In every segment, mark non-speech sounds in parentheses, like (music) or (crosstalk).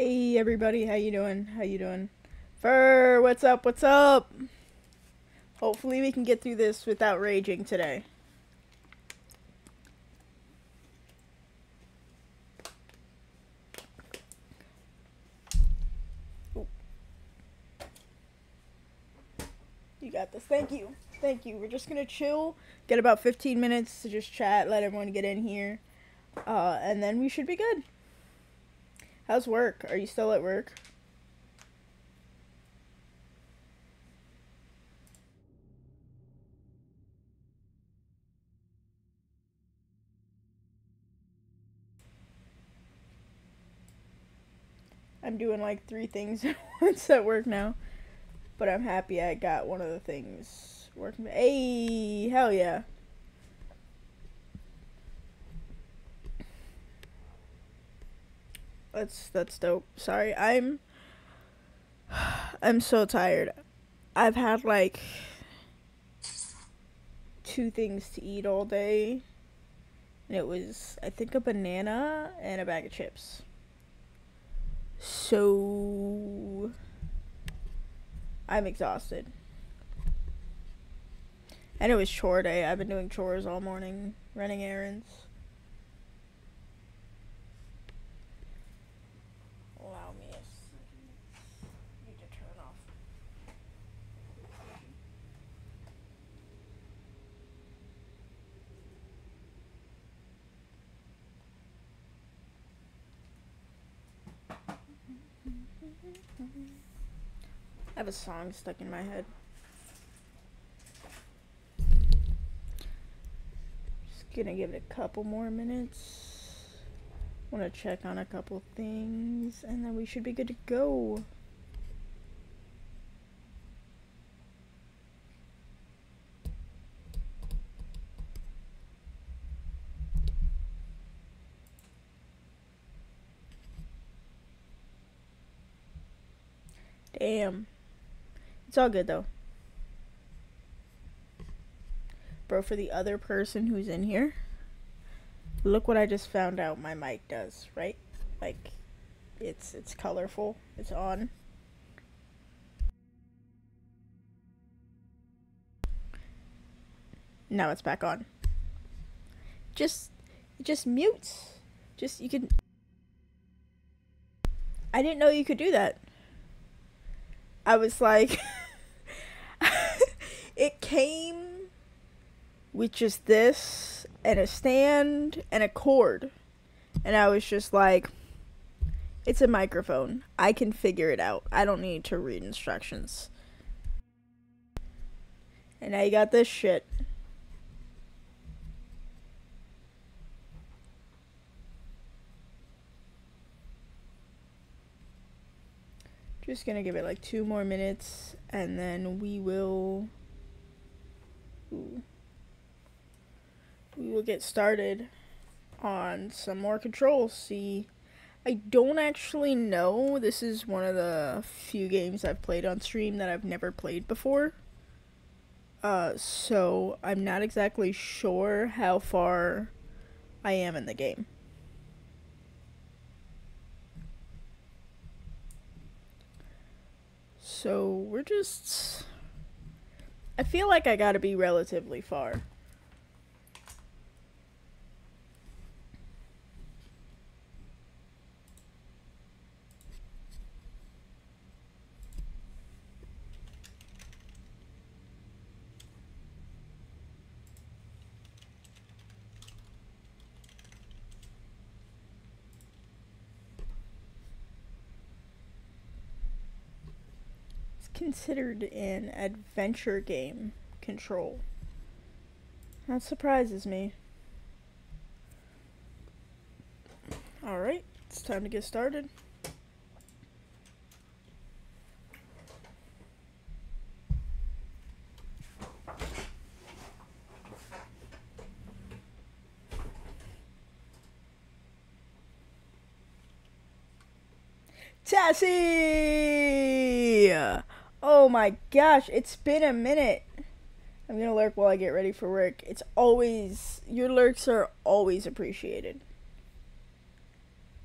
Hey everybody, how you doing? How you doing? Fur, what's up? What's up? Hopefully we can get through this without raging today. Ooh. You got this. Thank you. Thank you. We're just gonna chill, get about 15 minutes to just chat, let everyone get in here, uh, and then we should be good. How's work? Are you still at work? I'm doing like three things (laughs) at once at work now. But I'm happy I got one of the things working. Hey, hell yeah. That's that's dope. Sorry, I'm I'm so tired. I've had like two things to eat all day. And it was I think a banana and a bag of chips. So I'm exhausted. And it was chore day. I've been doing chores all morning, running errands. Allow me a second. Need to turn off. I have a song stuck in my head. Just gonna give it a couple more minutes. Want to check on a couple things, and then we should be good to go. Damn. It's all good though. Bro, for the other person who's in here, look what I just found out my mic does, right? Like it's it's colorful. It's on. Now it's back on. Just it just mutes. Just you can I didn't know you could do that. I was like, (laughs) came with just this and a stand and a cord. And I was just like, it's a microphone. I can figure it out. I don't need to read instructions. And now you got this shit. Just gonna give it like two more minutes and then we will we will get started on some more controls. See, I don't actually know. This is one of the few games I've played on stream that I've never played before. Uh, so I'm not exactly sure how far I am in the game. So we're just. I feel like I gotta be relatively far. Considered an adventure game control. That surprises me. Alright, it's time to get started. Tassie! Oh my gosh, it's been a minute. I'm gonna lurk while I get ready for work. It's always your lurks are always appreciated.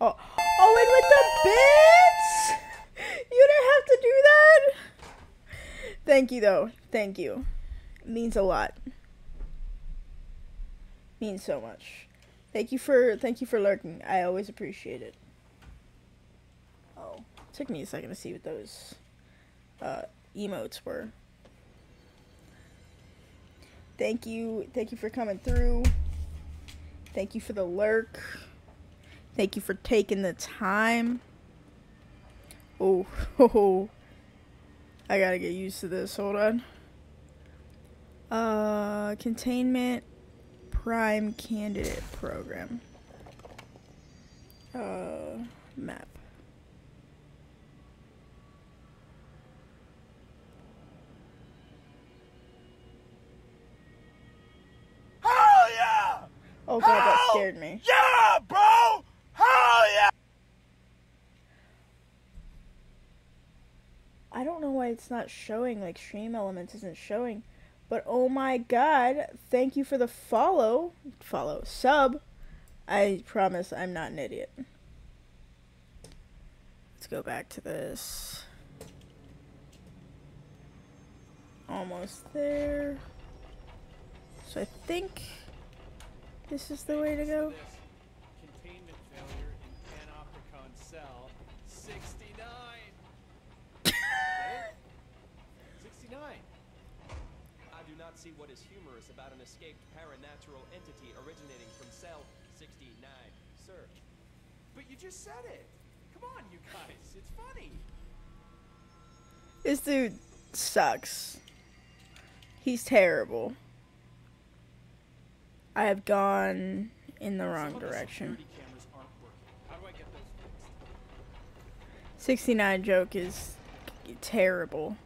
Oh, oh, and with the bits, (laughs) you didn't have to do that. Thank you though. Thank you. It means a lot. It means so much. Thank you for thank you for lurking. I always appreciate it. Oh, took me a second to see what those. Uh, emotes were. Thank you, thank you for coming through. Thank you for the lurk. Thank you for taking the time. Oh, (laughs) oh, I gotta get used to this. Hold on. Uh, containment prime candidate program. Uh, map. Hell yeah! Oh god, that scared me. Yeah, bro! Hell yeah! I don't know why it's not showing, like Stream Elements isn't showing. But oh my god, thank you for the follow. Follow. Sub. I promise I'm not an idiot. Let's go back to this. Almost there. So I think this is the way to go. Containment failure in Panopticon cell 69. 69. I do not see what is humorous about an escaped paranatural entity originating from cell 69, sir. But you just said it. Come on, you guys. It's funny. This dude sucks. He's terrible. I have gone in the wrong Some of the direction. security cameras aren't working. How do I get those fixed? 69 joke is terrible.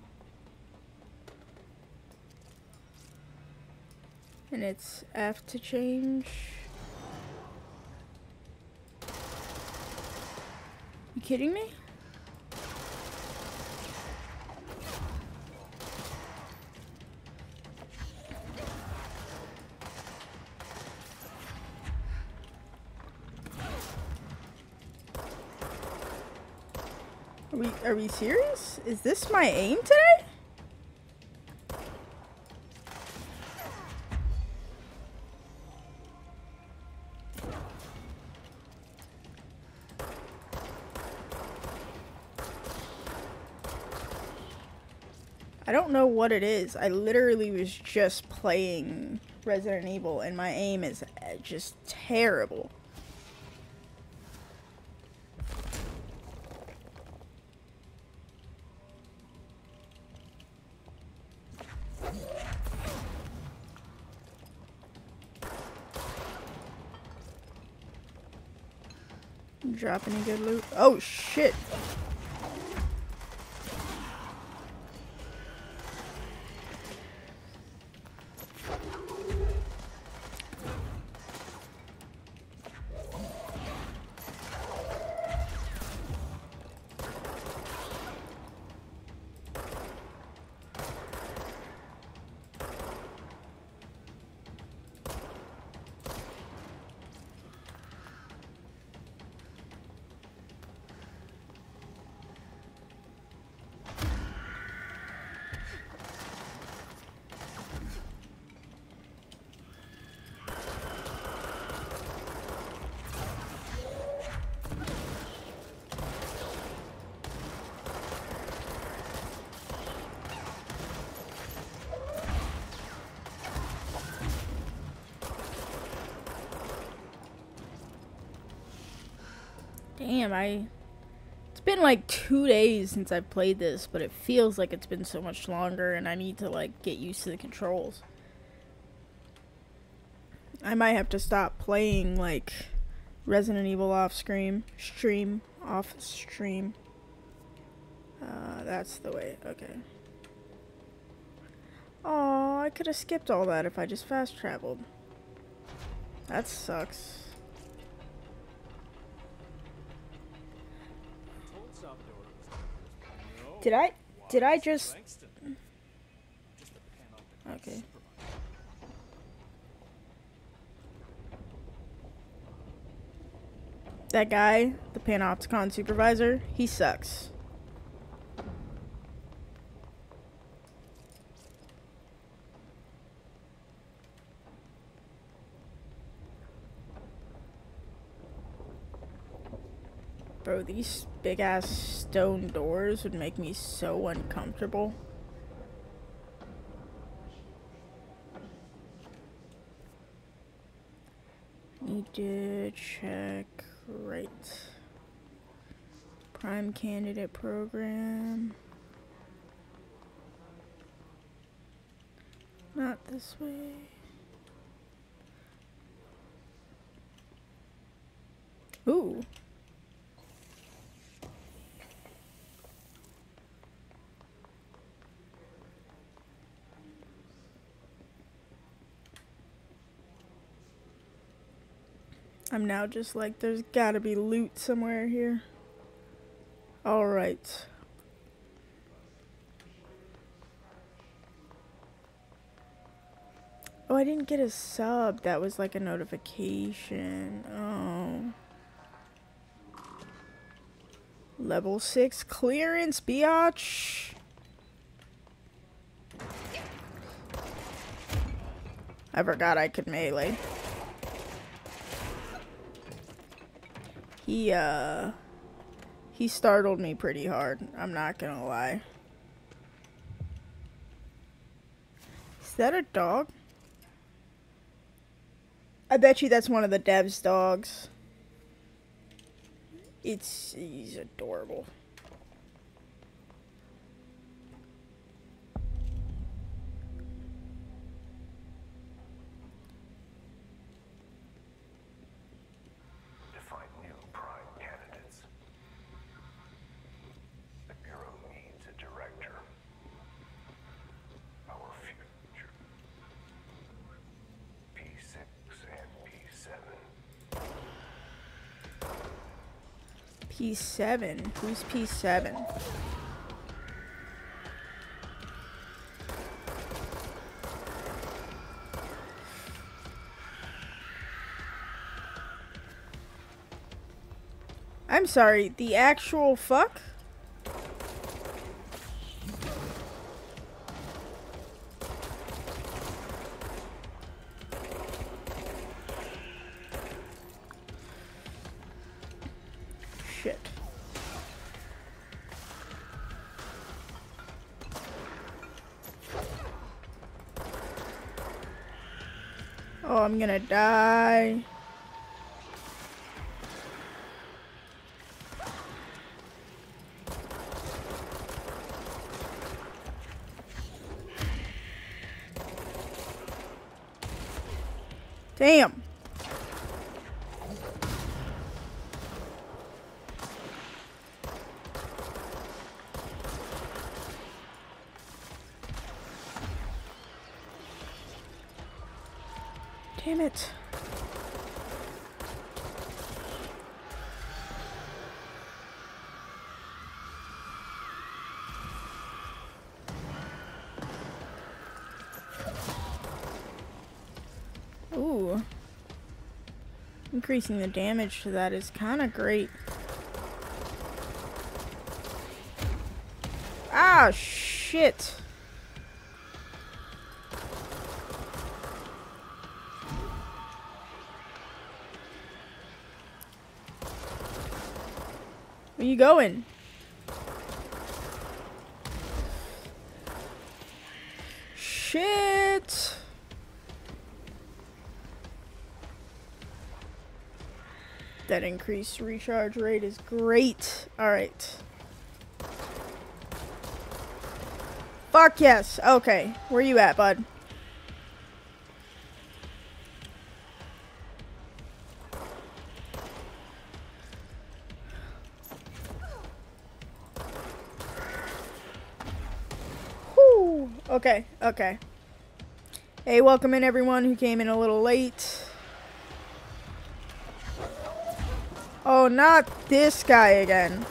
And it's F to change. You kidding me? We are we serious? Is this my aim today? I don't know what it is. I literally was just playing Resident Evil and my aim is uh, just terrible. Drop any good loot? Oh shit! Damn, I. It's been like two days since I've played this, but it feels like it's been so much longer, and I need to like get used to the controls. I might have to stop playing like Resident Evil off screen, stream, off stream. Uh, that's the way. Okay. Oh, I could have skipped all that if I just fast traveled. That sucks. Did I? Did I just? Okay. That guy, the Panopticon supervisor, he sucks. Bro, these big ass stone doors would make me so uncomfortable. Need to check right. Prime candidate program. Not this way. Ooh. I'm now just like, there's gotta be loot somewhere here. Alright. Oh, I didn't get a sub. That was like a notification. Oh. Level 6 clearance, biatch. I forgot I could melee. He, uh... He startled me pretty hard. I'm not gonna lie. Is that a dog? I bet you that's one of the devs' dogs. It's he's adorable. to find new prime candidates. The Bureau needs a director. Our future. P6 and P7. P7. Who's P7? I'm sorry, the actual fuck? I'm gonna die. Damn. Damn it. Ooh. Increasing the damage to that is kind of great. Ah, shit. Where you going? Shit. That increased recharge rate is great. Alright. Fuck yes. Okay. Where you at, bud? Whew. Okay, okay. Hey, welcome in everyone who came in a little late. Not this guy again.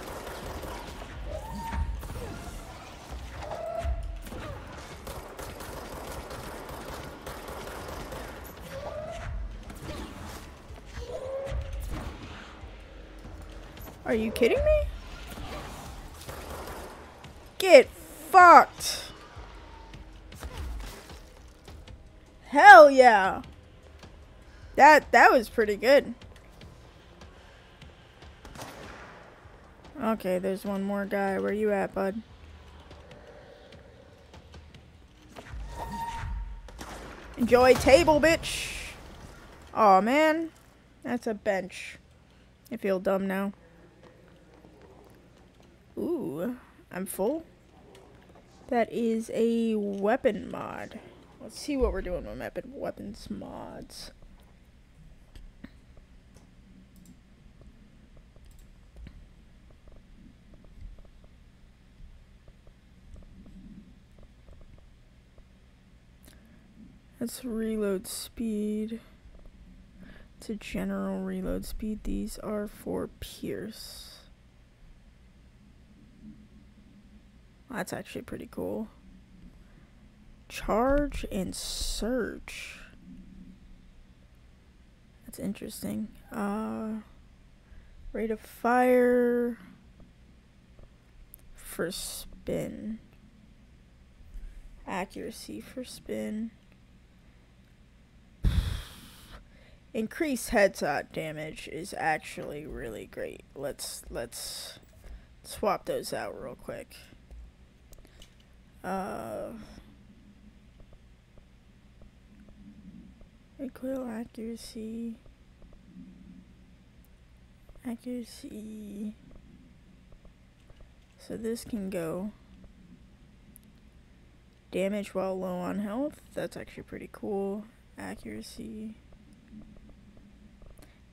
Are you kidding me? Get fucked. Hell yeah. That that was pretty good. Okay, there's one more guy. Where you at, bud? Enjoy table, bitch. Aw, man. That's a bench. I feel dumb now. Ooh, I'm full. That is a weapon mod. Let's see what we're doing with weapon weapons mods. Reload speed. To general reload speed. These are for Pierce. That's actually pretty cool. Charge and search. That's interesting. Uh, rate of fire for spin. Accuracy for spin. Increased headshot damage is actually really great. Let's let's swap those out real quick. Uh, recoil accuracy, accuracy. So this can go damage while low on health. That's actually pretty cool. Accuracy.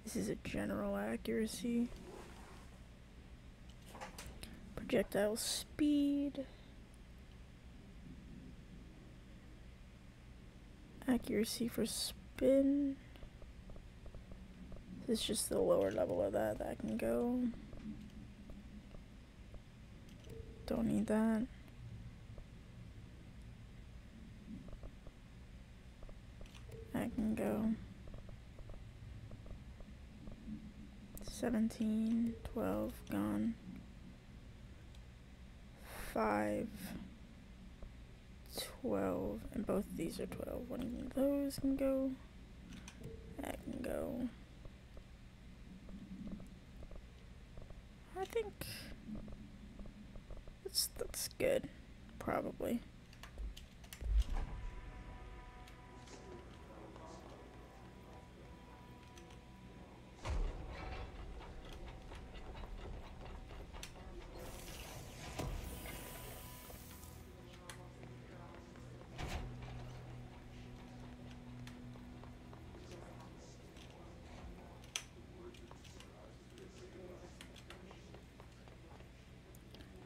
This is a general accuracy. Projectile speed. Accuracy for spin. This is just the lower level of that that can go. Don't need that. I can go. 17, 12, gone. 5, 12, and both these are 12. One of those can go. That can go. I think that's that's good, probably.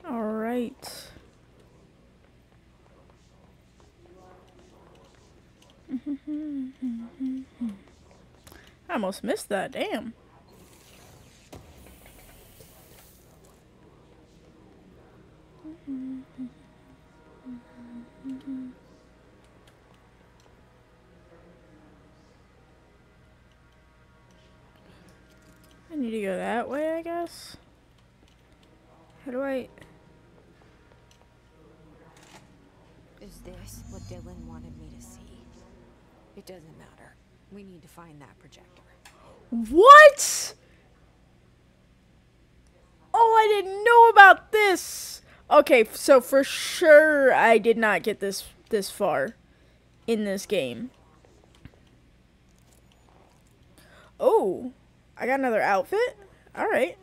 All right. (laughs) I almost missed that. Damn. Find that projector. What? Oh, I didn't know about this. Okay, so for sure I did not get this this far in this game. Oh, I got another outfit. All right.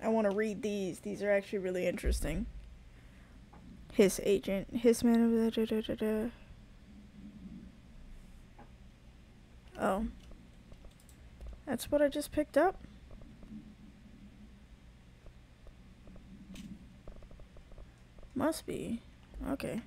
I want to read these. These are actually really interesting. His agent, his man. Da, da, da, da. Oh. That's what I just picked up? Must be. Okay.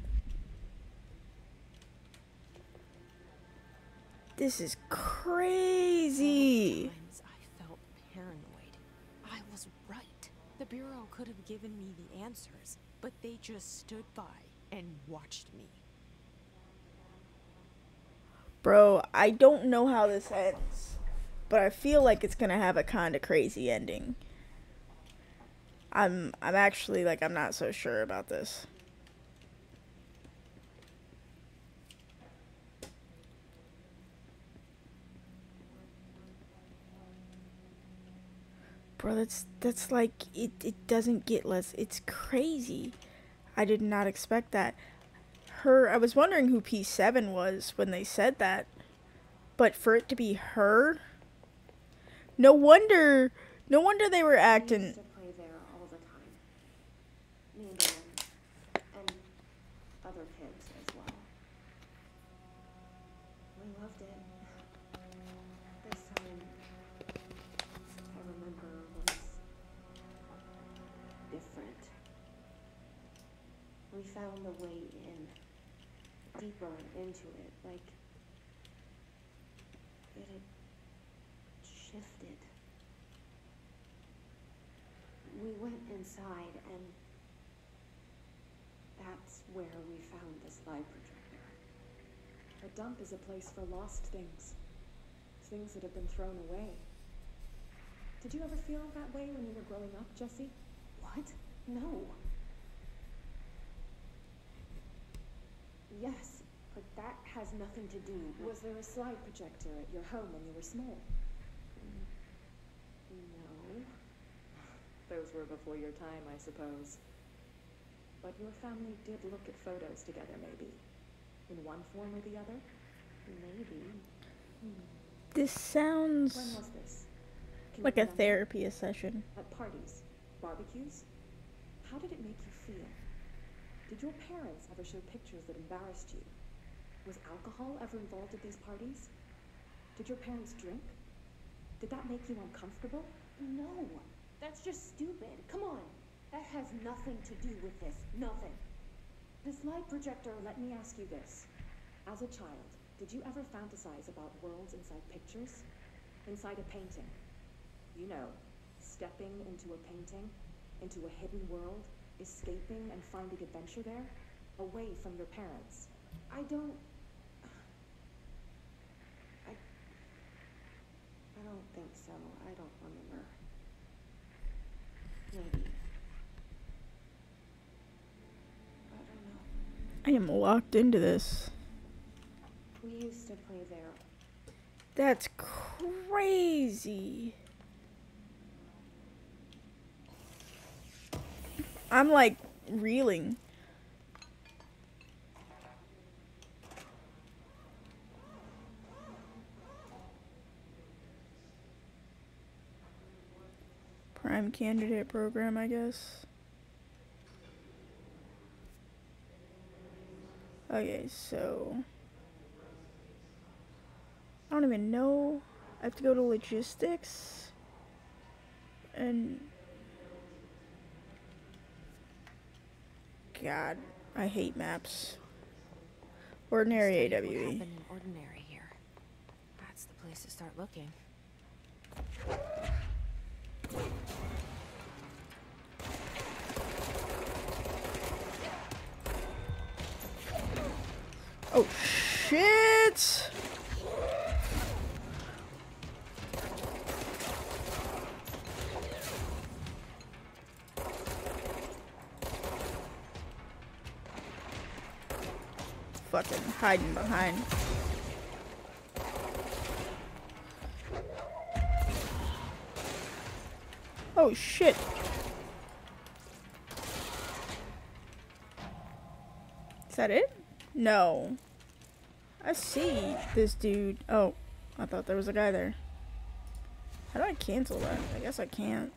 This is crazy. I felt paranoid. I was right. The Bureau could have given me the answers, but they just stood by and watched me. Bro, I don't know how this ends, but I feel like it's to have a kind of crazy ending. I'm I'm actually like I'm not so sure about this. bro, that's that's like it. It doesn't get less. It's crazy. I did not expect that. Her. I was wondering who P seven was when they said that, but for it to be her. No wonder. No wonder they were acting. used to play there all the time. Me and Dan, and other kids as well. We loved it. This time, I remember was different. We found a way deeper into it, like it had shifted. We went inside and that's where we found this slide projector. A dump is a place for lost things. Things that have been thrown away. Did you ever feel that way when you were growing up, Jesse? What? No. Yes, but that has nothing to do with. Was there a slide projector at your home when you were small? No. Those were before your time, I suppose. But your family did look at photos together, maybe. In one form or the other? Maybe. This sounds When was this? Can like a remember? therapy session. At parties? Barbecues? How did it make you feel? Did your parents ever show pictures that embarrassed you? Was alcohol ever involved at these parties? Did your parents drink? Did that make you uncomfortable? No. That's just stupid. Come on. That has nothing to do with this. Nothing. This light projector, let me ask you this. As a child, did you ever fantasize about worlds inside pictures? Inside a painting? You know, stepping into a painting, into a hidden world, escaping and finding adventure there, away from your parents. I don't. I. I don't think so. I don't remember. Maybe. I don't know. I am locked into this. We used to play there. That's crazy. I'm like reeling. Prime candidate program, I guess. Okay, so I don't even know. I have to go to logistics. And God, I hate maps. Ordinary AWE. ordinary here. That's the place to start looking. Oh shit! Fucking hiding behind. Oh shit! Is that it? No. I see this dude. Oh, I thought there was a guy there. How do I cancel that? I guess I can't.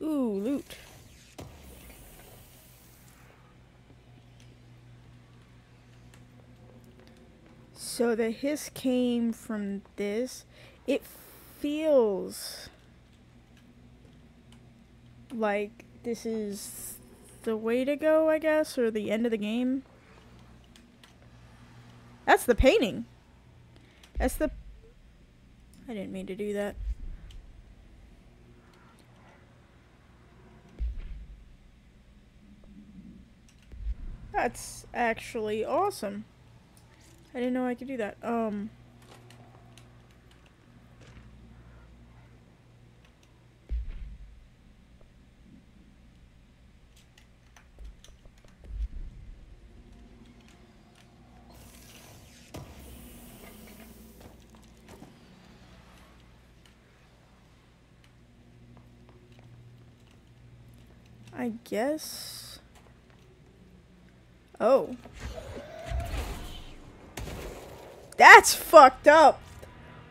Ooh, loot. So the hiss came from this. It feels like this is the way to go, I guess, or the end of the game. That's the painting. That's the. I didn't mean to do that. That's actually awesome. I didn't know I could do that. Um. I guess. Oh. That's fucked up.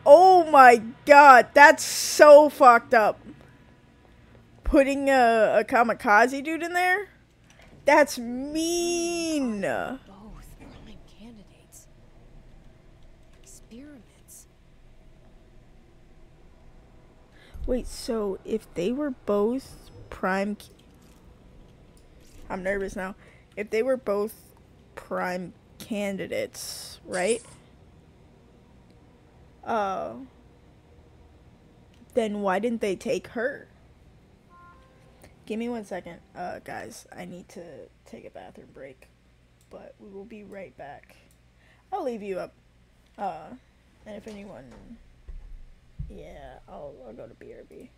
Oh my god, that's so fucked up. Putting a, a kamikaze dude in there? That's mean. Both prime candidates. Experiments. Wait, so if they were both prime. I'm nervous now. If they were both prime candidates, right? Uh. Then why didn't they take her? Give me one second. Uh, guys, I need to take a bathroom break. But we will be right back. I'll leave you up. Uh, and if anyone. Yeah, I'll, I'll go to BRB.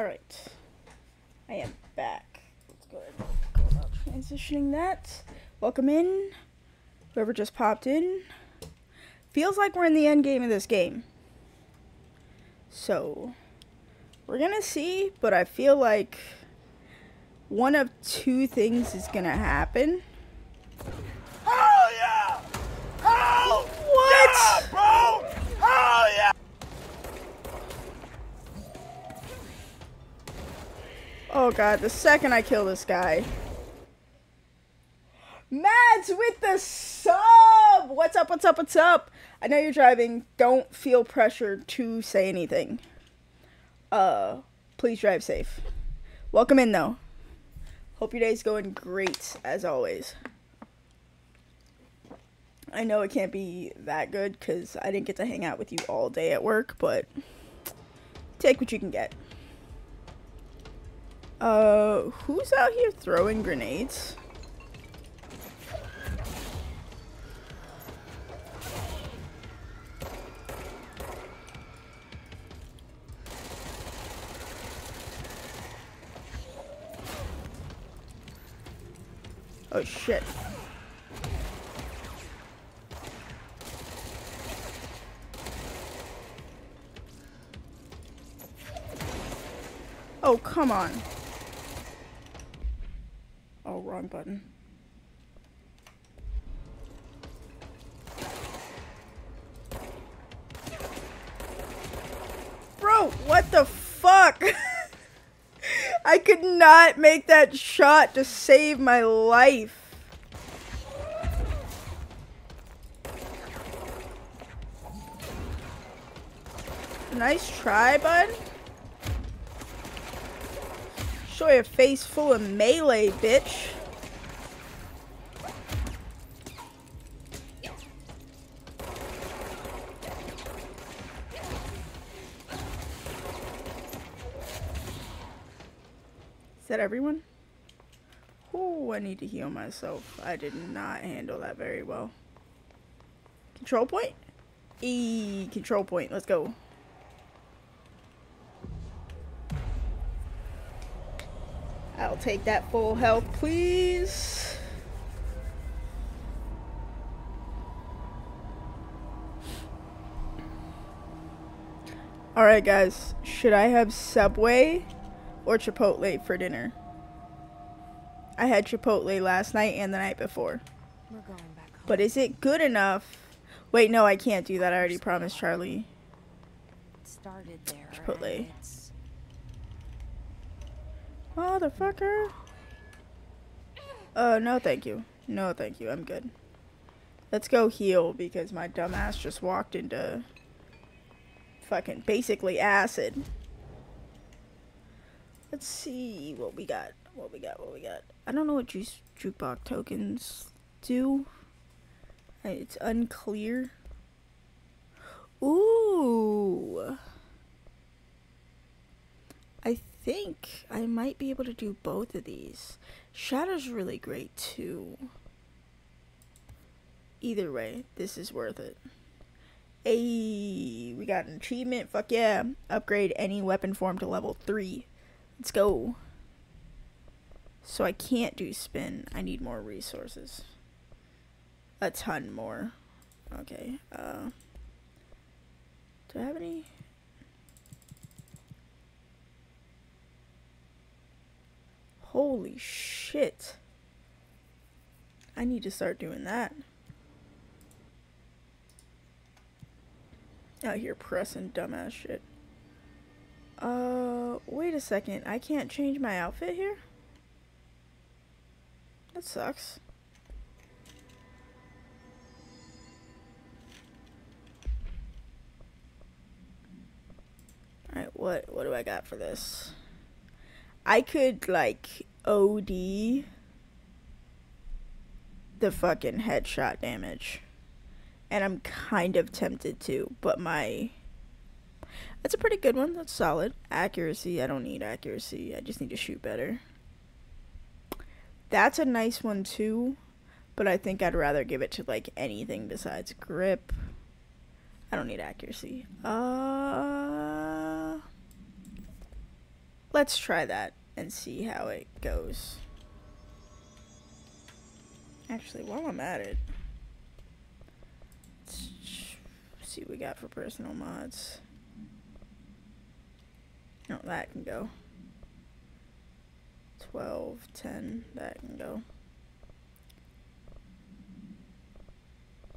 Alright. I am back. Let's go ahead and go about transitioning that. Welcome in. Whoever just popped in. Feels like we're in the end game of this game. So, we're gonna see, but I feel like one of two things is gonna happen. Oh god, the second I kill this guy. Mads with the sub! What's up, what's up, what's up? I know you're driving. Don't feel pressured to say anything. Uh, please drive safe. Welcome in, though. Hope your day's going great, as always. I know it can't be that good because I didn't get to hang out with you all day at work, but take what you can get. Uh, who's out here throwing grenades? Oh shit. Oh, come on. Oh, wrong button. Bro, what the fuck? (laughs) I could not make that shot to save my life. Nice try, bud. Your face full of melee, bitch. Is that everyone? Oh, I need to heal myself. I did not handle that very well. Control point? E control point. Let's go. I'll take that full health, please. Alright, guys. Should I have Subway or Chipotle for dinner? I had Chipotle last night and the night before. We're going back home. But is it good enough? Wait, no, I can't do that. I already promised Charlie. It started there. Chipotle. Motherfucker. Uh, no thank you. No thank you. I'm good. Let's go heal because my dumbass just walked into fucking basically acid. Let's see what we got. What we got. What we got. I don't know what juice jukebox tokens do. It's unclear. Ooh. I think I might be able to do both of these. Shadow's really great too. Either way, this is worth it. Hey, we got an achievement. Fuck yeah. Upgrade any weapon form to level 3. Let's go. So I can't do spin. I need more resources. A ton more. Okay. Uh Do I have any? Holy shit. I need to start doing that. Out here pressing dumbass shit. Uh, wait a second. I can't change my outfit here? That sucks. Alright, what what do I got for this? I could like OD the fucking headshot damage. And I'm kind of tempted to, but my That's a pretty good one. That's solid. Accuracy, I don't need accuracy. I just need to shoot better. That's a nice one too, but I think I'd rather give it to like anything besides grip. I don't need accuracy. Uh let's try that and see how it goes. Actually, while I'm at it, let's see what we got for personal mods. No, that can go. 12, 10, that can go.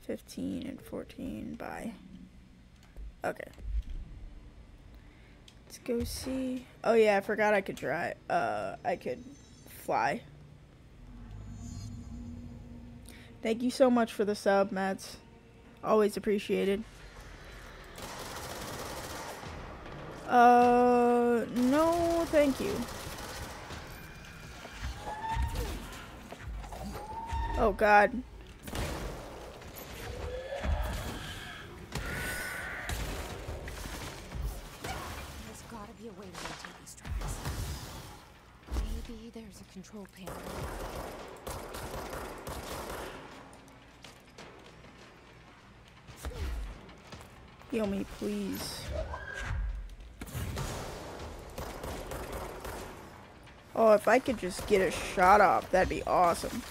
15 and 14, bye. Okay. Let's go see. Oh yeah, I forgot I could drive. Uh, I could fly. Thank you so much for the sub, Mats. Always appreciated. Uh, no, thank you. Oh god. There's a control panel. Heal me, please. Oh, if I could just get a shot off, that'd be awesome.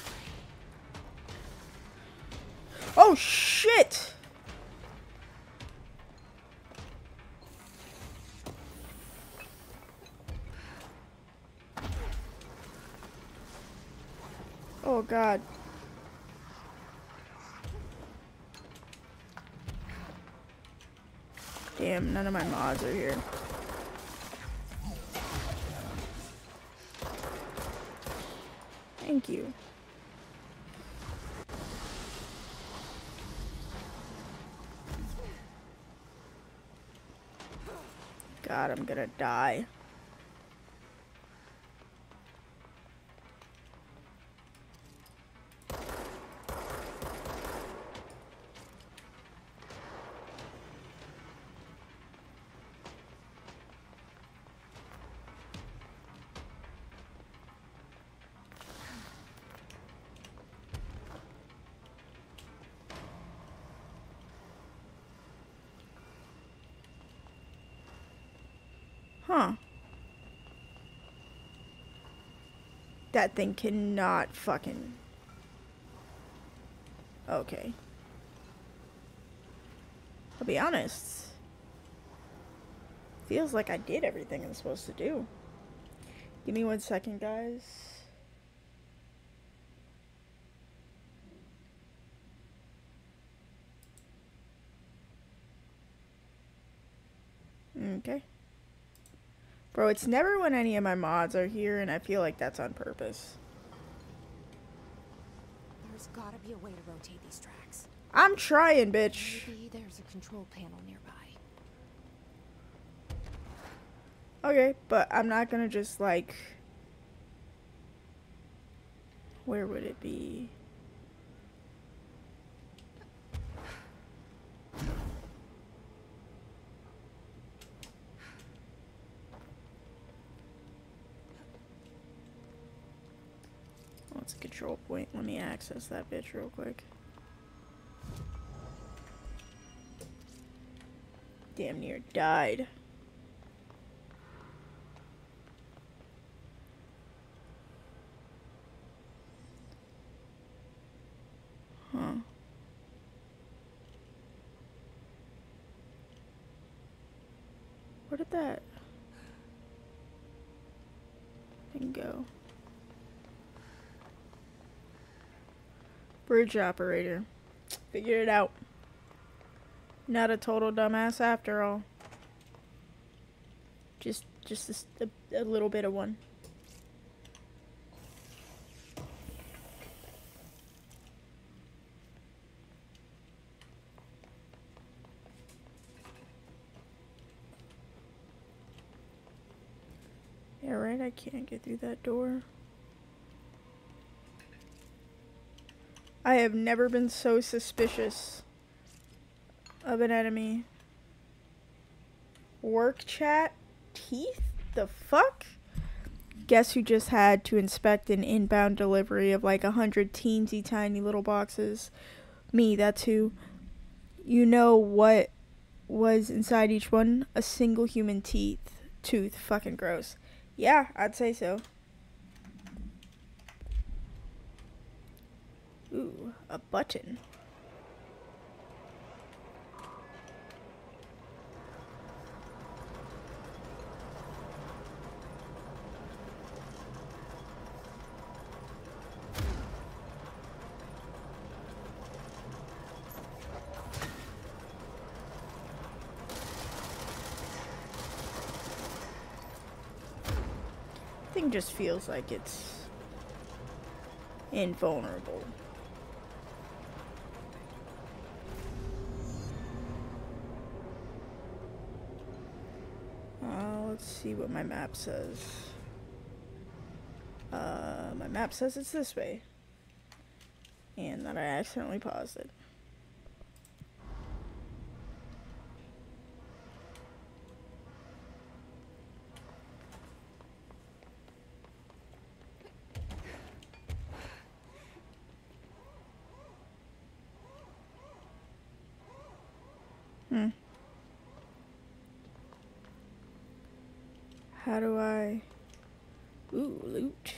Oh, God. Damn, none of my mods are here. Thank you. God, I'm gonna die. That thing cannot fucking... Okay. I'll be honest. Feels like I did everything I'm supposed to do. Give me one second, guys. Okay. Bro, it's never when any of my mods are here, and I feel like that's on purpose. There's gotta be a way to rotate these tracks. I'm trying, bitch. Maybe there's a control panel nearby. Okay, but I'm not gonna just like. Where would it be? Oh, it's a control point. Let me access that bitch real quick. Damn near died. Huh. Where did that thing go? Bridge operator. Figured it out. Not a total dumbass after all. Just, just a little bit of one. Yeah, right, I can't get through that door. I have never been so suspicious of an enemy. Work chat? Teeth? The fuck? Guess who just had to inspect an inbound delivery of like a hundred teensy tiny little boxes? Me, that's who. You know what was inside each one? A single human teeth. Tooth. Fucking gross. Yeah, I'd say so. Ooh, a button. Thing just feels like it's invulnerable. See what my map says. Uh, my map says it's this way. And that I accidentally paused it. Hmm. How do I... Ooh, loot.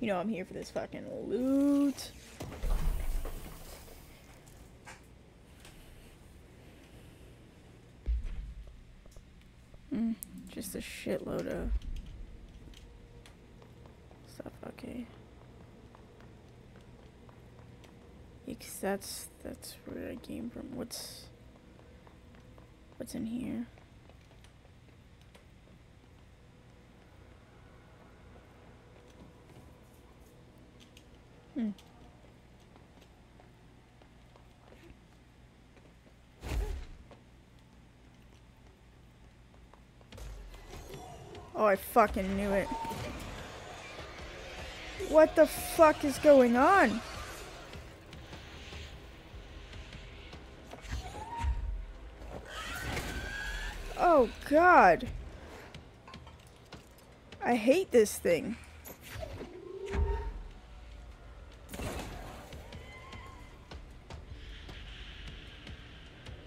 You know I'm here for this fucking loot. Mm, just a shitload of stuff, okay. 'cause that's, that's where I came from. What's... What's in here? I fucking knew it. What the fuck is going on? Oh god. I hate this thing.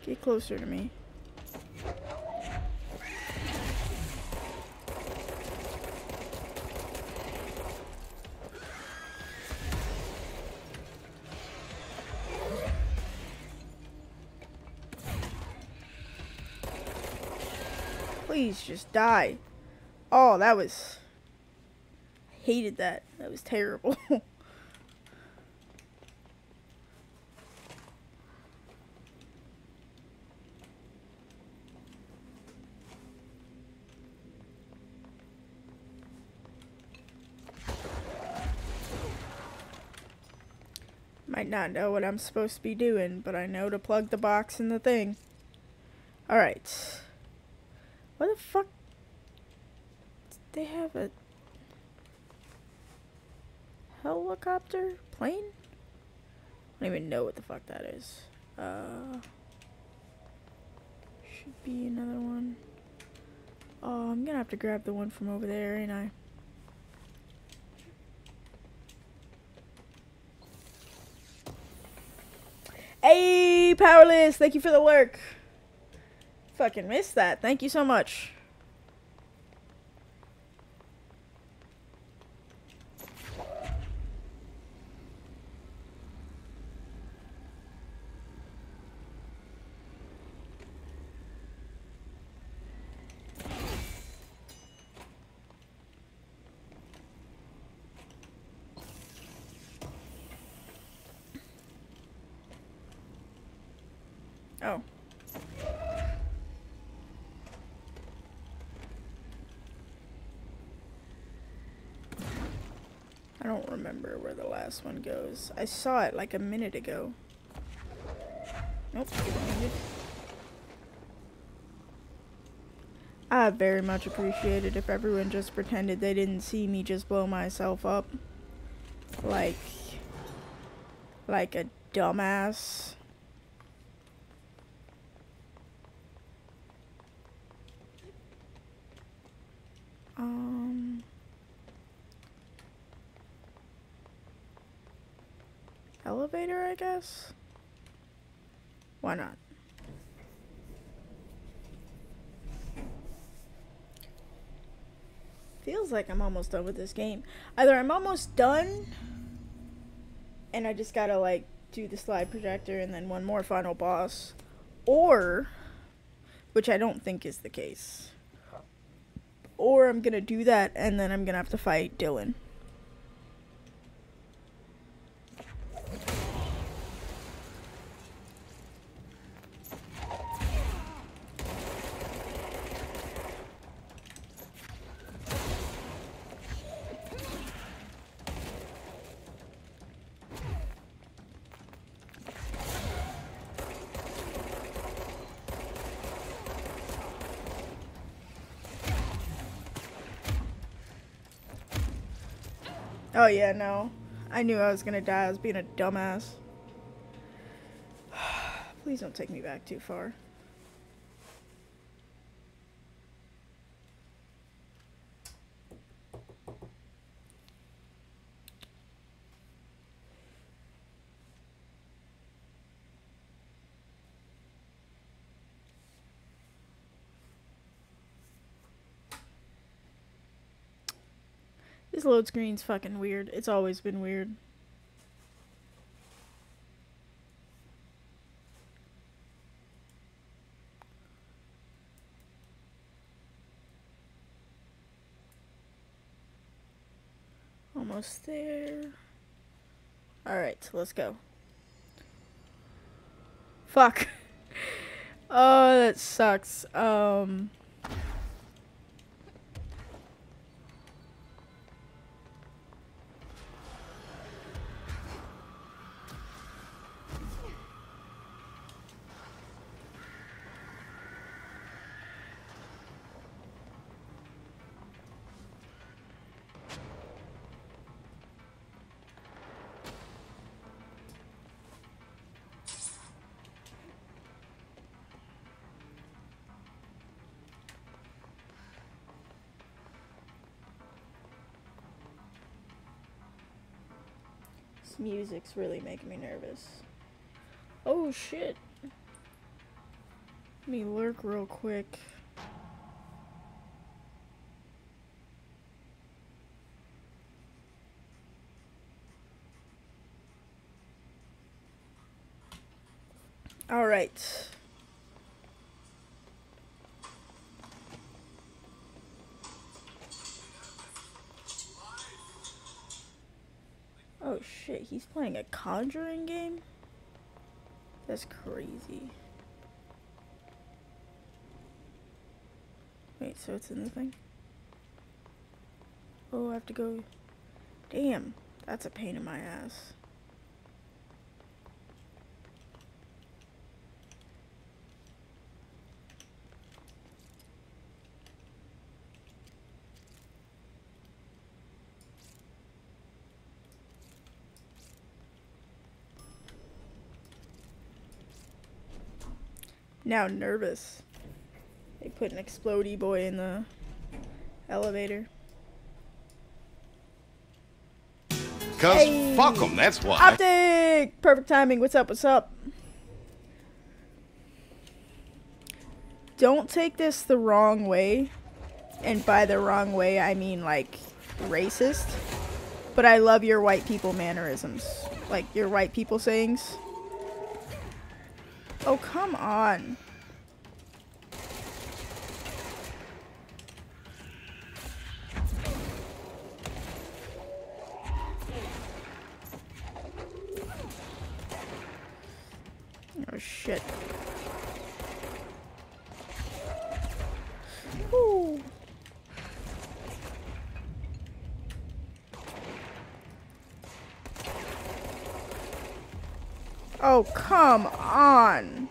Get closer to me. Please just die. Oh, that was... I hated that. That was terrible. (laughs) Might not know what I'm supposed to be doing, but I know to plug the box in the thing. Alright. What the fuck? They have a helicopter? Plane? I don't even know what the fuck that is. Uh, should be another one. Oh, I'm gonna have to grab the one from over there, ain't I? Hey, Powerless! Thank you for the lurk. Fucking missed that. Thank you so much. Oh. I don't remember where the last one goes. I saw it like a minute ago. Nope. I very much appreciate it if everyone just pretended they didn't see me just blow myself up. Like... Like a dumbass. Um... Elevator, I guess? Why not? Feels like I'm almost done with this game. Either I'm almost done and I just gotta like do the slide projector and then one more final boss. Or which I don't think is the case. Or I'm gonna do that and then I'm gonna have to fight Dylan. Oh yeah, no. I knew I was gonna die. I was being a dumbass. (sighs) Please don't take me back too far. This load screen's fucking weird. It's always been weird. Almost there. Alright, so let's go. Fuck. (laughs) oh, that sucks. Um... music's really making me nervous. Oh shit. Let me lurk real quick. All playing a conjuring game? That's crazy. Wait, so it's in the thing? Oh, I have to go. Damn, that's a pain in my ass. Now nervous. They put an explodey boy in the elevator. Cause Hey. fuck 'em, that's why. Optic! Perfect timing. What's up? What's up? Don't take this the wrong way. And by the wrong way, I mean like racist. But I love your white people mannerisms. Like your white people sayings. Oh, come on. Oh shit. Ooh. Oh, come on.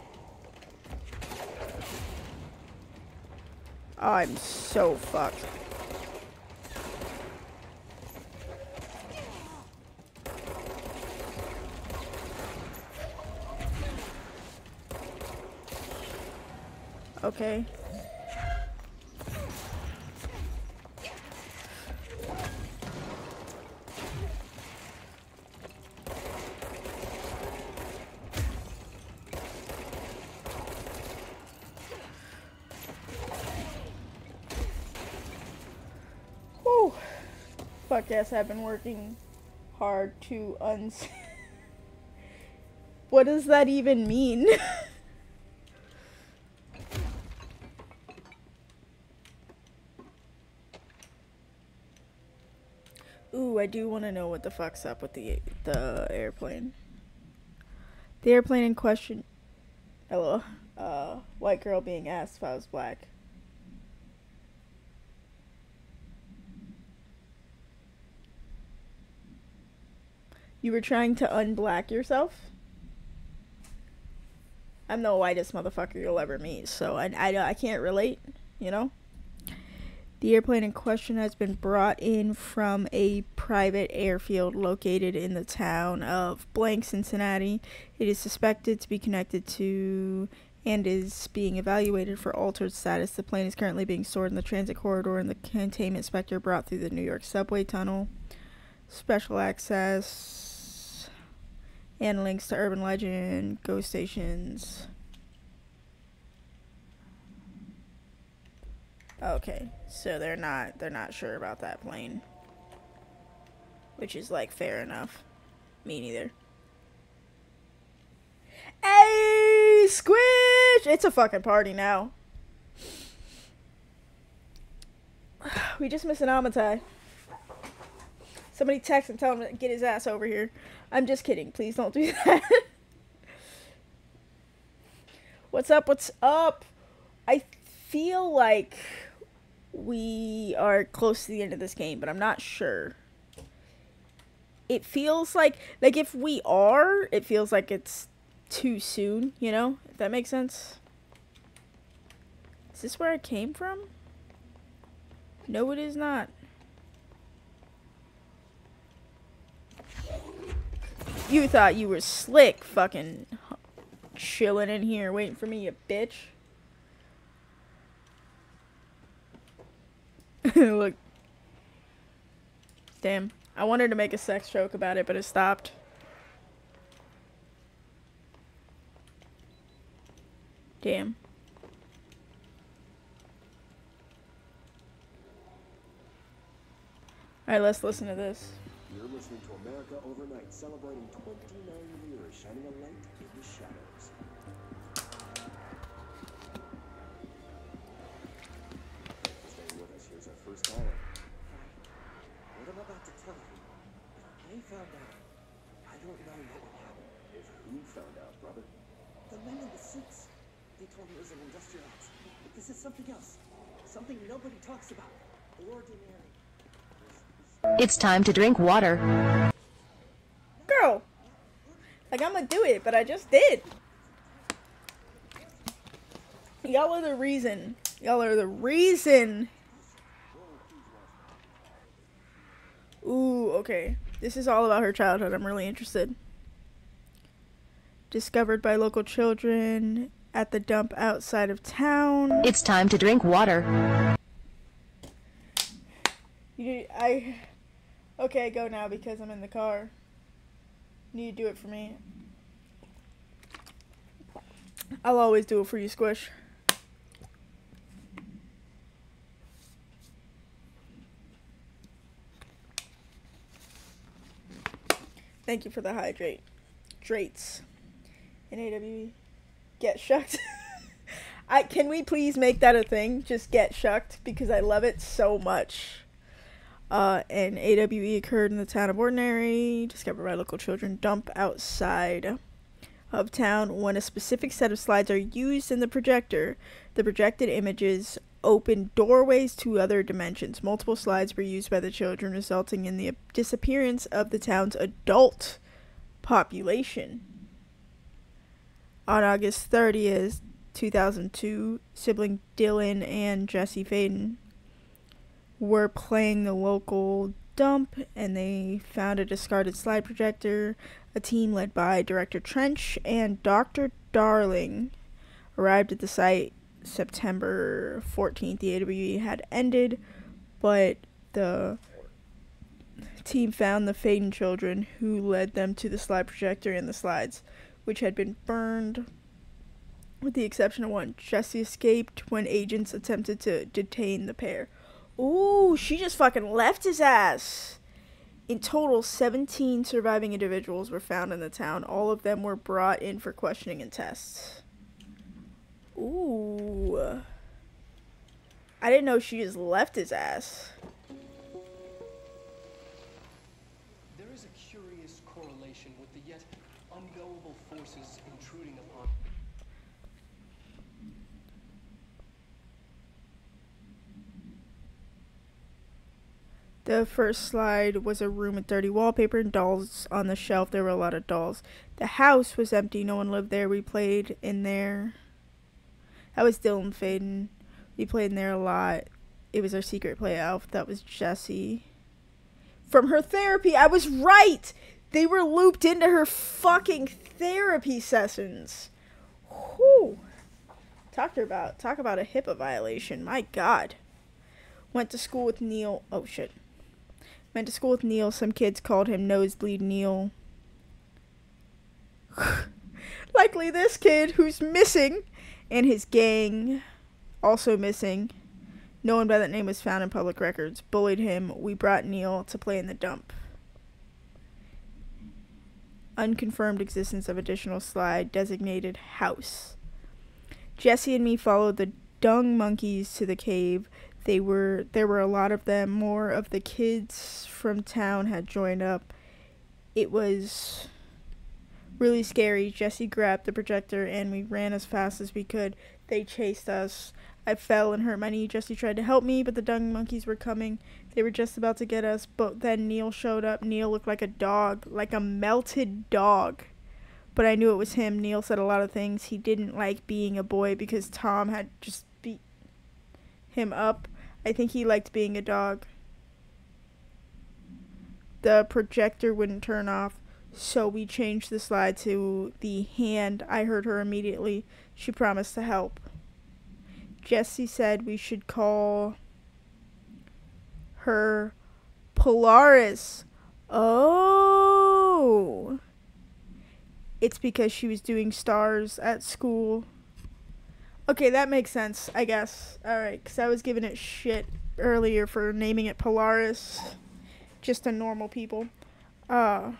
I'm so fucked. Okay. Yes, I've been working hard to uns. (laughs) what does that even mean? (laughs) Ooh, I do want to know what the fuck's up with the the airplane. The airplane in question. Hello, uh, white girl being asked if I was black. You were trying to unblack yourself? I'm the whitest motherfucker you'll ever meet, so I, I, I can't relate, you know? The airplane in question has been brought in from a private airfield located in the town of Blank, Cincinnati. It is suspected to be connected to and is being evaluated for altered status. The plane is currently being stored in the transit corridor and the containment inspector brought through the New York subway tunnel. Special access and links to urban legend, ghost stations. Okay, so they're not they're not sure about that plane. Which is like fair enough. Me neither. Hey, squish! It's a fucking party now. (sighs) We just missed an Amatai. Somebody text and tell him to get his ass over here. I'm just kidding. Please don't do (laughs) that. what's up? What's up? I feel like we are close to the end of this game, but I'm not sure. It feels like like if we are, it feels like it's too soon, you know? If that makes sense. Is this where I came from? No, it is not. You thought you were slick, fucking chilling in here waiting for me, you bitch. (laughs) Look. Damn. I wanted to make a sex joke about it, but it stopped. Damn. Alright, let's listen to this. You're listening to America Overnight, celebrating 29 years, shining a light in the shadows. Stay with us. Here's our first caller. What I'm about to tell you, they found out. I don't know what would happen. If who found out, brother? The men in the suits. They told me it was an industrial accident. This is something else. Something nobody talks about. Ordinary. It's time to drink water. Girl! Like, I'm gonna do it, but I just did. Y'all are the reason. Y'all are the reason. Ooh, okay. This is all about her childhood. I'm really interested. Discovered by local children at the dump outside of town. It's time to drink water. You, I, okay, go now because I'm in the car. Need to do it for me. I'll always do it for you, Squish. Thank you for the hydrate. Drates. In AWE. Get shucked. (laughs) I can we please make that a thing? Just get shucked because I love it so much. Uh, an AWE occurred in the town of Ordinary, discovered by local children. Dump outside of town. When a specific set of slides are used in the projector, the projected images open doorways to other dimensions. Multiple slides were used by the children, resulting in the disappearance of the town's adult population. On August 30th, 2002, sibling Dylan and Jesse Faden were playing the local dump and they found a discarded slide projector. A team led by Director Trench and Dr. Darling arrived at the site September 14th. The AWE had ended, but the team found the Faden children who led them to the slide projector and the slides, which had been burned with the exception of one. Jesse escaped when agents attempted to detain the pair. Ooh, she just fucking left his ass. In total, 17 surviving individuals were found in the town. All of them were brought in for questioning and tests. Ooh. I didn't know she just left his ass. The first slide was a room with dirty wallpaper and dolls on the shelf. There were a lot of dolls. The house was empty. No one lived there. We played in there. That was Dylan Faden. We played in there a lot. It was our secret play. That was Jesse. From her therapy. I was right! They were looped into her fucking therapy sessions. Whew. Talk about talk about a HIPAA violation. My God. Went to school with Neil. Oh shit. Went to school with Neil. Some kids called him Nosebleed Neil. (laughs) Likely this kid who's missing, and his gang also missing. No one by that name was found in public records. Bullied him. We brought Neil to play in the dump. Unconfirmed existence of additional slide designated house. Jesse and me followed the dung monkeys to the cave. They were there were a lot of them. More of the kids from town had joined up. It was really scary. Jesse grabbed the projector and we ran as fast as we could. They chased us. I fell and hurt my knee. Jesse tried to help me, but the dung monkeys were coming. They were just about to get us, but then Neil showed up. Neil looked like a dog, like a melted dog. But I knew it was him. Neil said a lot of things. He didn't like being a boy because Tom had just beat him up. I think he liked being a dog. The projector wouldn't turn off, so we changed the slide to the hand. I heard her immediately. She promised to help. Jesse said we should call her Polaris. Oh. It's because she was doing stars at school. Okay, that makes sense, I guess. Alright, because I was giving it shit earlier for naming it Polaris. Just to normal people. Uh,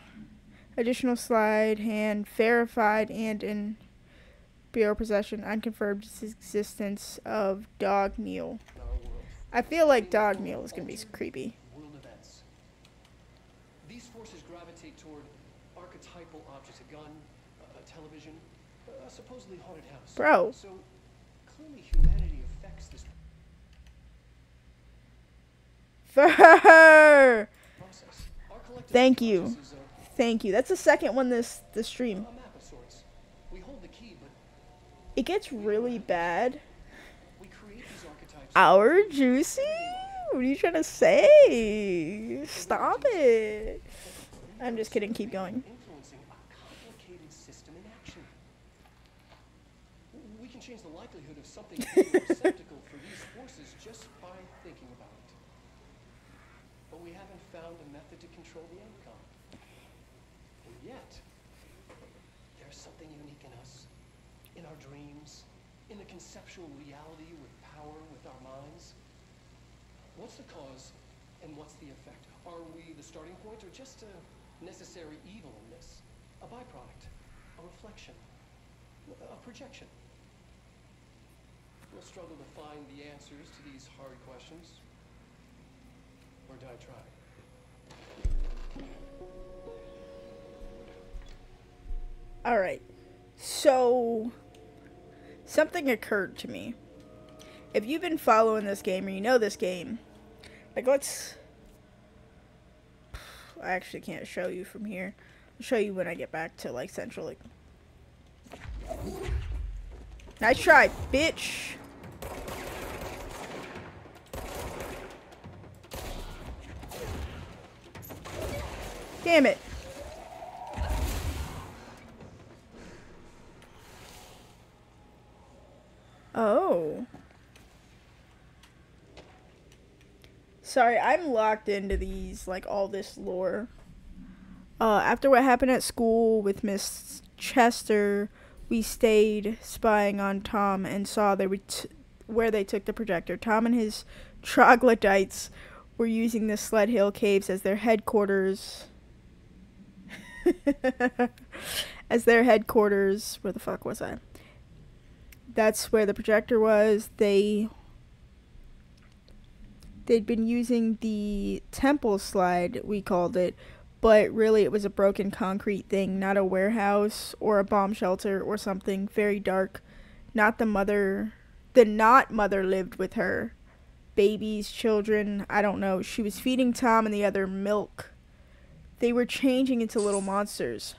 additional slide, hand, verified, and in Bureau possession, unconfirmed existence of Dog meal. I feel like Dog meal is going to be creepy. These forces gravitate toward archetypal objects, a gun, a, a television, a supposedly haunted house. Bro. So Our collective Thank you. Thank you. That's the second one this this stream. a, a map of sorts. We hold the key, but It gets really bad. we create these archetypes. Our juicy? What are you trying to say? Stop it. I'm just kidding. Keep going. influencing a complicated system in action. We can change the likelihood of something (laughs) being a receptacle for these forces just by thinking about it. But we haven't found a method to control the outcome. And yet, there's something unique in us, in our dreams, in the conceptual reality with power with our minds. What's the cause and what's the effect? Are we the starting point or just a necessary evil in this? A byproduct, a reflection, a projection? We'll struggle to find the answers to these hard questions. Or die trying. All right. So something occurred to me. If you've been following this game or you know this game, like let's I actually can't show you from here. I'll show you when I get back to like central like Nice try, bitch. Damn it. Oh. Sorry, I'm locked into these, like, all this lore. Uh, after what happened at school with Miss Chester, we stayed spying on Tom and saw they were where they took the projector. Tom and his troglodytes were using the Sled Hill Caves as their headquarters. (laughs) as their headquarters. Where the fuck was I? That's where the projector was. They they'd been using the temple slide, we called it, but really it was a broken concrete thing, not a warehouse or a bomb shelter or something very dark. Not the mother, the not mother lived with her. Babies, children, I don't know. She was feeding Tom and the other milk. They were changing into little monsters.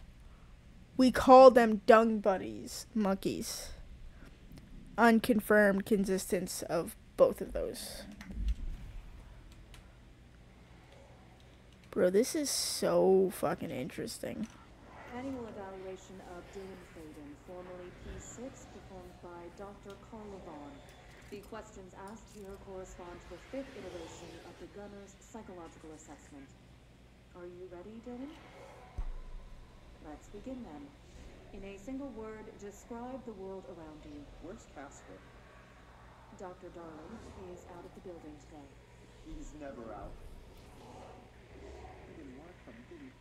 We called them dung buddies, monkeys. Unconfirmed consistence of both of those. Bro, this is so fucking interesting. Annual evaluation of Dylan Faden, formerly P6, performed by Dr. Carla Vaughn. The questions asked here correspond to the fifth iteration of the gunner's psychological assessment. Are you ready, Dylan? Let's begin then. In a single word, describe the world around you. Where's Casper? Dr. Darling is out of the building today. He's never out. He didn't want to come, did he?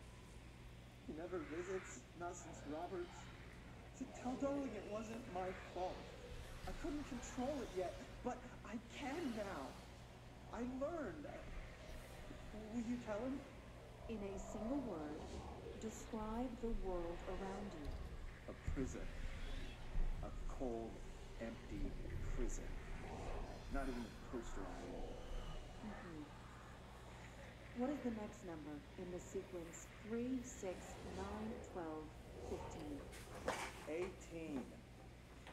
He never visits, not since Roberts. To tell Darling it wasn't my fault. I couldn't control it yet, but I can now. I learned. Will you tell him? In a single word, describe the world around you. A prison. A cold, empty prison. Not even a poster on the wall. What is the next number in the sequence 3, 6, 9, 12, 15? 18.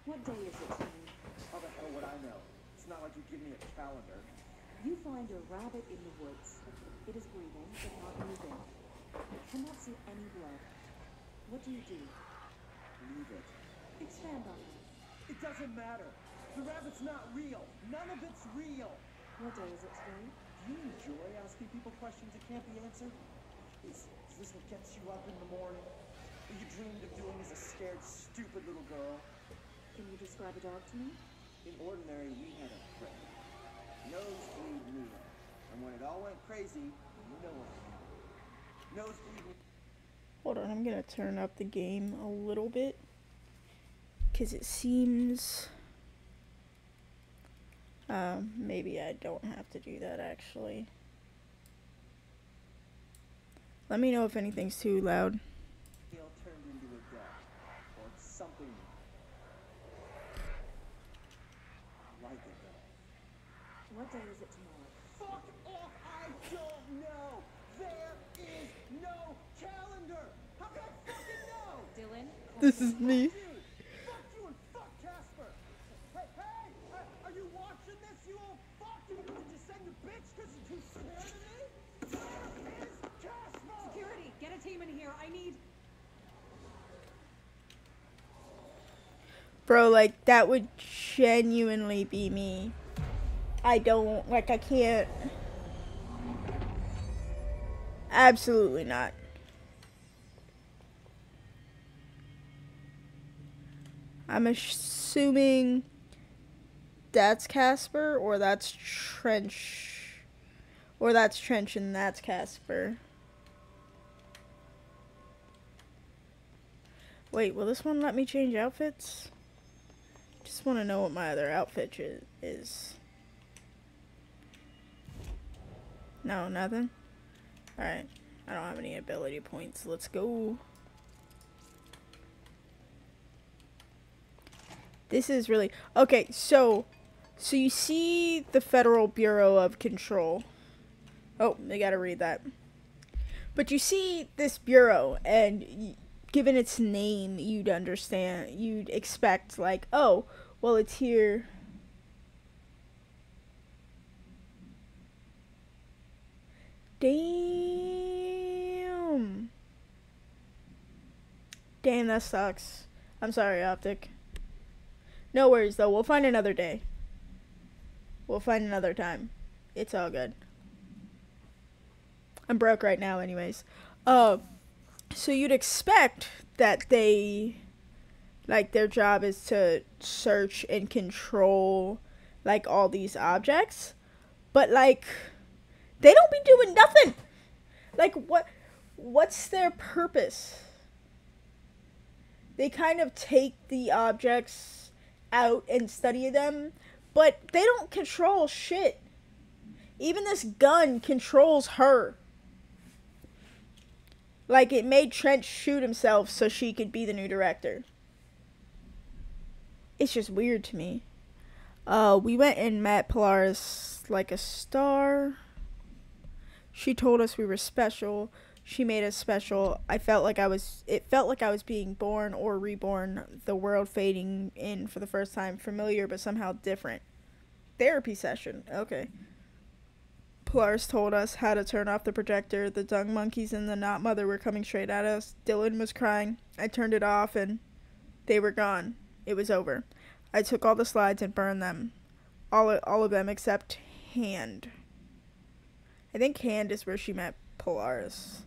What day is it, Timmy? How the hell would I know? It's not like you give me a calendar. You find a rabbit in the woods. It is breathing, but not moving. You cannot see any blood. What do you do? Leave it. Expand on that. It doesn't matter. The rabbit's not real. None of it's real. What day is it today? Do you enjoy asking people questions that can't be answered? Is, is this what gets you up in the morning? What you dreamed of doing as a scared, stupid little girl? Can you describe a dog to me? In ordinary, we had a friend. Nosebleed Neil. And when it all went crazy, you know what happened. Nosebleed Hold on, I'm gonna turn up the game a little bit. Because it seems. Um, maybe I don't have to do that actually. Let me know if anything's too loud. Neil turned into a dog. Or something like it, though. What day is it tomorrow? Fuck off! I don't know! There is no calendar! How can I fucking know? Dylan? This is me. Dude, fuck you and fuck Casper! Hey, hey! uh, Are you watching this, you old fuck? Did you send your bitch because you're too scared of me? Where is Casper? Security, get a team in here. I need. Bro, like, that would genuinely be me. I don't, like, I can't. Absolutely not. I'm assuming that's Casper, or that's Trench. Or that's Trench and that's Casper. Wait, will this one let me change outfits? Just want to know what my other outfit is. No, nothing? Alright. I don't have any ability points. Let's go. This is really... Okay, so... So you see the Federal Bureau of Control. Oh, I gotta read that. But you see this bureau, and given its name, you'd understand, you'd expect, like, oh, well, it's here. Damn. Damn, that sucks. I'm sorry, Optic. No worries, though. We'll find another day. We'll find another time. It's all good. I'm broke right now, anyways. Uh, so you'd expect that they, like, their job is to search and control, like, all these objects. But, like, They don't be doing nothing. Like what what's their purpose? They kind of take the objects out and study them, but they don't control shit. Even this gun controls her. Like it made Trench shoot himself so she could be the new director. It's just weird to me. Uh, we went and met Polaris like a star. She told us we were special. She made us special. I felt like I was it felt like I was being born or reborn, the world fading in for the first time, familiar but somehow different. Therapy session. Okay. Polaris told us how to turn off the projector. The dung monkeys and the not mother were coming straight at us. Dylan was crying. I turned it off and they were gone. It was over. I took all the slides and burned them. All all of them except Hand. I think Hand is where she met Polaris.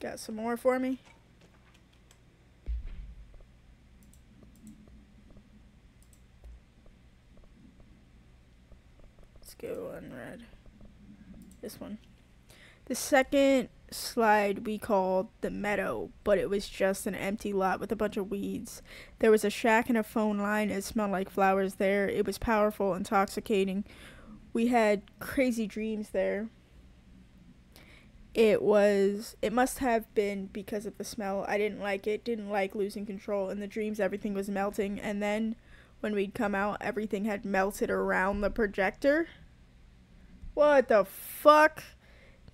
Got some more for me? Let's go unread. This one. The second slide we called the meadow, but it was just an empty lot with a bunch of weeds. There was a shack and a phone line. It smelled like flowers there. It was powerful, intoxicating. We had crazy dreams there. It was, it must have been because of the smell. I didn't like it, didn't like losing control. In the dreams, everything was melting. And then when we'd come out, everything had melted around the projector. What the fuck?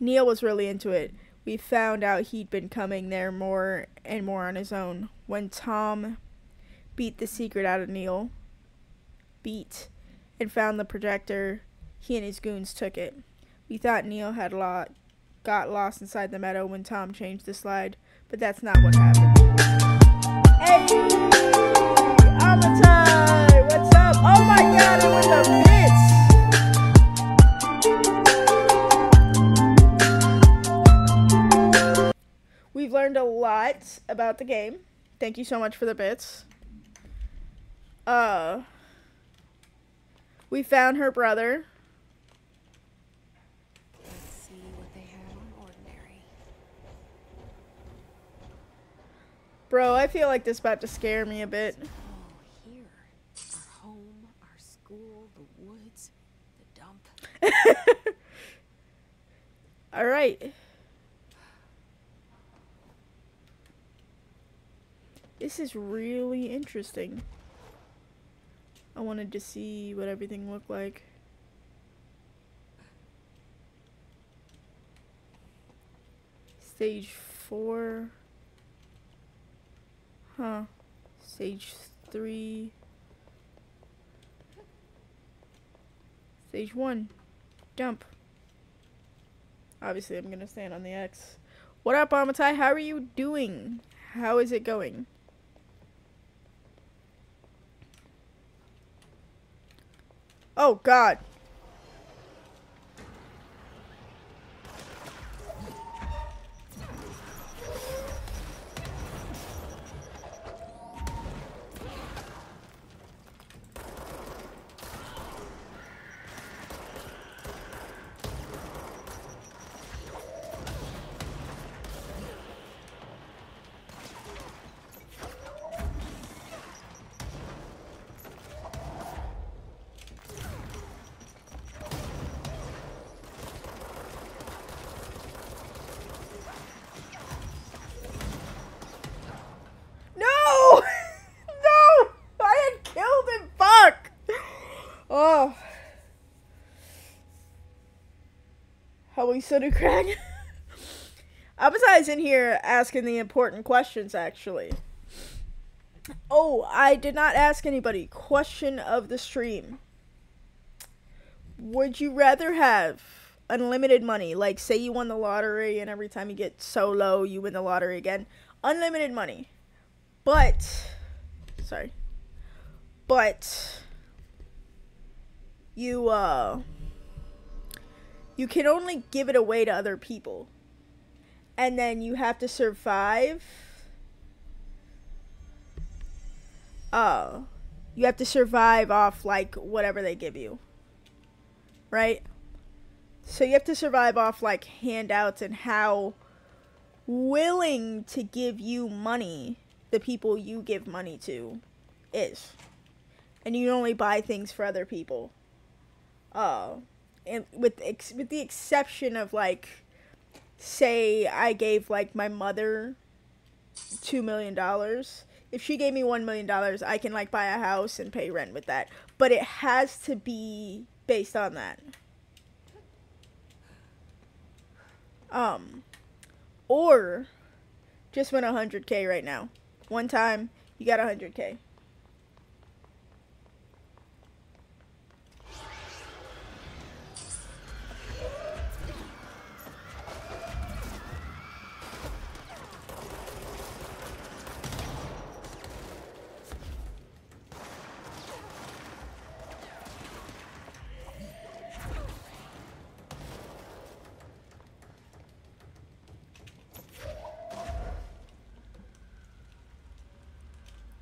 Neil was really into it. We found out he'd been coming there more and more on his own. When Tom beat the secret out of Neil, beat, and found the projector, he and his goons took it. We thought Neil had lot got lost inside the meadow when Tom changed the slide, but that's not what happened. Hey, Amatai, We've learned a lot about the game. Thank you so much for the bits. Uh, we found her brother. Let's see what they have on ordinary. Bro, I feel like this about to scare me a bit. Oh, here. Our home, our school, the woods, the dump. (laughs) All right. This is really interesting. I wanted to see what everything looked like. Stage 4. Huh. Stage 3. Stage 1. Dump. Obviously, I'm going to stand on the X. What up, Amatai? How are you doing? How is it going? Oh, God. How we so I was Abazai's in here asking the important questions, actually. Oh, I did not ask anybody. Question of the stream. Would you rather have unlimited money? Like, say you won the lottery and every time you get so low, you win the lottery again. Unlimited money. But, sorry. But, you, uh, you can only give it away to other people. And then you have to survive uh you have to survive off like whatever they give you. Right? So you have to survive off like handouts and how willing to give you money the people you give money to is. And you only buy things for other people. Uh and with ex- with the exception of like say I gave like my mother two million dollars. If she gave me one million dollars, I can like buy a house and pay rent with that. But it has to be based on that. Um, or just win 100k right now. One time, you got 100k.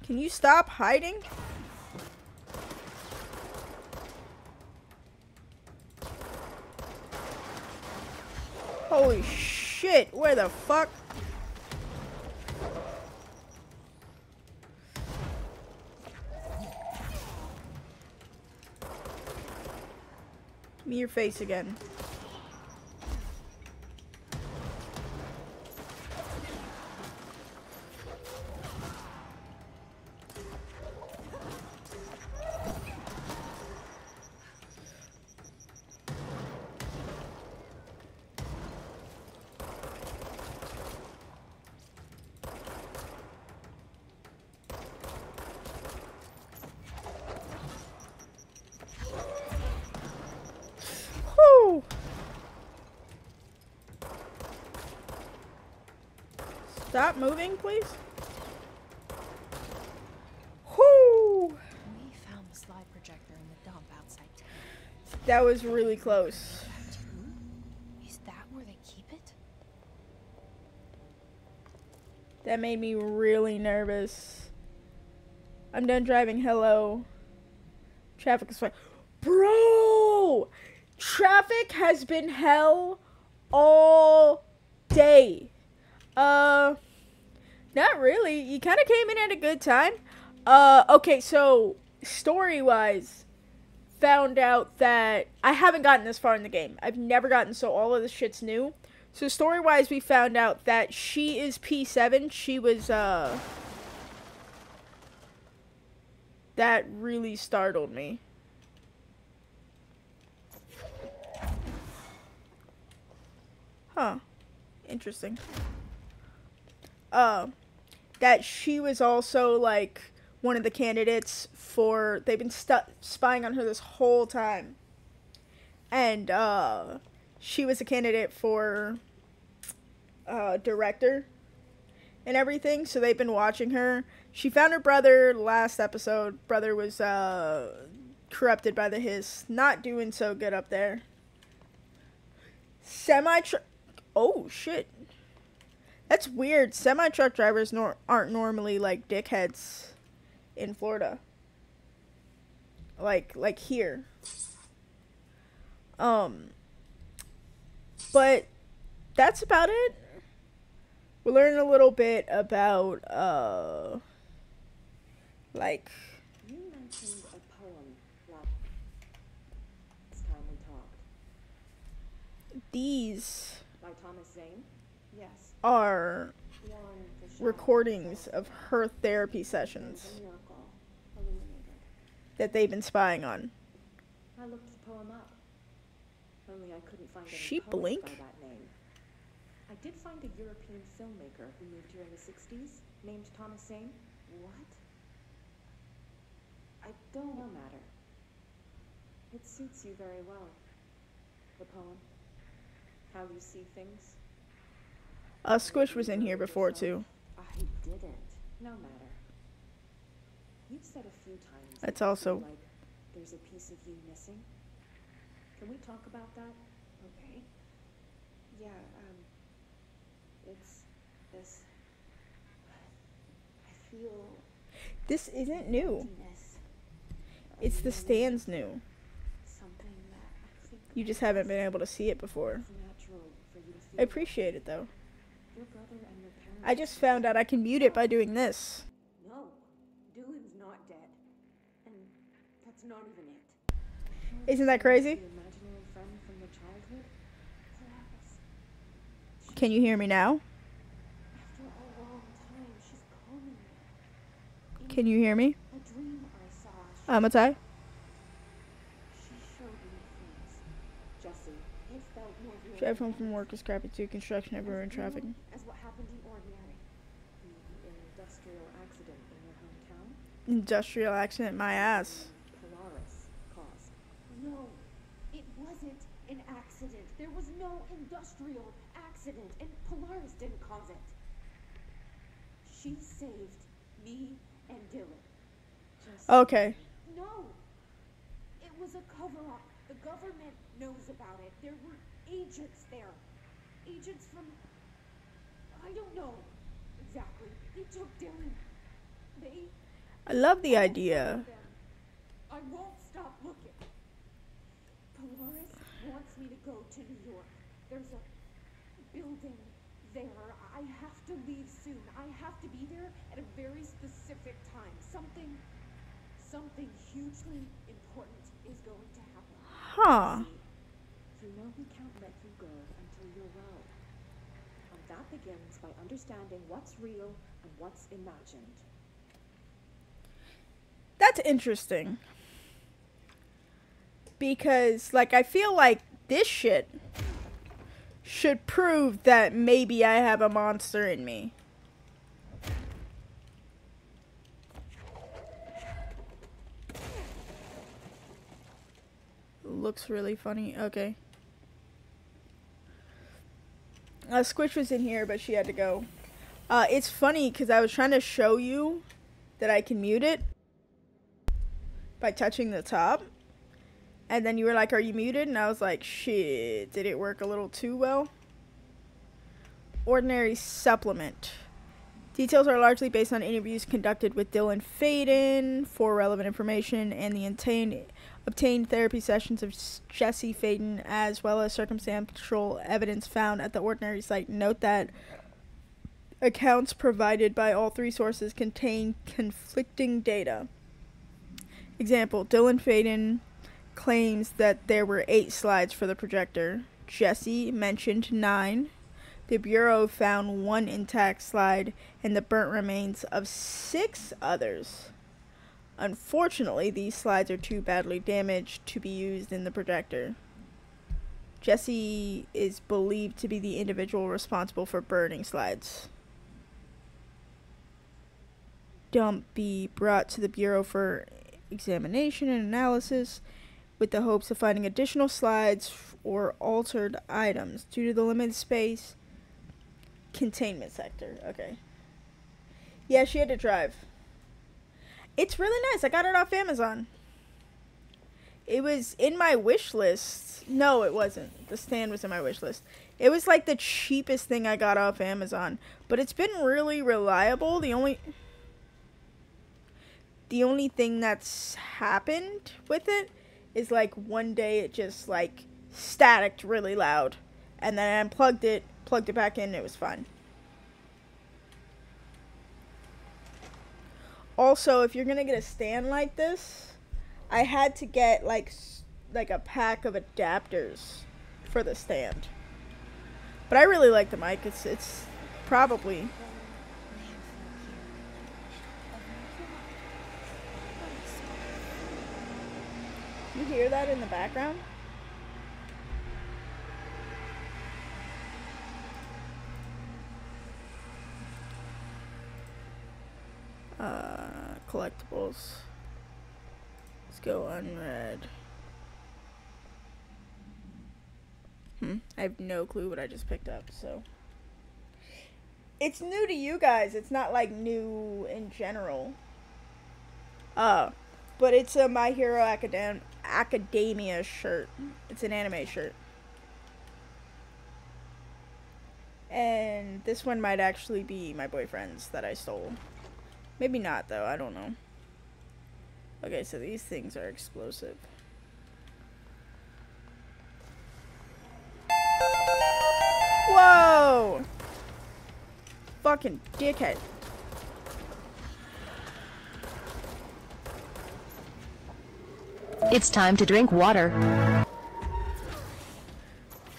Can you stop hiding? Holy shit, where the fuck? Me your face again. Stop moving, please. Whoo! We found the slide projector in the dump outside town. That was really close. Is that where they keep it? That made me really nervous. I'm done driving. Hello. Traffic is fine. Bro! Traffic has been hell all day. Uh, really. You kind of came in at a good time. Uh, okay, so story wise, found out that I haven't gotten this far in the game. I've never gotten so all of this shit's new. So story wise, we found out that she is P7. She was uh. That really startled me. Huh. Interesting. Uh, that she was also like one of the candidates for. They've been stu- spying on her this whole time. And uh, she was a candidate for uh, director and everything. So they've been watching her. She found her brother last episode. Brother was uh, corrupted by the Hiss. Not doing so good up there. Semi. Oh shit. That's weird. Semi truck drivers nor- aren't normally like dickheads in Florida. Like like here. Um but that's about it. We're learning a little bit about uh like You mentioned a poem last time we talked. these By Thomas Zane? Yes. Are Beyond the shadow recordings of her therapy sessions There's a miracle illuminated. that they've been spying on. I looked the poem up. Only I couldn't find any She blink? by that name. I did find a European filmmaker who moved here in the 60s, named Thomas Zane. What? I don't know matter. It suits you very well. The poem. How you see things. Uh, Squish was in here before too. I didn't. No matter. You've said a few times. that That's also- like there's a piece of you missing. Can we talk about that? Okay. Yeah, um. It's this. I feel. This isn't new. It's the stands new. Something that I think You just haven't been able to see it before. is natural for you to feel. I appreciate it though. Your brother and your parents. I just found out I can mute it by doing this. No, Dylan's not dead. And that's not even it. Isn't that crazy? Your imaginary friend from your childhood? Polaris. Can you hear me now? After a long time, she's calling me. Can you hear me? A I saw. She, um, Amatai? she showed me things. Jesse, it felt more real. Drive home from work is crappy too. Construction everywhere real traffic. As what happened in Ordinary. The industrial accident in your hometown? Industrial accident, my ass. Polaris caused. No, it wasn't an accident. There was no industrial accident, and Polaris didn't cause it. She saved me and Dylan. Just Okay. no. It was a cover up. The government knows about it. There were agents there. Agents from I don't know exactly. They took Dylan. I love the idea. I won't stop looking. Polaris wants me to go to New York. There's a building there. I have to leave soon. I have to be there at a very specific time. Something, something hugely important is going to happen. Huh. You know we can't let you go until you're well. And that begins by understanding what's real and what's imagined. That's interesting. Because, like, I feel like this shit should prove that maybe I have a monster in me. Looks really funny. Okay. Uh, Squish was in here, but she had to go. Uh, it's funny because I was trying to show you that I can mute it by touching the top. And then you were like, Are you muted? And I was like, Shit, did it work a little too well? Ordinary supplement. Details are largely based on interviews conducted with Dylan Faden for relevant information and the obtained, obtained therapy sessions of Jesse Faden, as well as circumstantial evidence found at the Ordinary site. Note that accounts provided by all three sources contain conflicting data. Example Dylan Faden claims that there were eight slides for the projector. Jesse mentioned nine. The Bureau found one intact slide and the burnt remains of six others. Unfortunately, these slides are too badly damaged to be used in the projector. Jesse is believed to be the individual responsible for burning slides. Dump be brought to the Bureau for examination and analysis with the hopes of finding additional slides or altered items due to the limited space containment sector. Okay. Yeah, she had to drive. It's really nice. I got it off Amazon. It was in my wish list. No, it wasn't. The stand was in my wish list. It was like the cheapest thing I got off Amazon, but it's been really reliable. The only the only thing that's happened with it is like one day it just like staticked really loud and then I unplugged it, plugged it back in, it was fine. Also, if you're gonna get a stand like this, I had to get like like a pack of adapters for the stand. But I really like the mic. It's it's probably You hear that in the background? Uh, collectibles. Let's go unread. Hmm. I have no clue what I just picked up, so. It's new to you guys. It's not like new in general. Uh, but it's a My Hero Academ- Academia shirt. It's an anime shirt. And this one might actually be my boyfriend's that I stole. Maybe not, though. I don't know. Okay, so these things are explosive. Whoa! Fucking dickhead. It's time to drink water.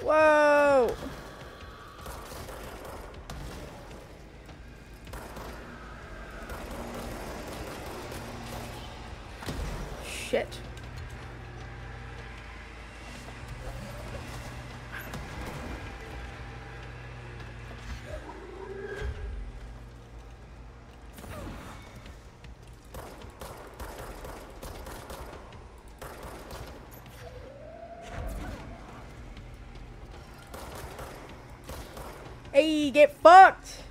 Whoa! Shit. Hey, get fucked!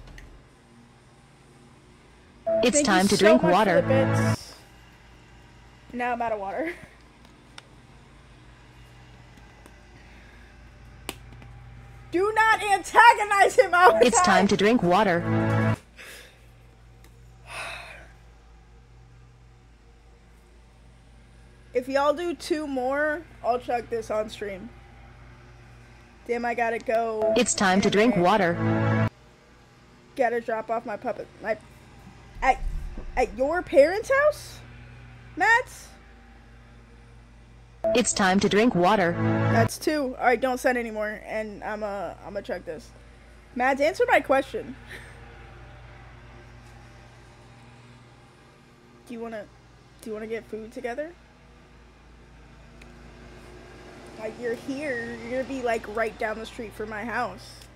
It's Thank time to so drink water. Now I'm out of water. (laughs) Do not antagonize him the It's time to drink water. (sighs) If y'all do two more, I'll chuck this on stream. Damn, I gotta go. It's time to drink water. Gotta drop off my puppet. My at your parents' house, Matt. It's time to drink water. That's two. All right, don't send anymore, and I'm uh I'm gonna check this. Mads, answer my question. Do you wanna do you wanna get food together? Like you're here, you're gonna be like right down the street from my house.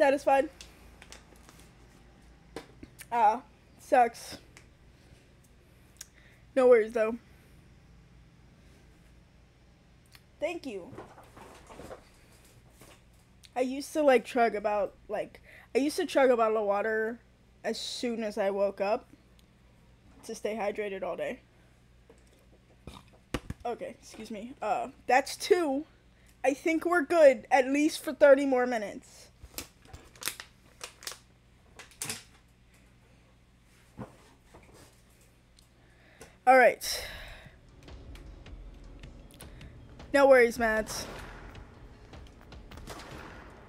Satisfied? Ah, sucks. No worries though. Thank you. I used to like chug about like I used to chug a bottle of water as soon as I woke up to stay hydrated all day. Okay, excuse me. Uh that's two. I think we're good at least for 30 more minutes. All right. No worries, Mads.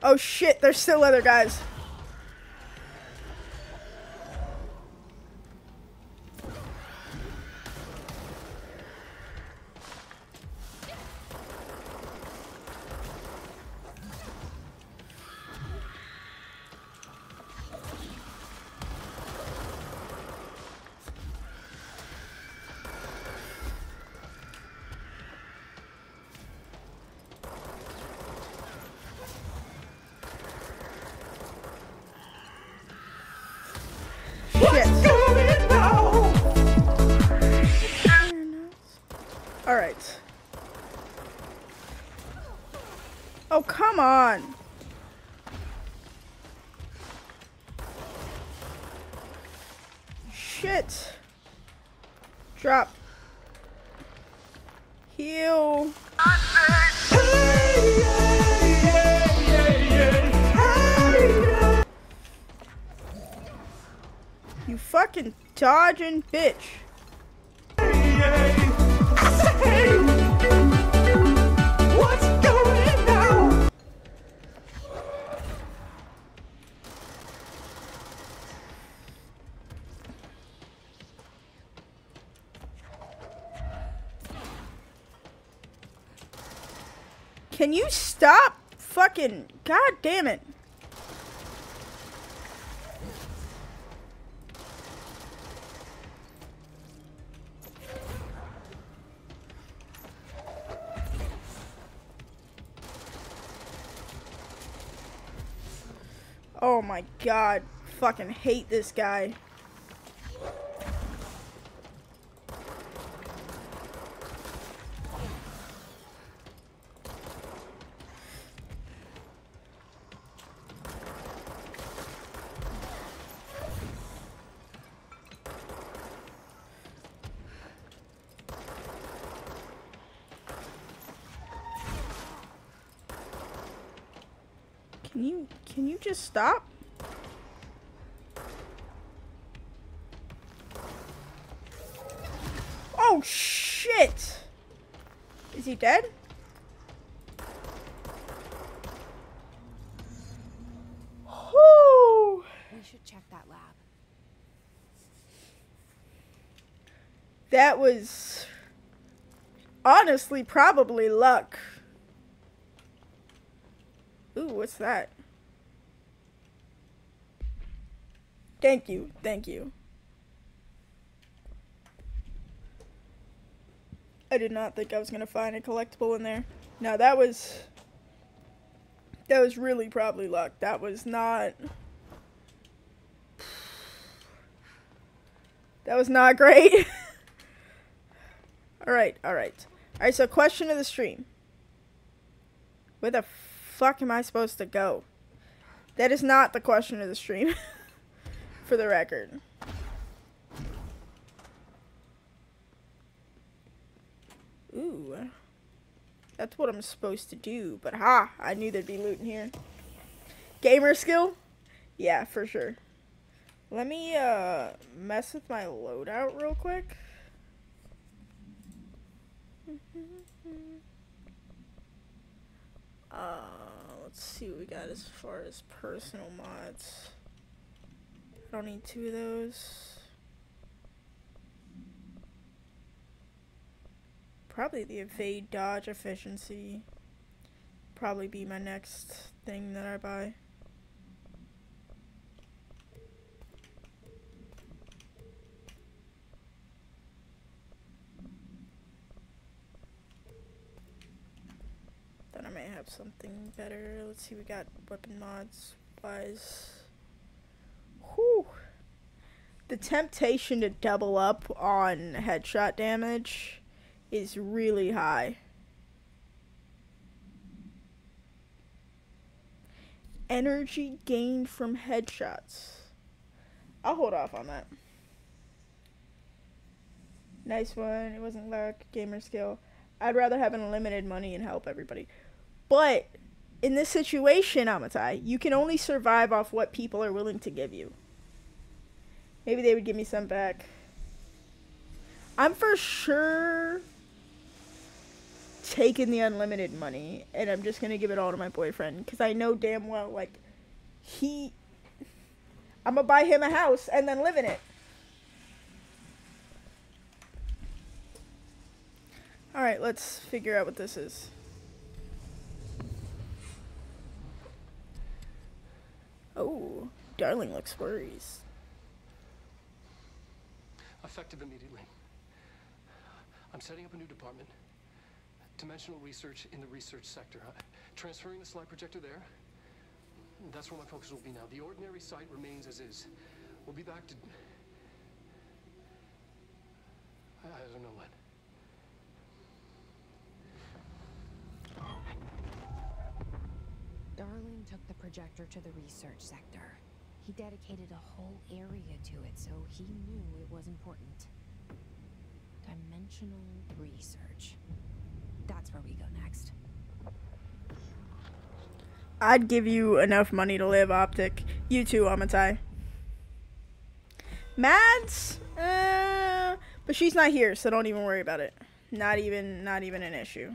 Oh shit, there's still other guys. Dodging bitch. Can you stop fucking god damn it. my god. Fucking hate this guy. Can you just stop? That was honestly probably luck. Ooh, what's that? Thank you, thank you. I did not think I was gonna find a collectible in there. Now that was that was really probably luck. That was not That was not (laughs) great. Alright, alright. Alright, so question of the stream. Where the fuck am I supposed to go? That is not the question of the stream. (laughs) For the record. Ooh. That's what I'm supposed to do. But ha! I knew there'd be loot in here. Gamer skill? Yeah, for sure. Let me uh mess with my loadout real quick. Uh, let's see what we got as far as personal mods. I don't need two of those. Probably the evade dodge efficiency. Probably be my next thing that I buy. Have something better. Let's see, we got weapon mods wise. Whew. The temptation to double up on headshot damage is really high. Energy gained from headshots. I'll hold off on that. Nice one. It wasn't luck. Gamer skill. I'd rather have unlimited money and help everybody. But in this situation, Amatai, you can only survive off what people are willing to give you. Maybe they would give me some back. I'm for sure taking the unlimited money and I'm just to give it all to my boyfriend because I know damn well, like, he. I'm to buy him a house and then live in it. Alright, let's figure out what this is. Oh, darling looks worries. Effective immediately. I'm setting up a new department. Dimensional research in the research sector. Uh, transferring the slide projector there. That's where my focus will be now. The ordinary site remains as is. We'll be back to... I, I don't know when. Darling took the projector to the research sector. He dedicated a whole area to it, so he knew it was important. Dimensional research. That's where we go next. I'd give you enough money to live, Optic. You too, Amatai. Mads? Uh, but she's not here, so don't even worry about it. Not even, not even an issue.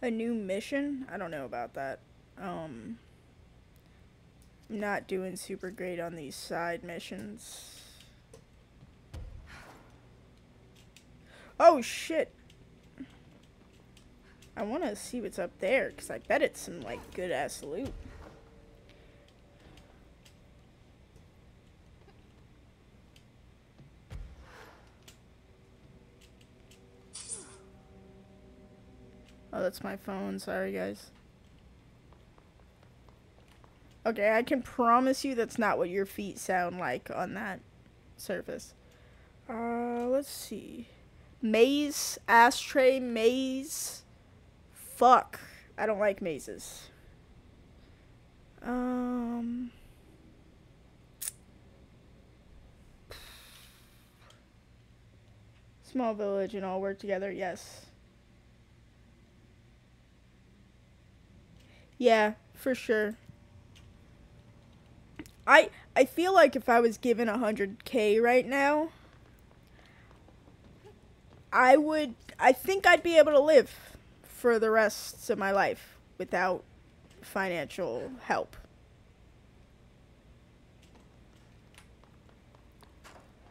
A new mission? I don't know about that. Um, I'm not doing super great on these side missions. Oh shit! I want to see what's up there because I bet it's some like good ass loot. Oh, that's my phone. Sorry, guys. Okay, I can promise you that's not what your feet sound like on that surface. Uh, let's see. Maze, ashtray, maze. Fuck. I don't like mazes. Um. Small village and all work together. Yes. Yeah, for sure. I I feel like if I was given 100k right now, I would I think I'd be able to live for the rest of my life without financial help.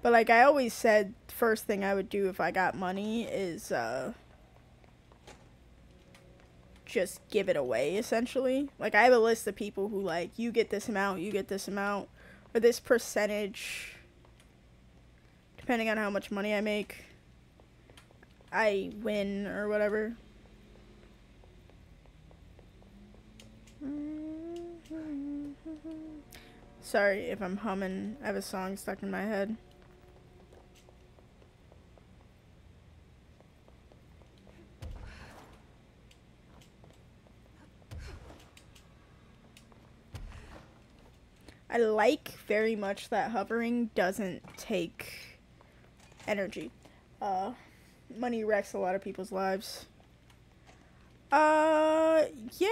But like I always said, first thing I would do if I got money is uh just give it away essentially. Like I have a list of people who like you get this amount, you get this amount or this percentage depending on how much money I make. I win or whatever. Mm-hmm. Sorry if I'm humming. I have a song stuck in my head. I like very much that hovering doesn't take energy. Uh, money wrecks a lot of people's lives. Uh, yeah,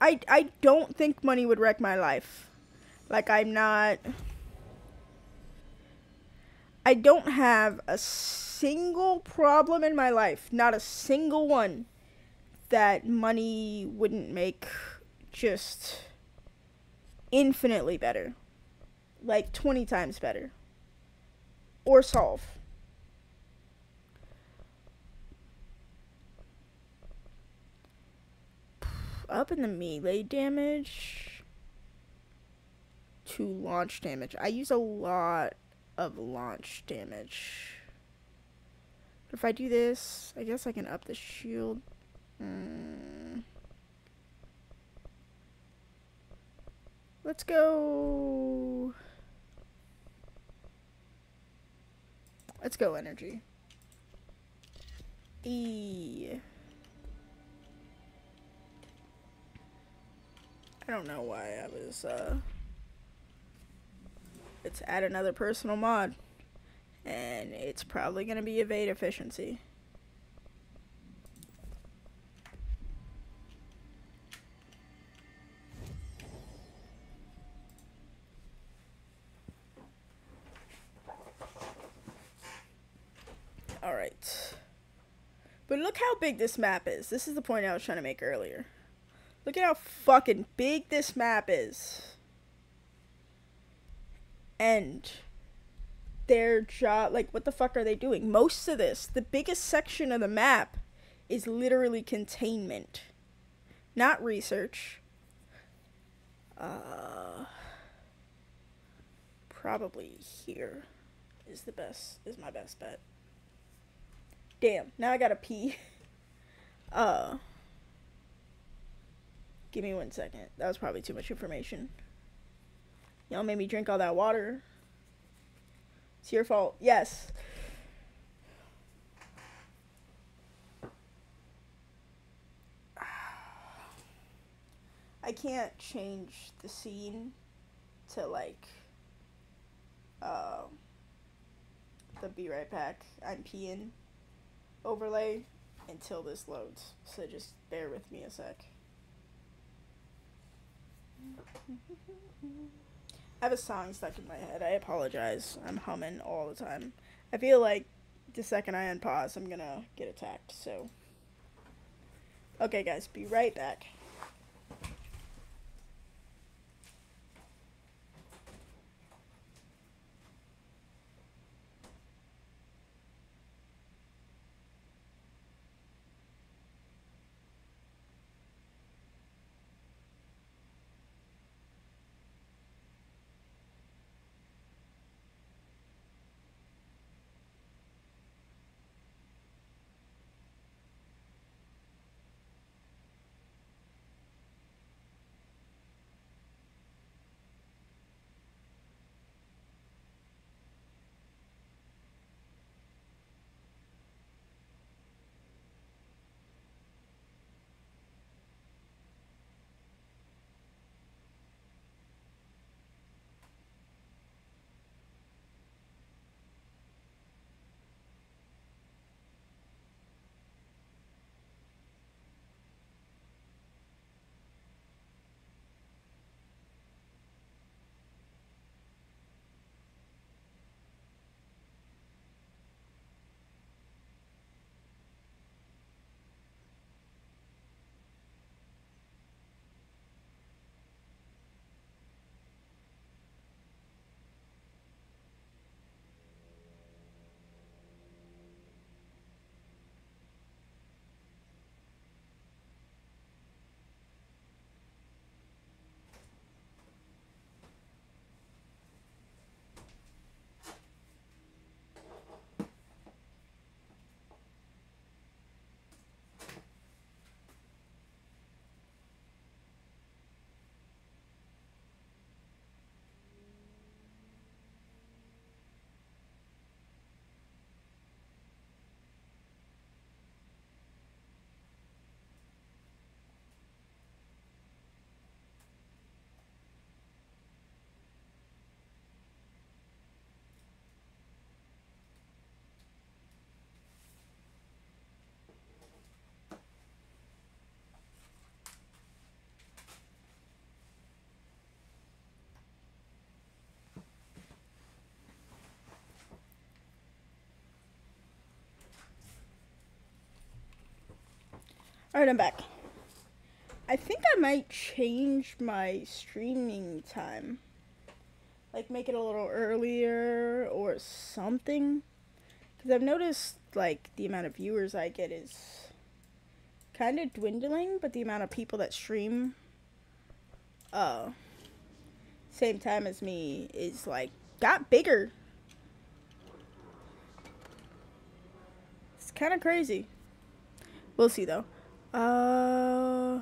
I, I don't think money would wreck my life. Like, I'm not. I don't have a single problem in my life, not a single one, that money wouldn't make just infinitely better. Like 20 times better. Or solve. (sighs) Up in the melee damage to launch damage. I use a lot of launch damage. If I do this, I guess I can up the shield. Mm. Let's go. Let's go energy. E. I don't know why I was, uh. Let's add another personal mod. And it's probably going to be evade efficiency. Look how big this map is. This is the point I was trying to make earlier. Look at how fucking big this map is. And their job, like, what the fuck are they doing? Most of this, the biggest section of the map is literally containment, not research. Uh, probably here is the best, is my best bet. Damn, now I gotta pee. (laughs) Uh, give me one second. That was probably too much information. Y'all made me drink all that water. It's your fault. Yes. (sighs) I can't change the scene to like uh, the be right back. I'm peeing overlay until this loads. So just bear with me a sec. (laughs) I have a song stuck in my head. I apologize. I'm humming all the time. I feel like the second I unpause, I'm gonna get attacked. So, okay, guys, be right back. Alright, I'm back. I think I might change my streaming time. Like make it a little earlier or something. Because I've noticed like the amount of viewers I get is kind of dwindling, but the amount of people that stream uh same time as me is like got bigger. It's kind of crazy. We'll see though. Uh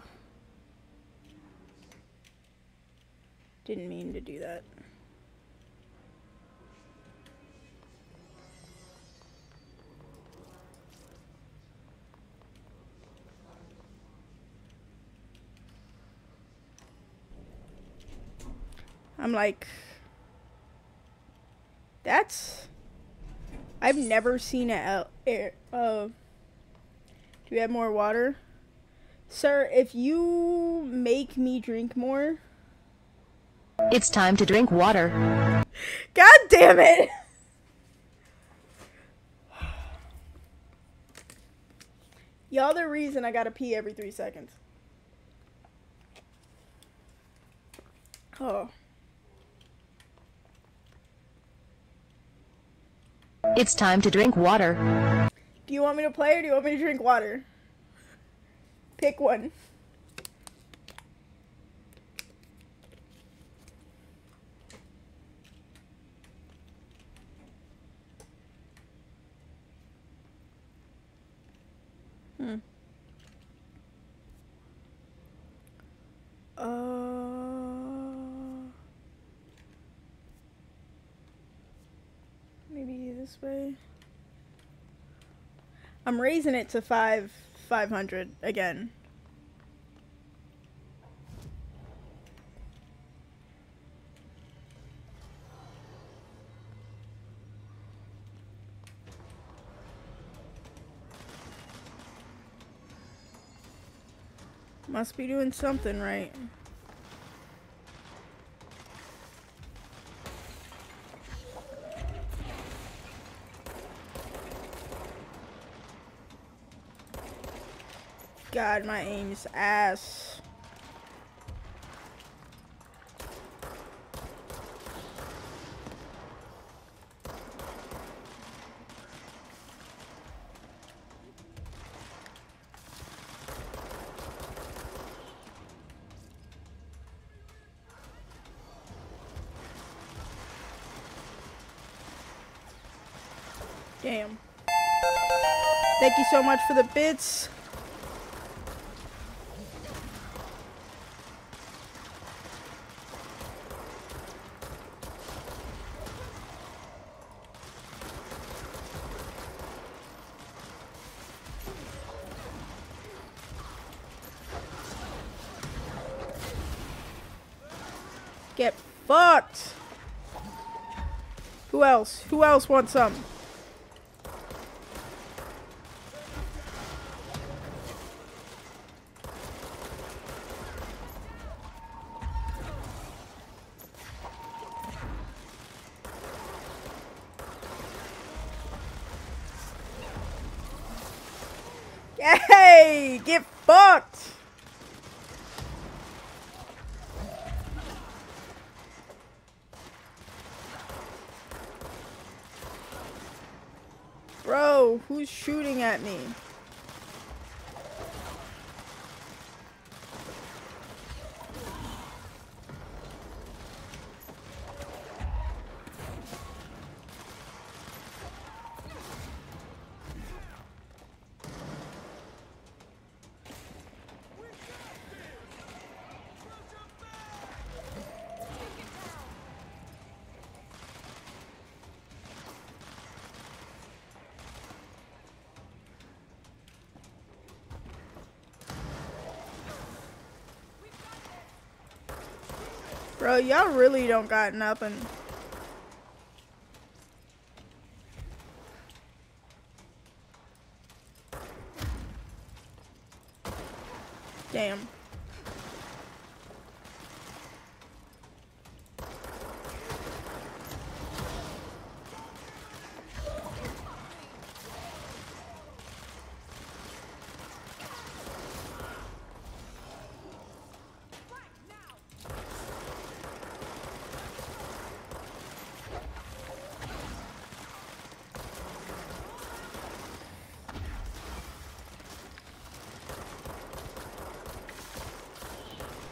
Didn't mean to do that. I'm like, that's. I've never seen a. Uh, do we have more water, sir? If you make me drink more, It's time to drink water. God damn it! Y'all the reason I gotta pee every three seconds. Oh. It's time to drink water. Do you want me to play or do you want me to drink water? Pick one. Hmm. Uh, maybe this way. I'm raising it to five five hundred again. Must be doing something right. God, my aim is ass. Damn. Thank you so much for the bits. Get fucked. Who else? Wants some? Hey, get fucked. Bro, who's shooting at me? Bro, y'all really don't got nothing. Damn.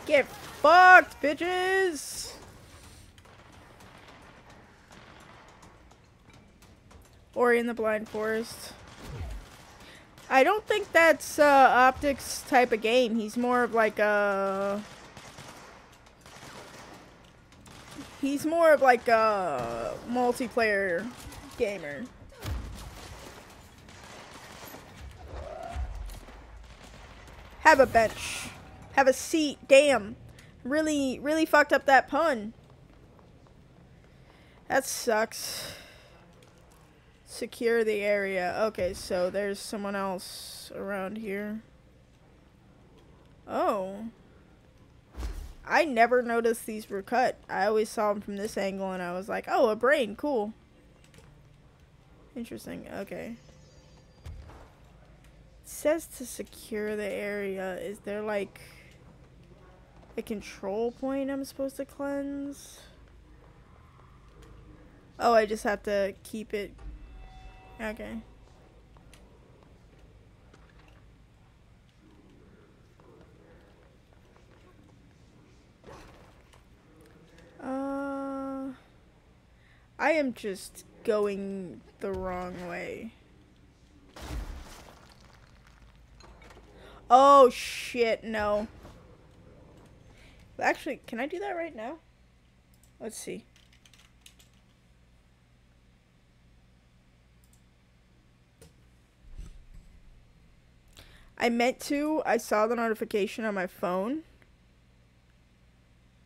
Get fucked, bitches! Ori and the Blind Forest. I don't think that's uh, Optics type of game. He's more of like a... He's more of like a multiplayer gamer. Have a bench. Have a seat. Damn. Really, really fucked up that pun. That sucks. Secure the area. Okay, so there's someone else around here. Oh. I never noticed these were cut. I always saw them from this angle and I was like, oh, a brain. Cool. Interesting. Okay. It says to secure the area. Is there like a control point I'm supposed to cleanse? Oh, I just have to keep it. Okay. Uh, I am just going the wrong way. Oh shit, no. Actually, can I do that right now? Let's see. I meant to. I saw the notification on my phone.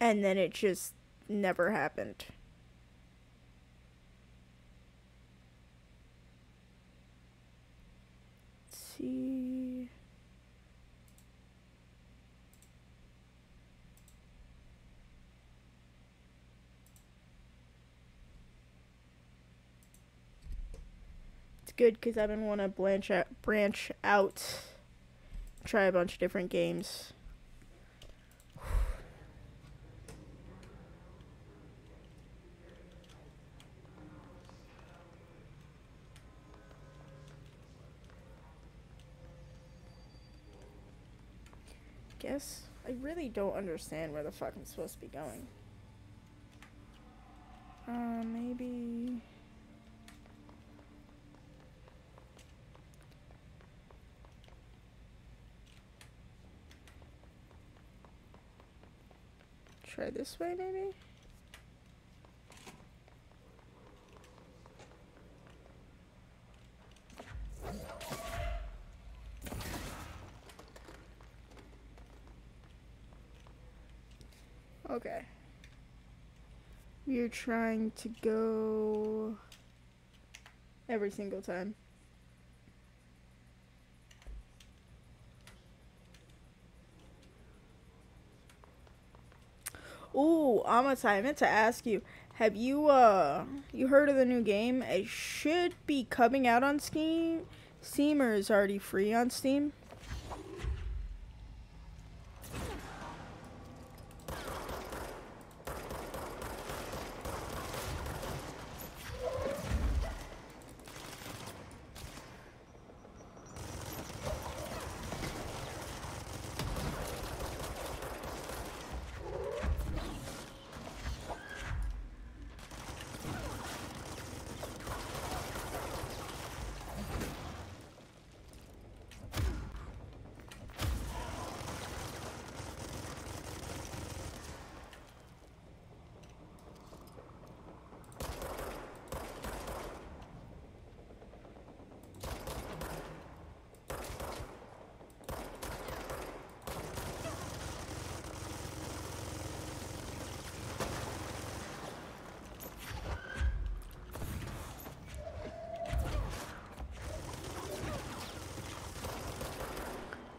And then it just never happened. Let's see. It's good because I've been want to branch out, branch out, try a bunch of different games. Guess I really don't understand where the fuck I'm supposed to be going. Uh, maybe. Try this way, maybe? Okay. We are trying to go every single time. Ooh, Amatai, I meant to ask you, have you uh you heard of the new game? It should be coming out on Steam. Steam or is already free on Steam.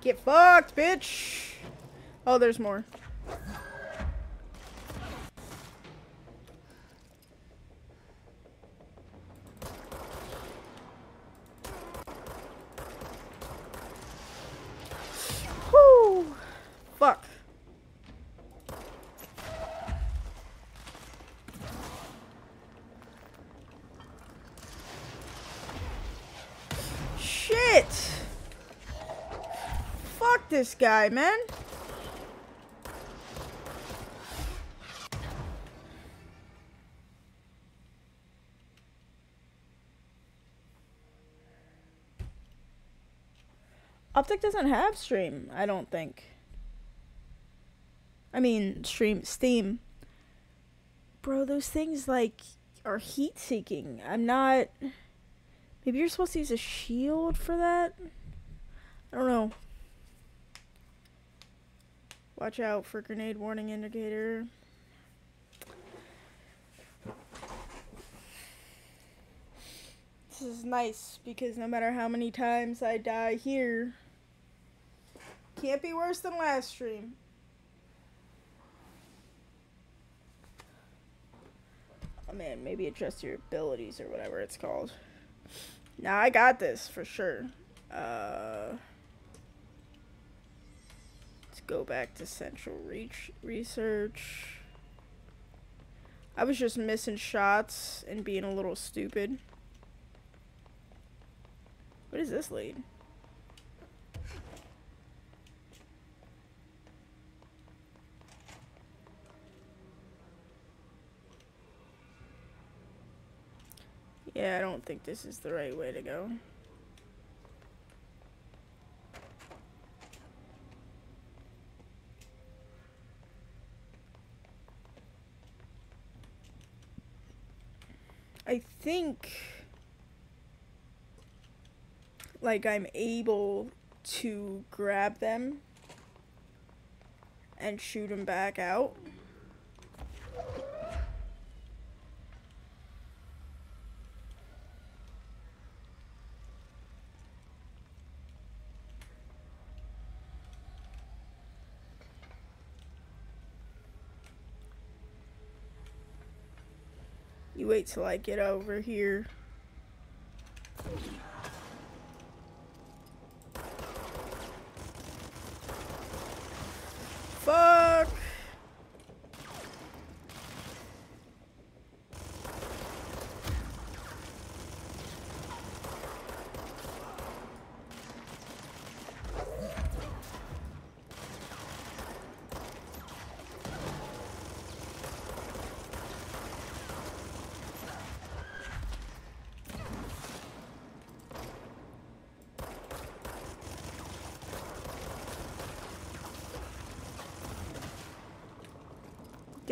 Get fucked, bitch! Oh, there's more. this guy, man? Optic doesn't have stream, I don't think. I mean, stream, Steam. Bro, those things, like, are heat seeking. I'm not. Maybe you're supposed to use a shield for that? I don't know. Watch out for grenade warning indicator. This is nice because no matter how many times I die here, can't be worse than last stream. Oh man, maybe adjust your abilities or whatever it's called. Now I got this for sure. Uh, go back to Central Reach Research. I was just missing shots and being a little stupid. What is this lead? Yeah, I don't think this is the right way to go. I think like I'm able to grab them and shoot them back out. Wait till I get over here. Fuck!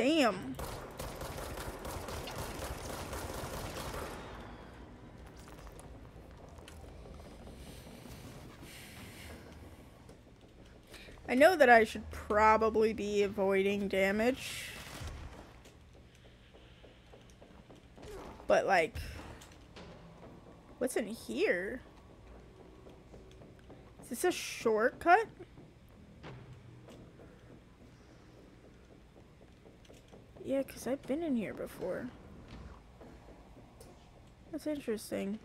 Damn. I know that I should probably be avoiding damage. But like, what's in here? Is this a shortcut? Yeah, because I've been in here before. That's interesting.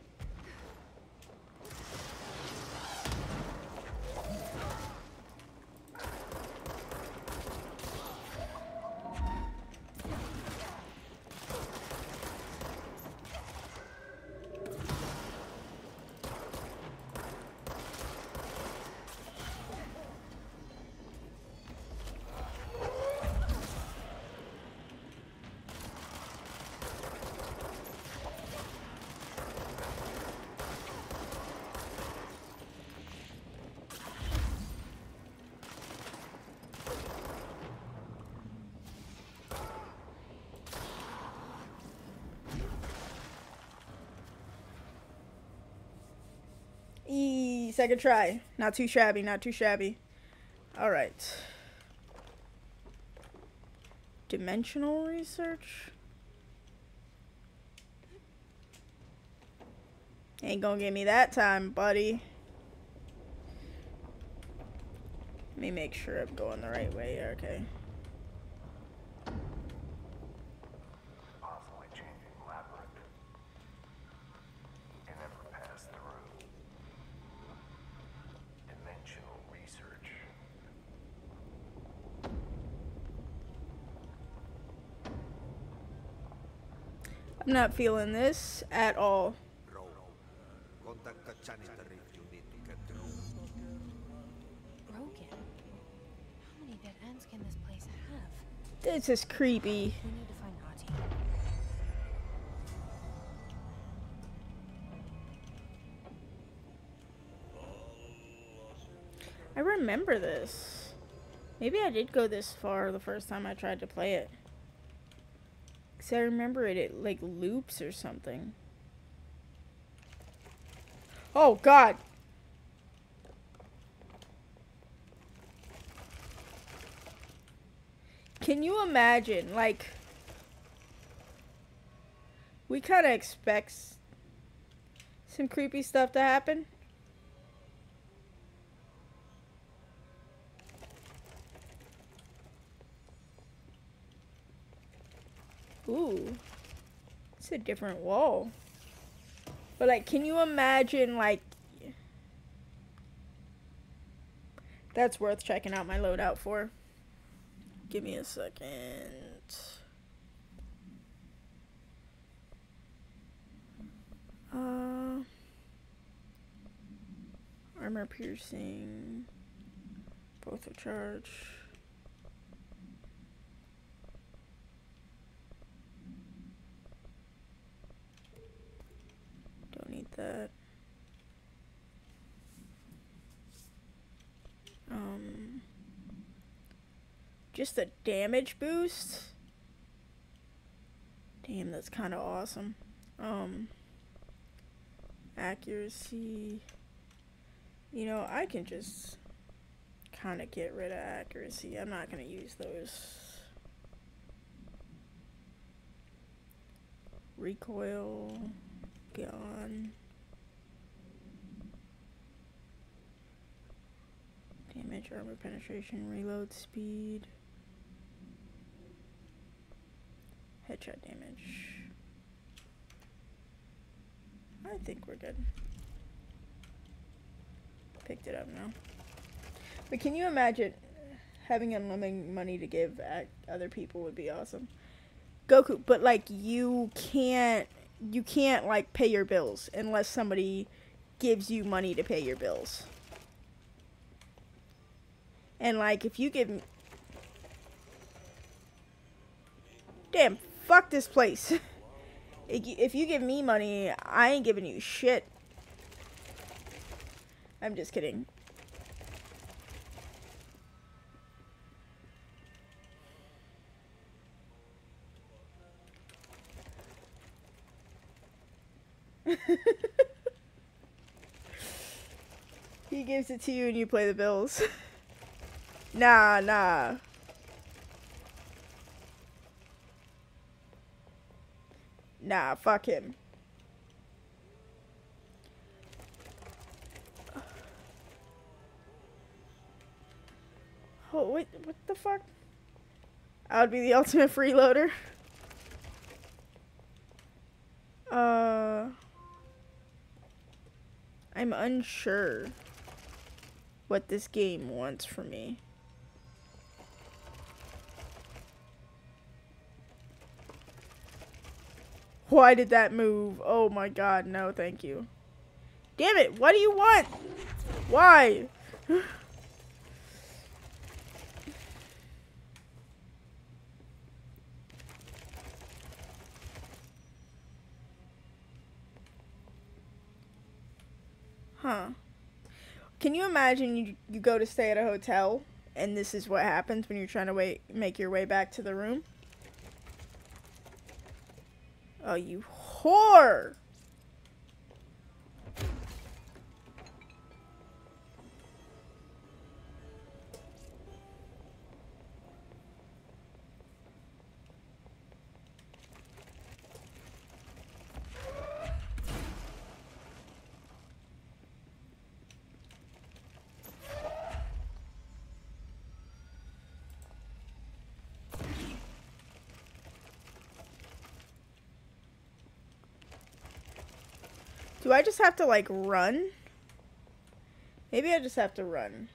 E second try. Not too shabby, not too shabby. Alright. Dimensional research? Ain't gonna get me that time, buddy. Let me make sure I'm going the right way. Okay. Possibly changing labyrinth. Can never pass through. Dimensional research. I'm not feeling this at all. Contact Kachanita if you need to get through. Broken. How many dead ends can this place have? This is creepy. We need to find Nati. I remember this. Maybe I did go this far the first time I tried to play it. Cause I remember it, it like loops or something. Oh god! Can you imagine, like, we kind of expect some creepy stuff to happen? Ooh. It's a different wall. But like, can you imagine like That's worth checking out my loadout for. Give me a second. Uh armor piercing. Both are charge. Don't need that. Um, just a damage boost. Damn, that's kind of awesome. Um, accuracy. You know, I can just kind of get rid of accuracy. I'm not gonna use those. Recoil, gone. Damage, armor penetration, reload speed. Headshot damage. I think we're good. Picked it up now. But can you imagine having unlimited money to give at other people would be awesome. Goku, but like you can't you can't like pay your bills unless somebody gives you money to pay your bills. And like if you give me Damn, fuck this place. (laughs) If you- give me money, I ain't giving you shit. I'm just kidding. (laughs) he gives it to you and you play the bills. (laughs) nah, nah. Nah, fuck him. (sighs) Oh, wait, what the fuck? I would be the (laughs) ultimate freeloader. Uh, I'm unsure what this game wants from me. Why did that move? Oh my god, no, thank you. Damn it, what do you want? Why? Huh. Can you imagine you, you go to stay at a hotel and this is what happens when you're trying to wait, make your way back to the room? Oh, you whore! Do I just have to like run? Maybe I just have to run.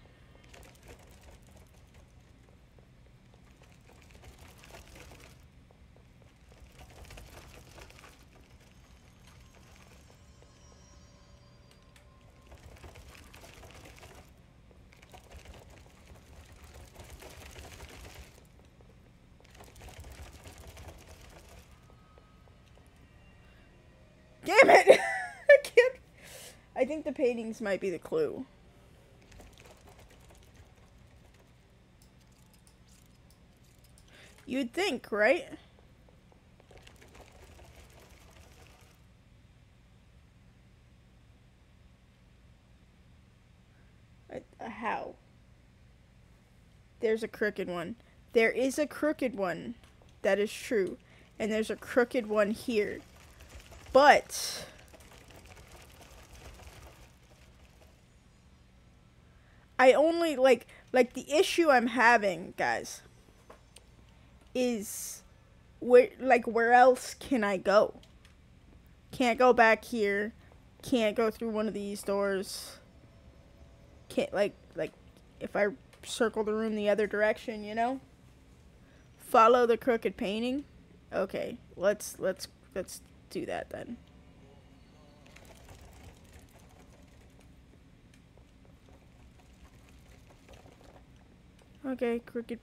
might be the clue. You'd think, right? How? There's a crooked one. There is a crooked one. That is true. And there's a crooked one here. But I only like like the issue I'm having, guys, is where like where else can I go? Can't go back here. Can't go through one of these doors. Can't like like if I circle the room the other direction, you know? Follow the crooked painting. Okay, let's let's let's do that then. Okay, crooked.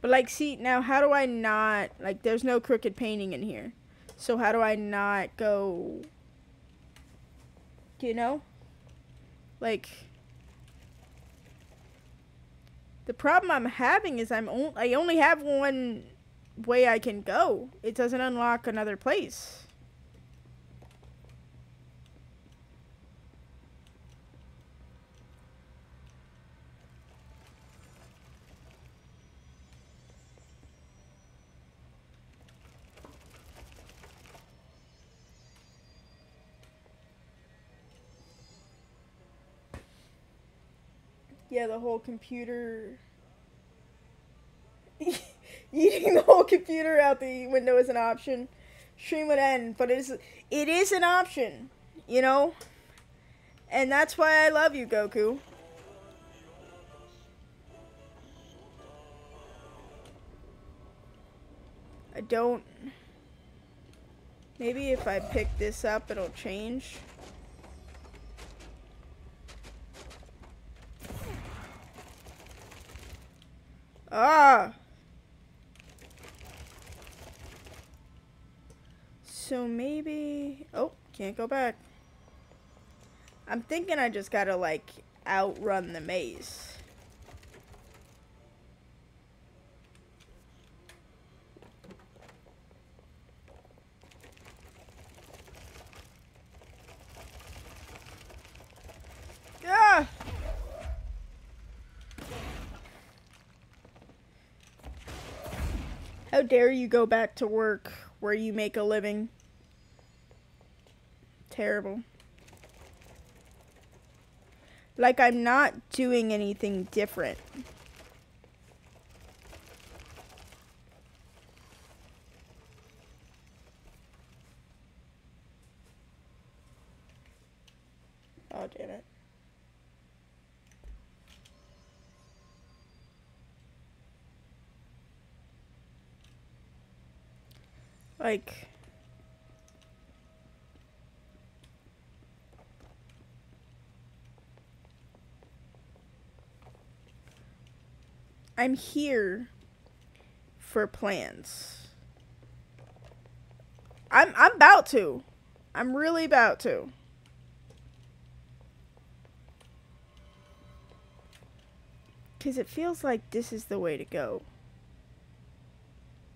But like, see now, how do I not like? There's no crooked painting in here, so how do I not go? You know, like. The problem I'm having is I'm on- I only have one way I can go. It doesn't unlock another place. Yeah, the whole computer. (laughs) Eating the whole computer out the window is an option. Stream would end, but it is it is an option, you know. And that's why I love you, Goku. I don't. Maybe if I pick this up, it'll change. Ah! So maybe... Oh, can't go back. I'm thinking I just gotta, like, outrun the maze. Ah! How dare you go back to work where you make a living? Terrible. Like I'm not doing anything different. Oh, damn it. Like... I'm here for plans. I'm I'm about to. I'm really about to. Cuz it feels like this is the way to go.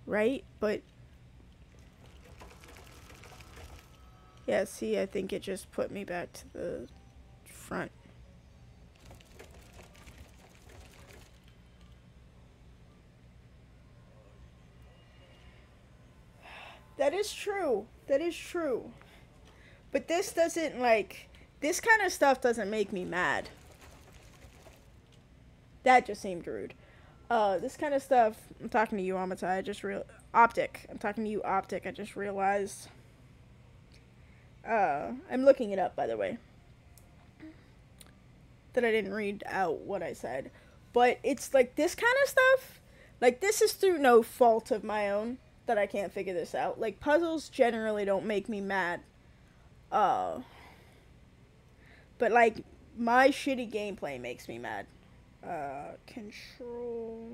Right? But Yeah, see, I think it just put me back to the front. That is true. That is true. But this doesn't, like, this kind of stuff doesn't make me mad. That just seemed rude. Uh, this kind of stuff, I'm talking to you, Amata, I just real Optic. I'm talking to you, Optic. I just realized. Uh, I'm looking it up, by the way. That I didn't read out what I said. But it's like this kind of stuff. Like, this is through no fault of my own that I can't figure this out. Like, puzzles generally don't make me mad. Uh, but, like, my shitty gameplay makes me mad. Uh, control.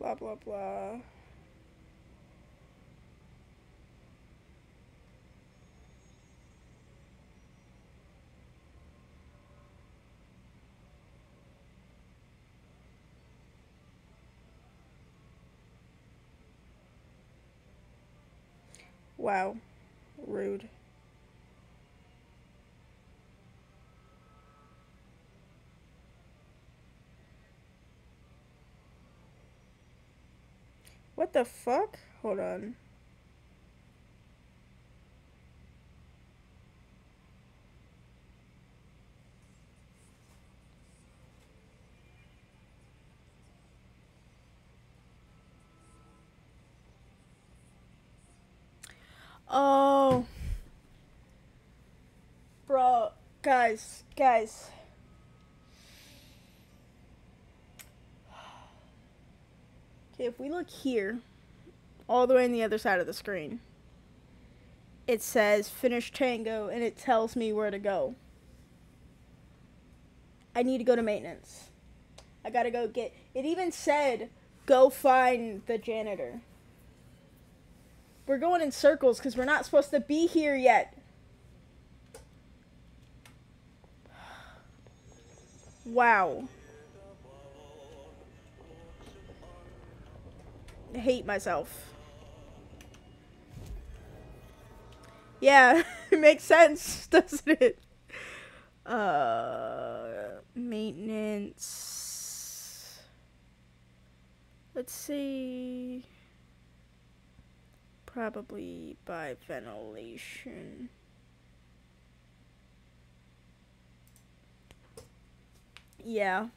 Blah, blah, blah. Wow. Rude. What the fuck? Hold on. Oh. Bro, guys, guys. Okay, if we look here, all the way on the other side of the screen, it says finish tango and it tells me where to go. I need to go to maintenance. I gotta go get. It even said go find the janitor. We're going in circles because we're not supposed to be here yet. Wow. Hate myself. Yeah, (laughs) it makes sense, (laughs) doesn't it? Uh, maintenance. Let's see. Probably by ventilation. Yeah.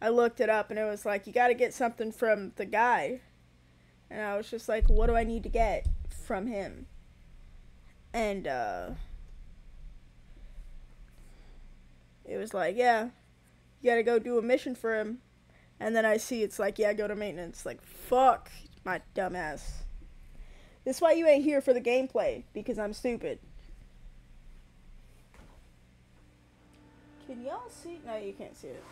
I looked it up and it was like, you gotta get something from the guy. And I was just like, what do I need to get from him? And, uh, it was like, yeah, you gotta go do a mission for him. And then I see it's like, yeah, go to maintenance. Like, fuck my dumbass. This is why you ain't here for the gameplay, because I'm stupid. Can y'all see? No, you can't see it.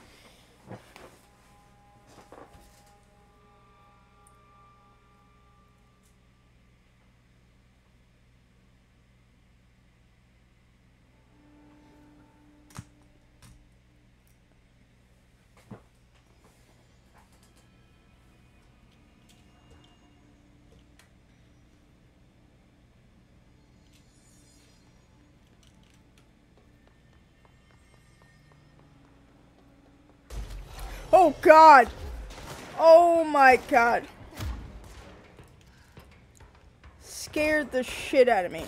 Oh god. Oh my god. Scared the shit out of me.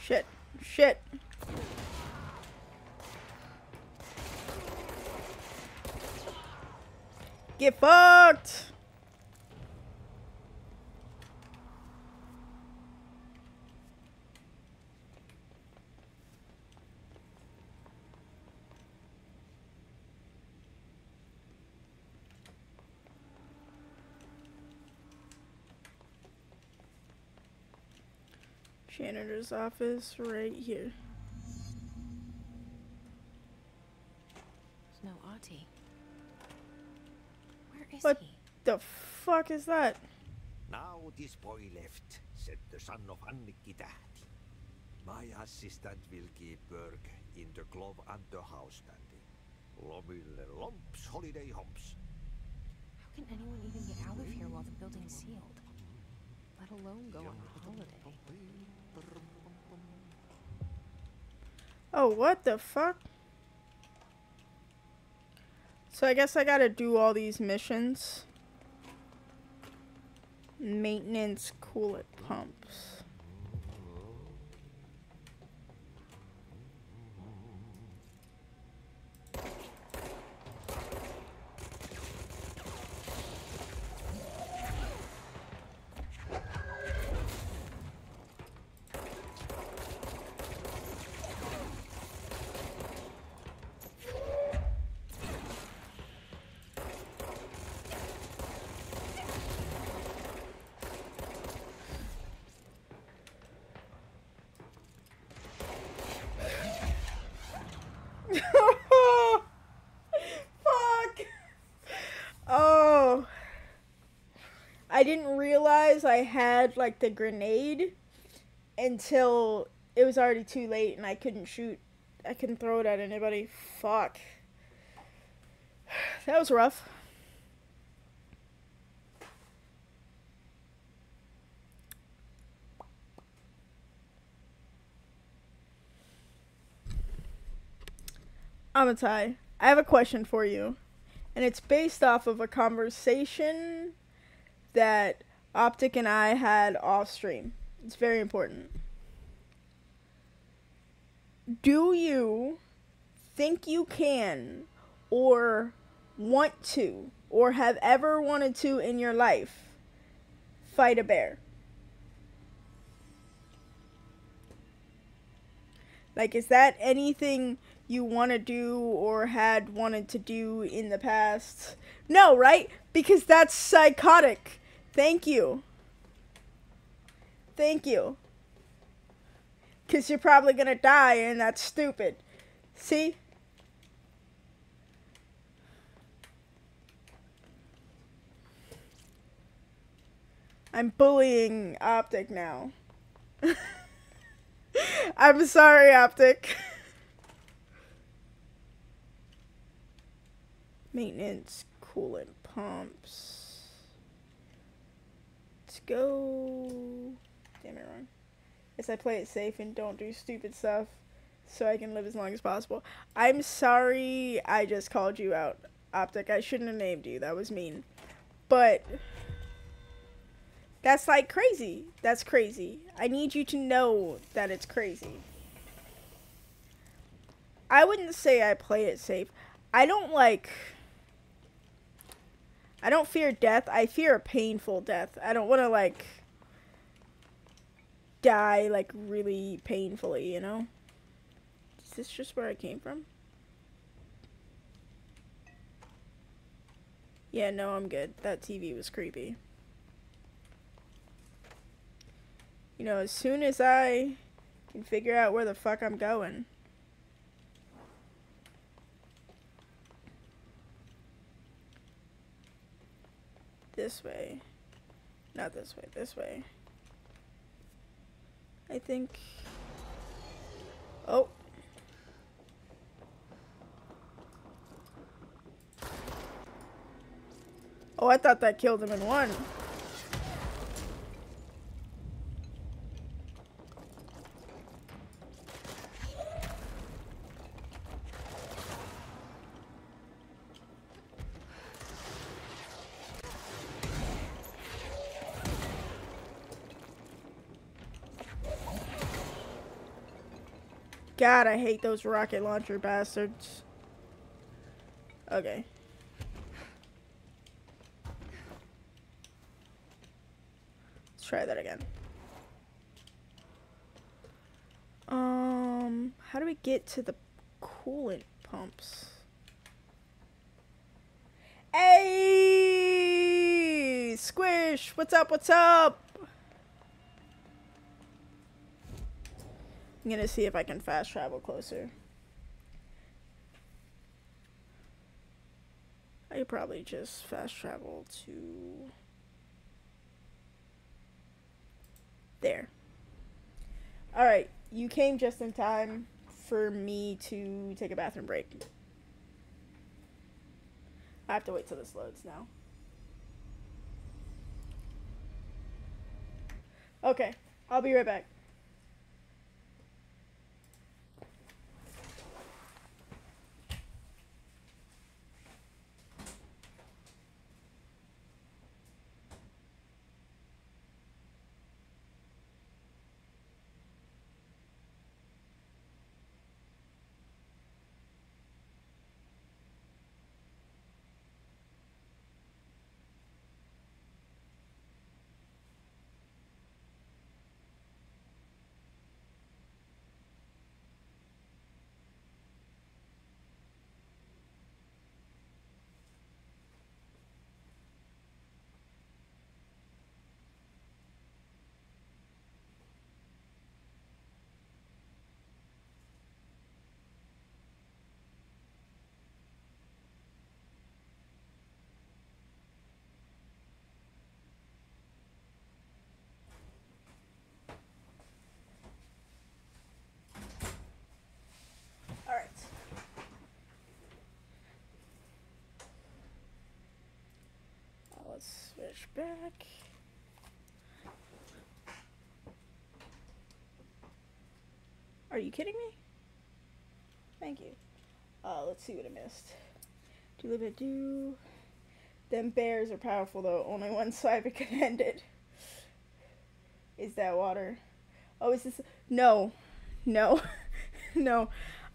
Shit. Shit. Get fucked! Janitor's office right here. There's no Ahti. Where is What he? the fuck is that? Now this boy left, said the son of Annikki Tähti. My assistant will keep work in the glove and the house standing. Lomille lomps, holiday humps. How can anyone even get out of here while the building's sealed? Let alone go on a holiday. Oh, what the fuck? So I guess I gotta do all these missions. Maintenance coolant pumps. Had like the grenade until it was already too late and I couldn't shoot. I couldn't throw it at anybody. Fuck. (sighs) That was rough. Amatai, I have a question for you. And it's based off of a conversation that Optic and I had off stream. It's very important. Do you think you can or want to or have ever wanted to in your life fight a bear? Like, is that anything you want to do or had wanted to do in the past? No, right? Because that's psychotic. Thank you. Thank you. Because you're probably going to die, and that's stupid. See? I'm bullying Optic now. (laughs) I'm sorry, Optic. (laughs) Maintenance, coolant pumps. Go. Damn it, wrong. Yes, I play it safe and don't do stupid stuff so I can live as long as possible. I'm sorry I just called you out, Optic. I shouldn't have named you. That was mean. But that's like crazy. That's crazy. I need you to know that it's crazy. I wouldn't say I play it safe. I don't like. I don't fear death. I fear a painful death. I don't want to, like, die, like, really painfully, you know? Is this just where I came from? Yeah, no, I'm good. That TV was creepy. You know, as soon as I can figure out where the fuck I'm going. This way. Not this way, this way. I think... Oh. Oh, I thought that killed him in one. God, I hate those rocket launcher bastards. Okay. Let's try that again. Um, how do we get to the coolant pumps? Hey! Squish! What's up? What's up? I'm gonna see if I can fast travel closer. I could probably just fast travel to there. Alright, you came just in time for me to take a bathroom break. I have to wait till this loads now. Okay, I'll be right back. Flashback. Are you kidding me? Thank you. Uh, let's see what I missed. Do live it do. Them bears are powerful though. Only one (laughs) swipe can end it. Is that water? Oh, is this? No, no, (laughs) no.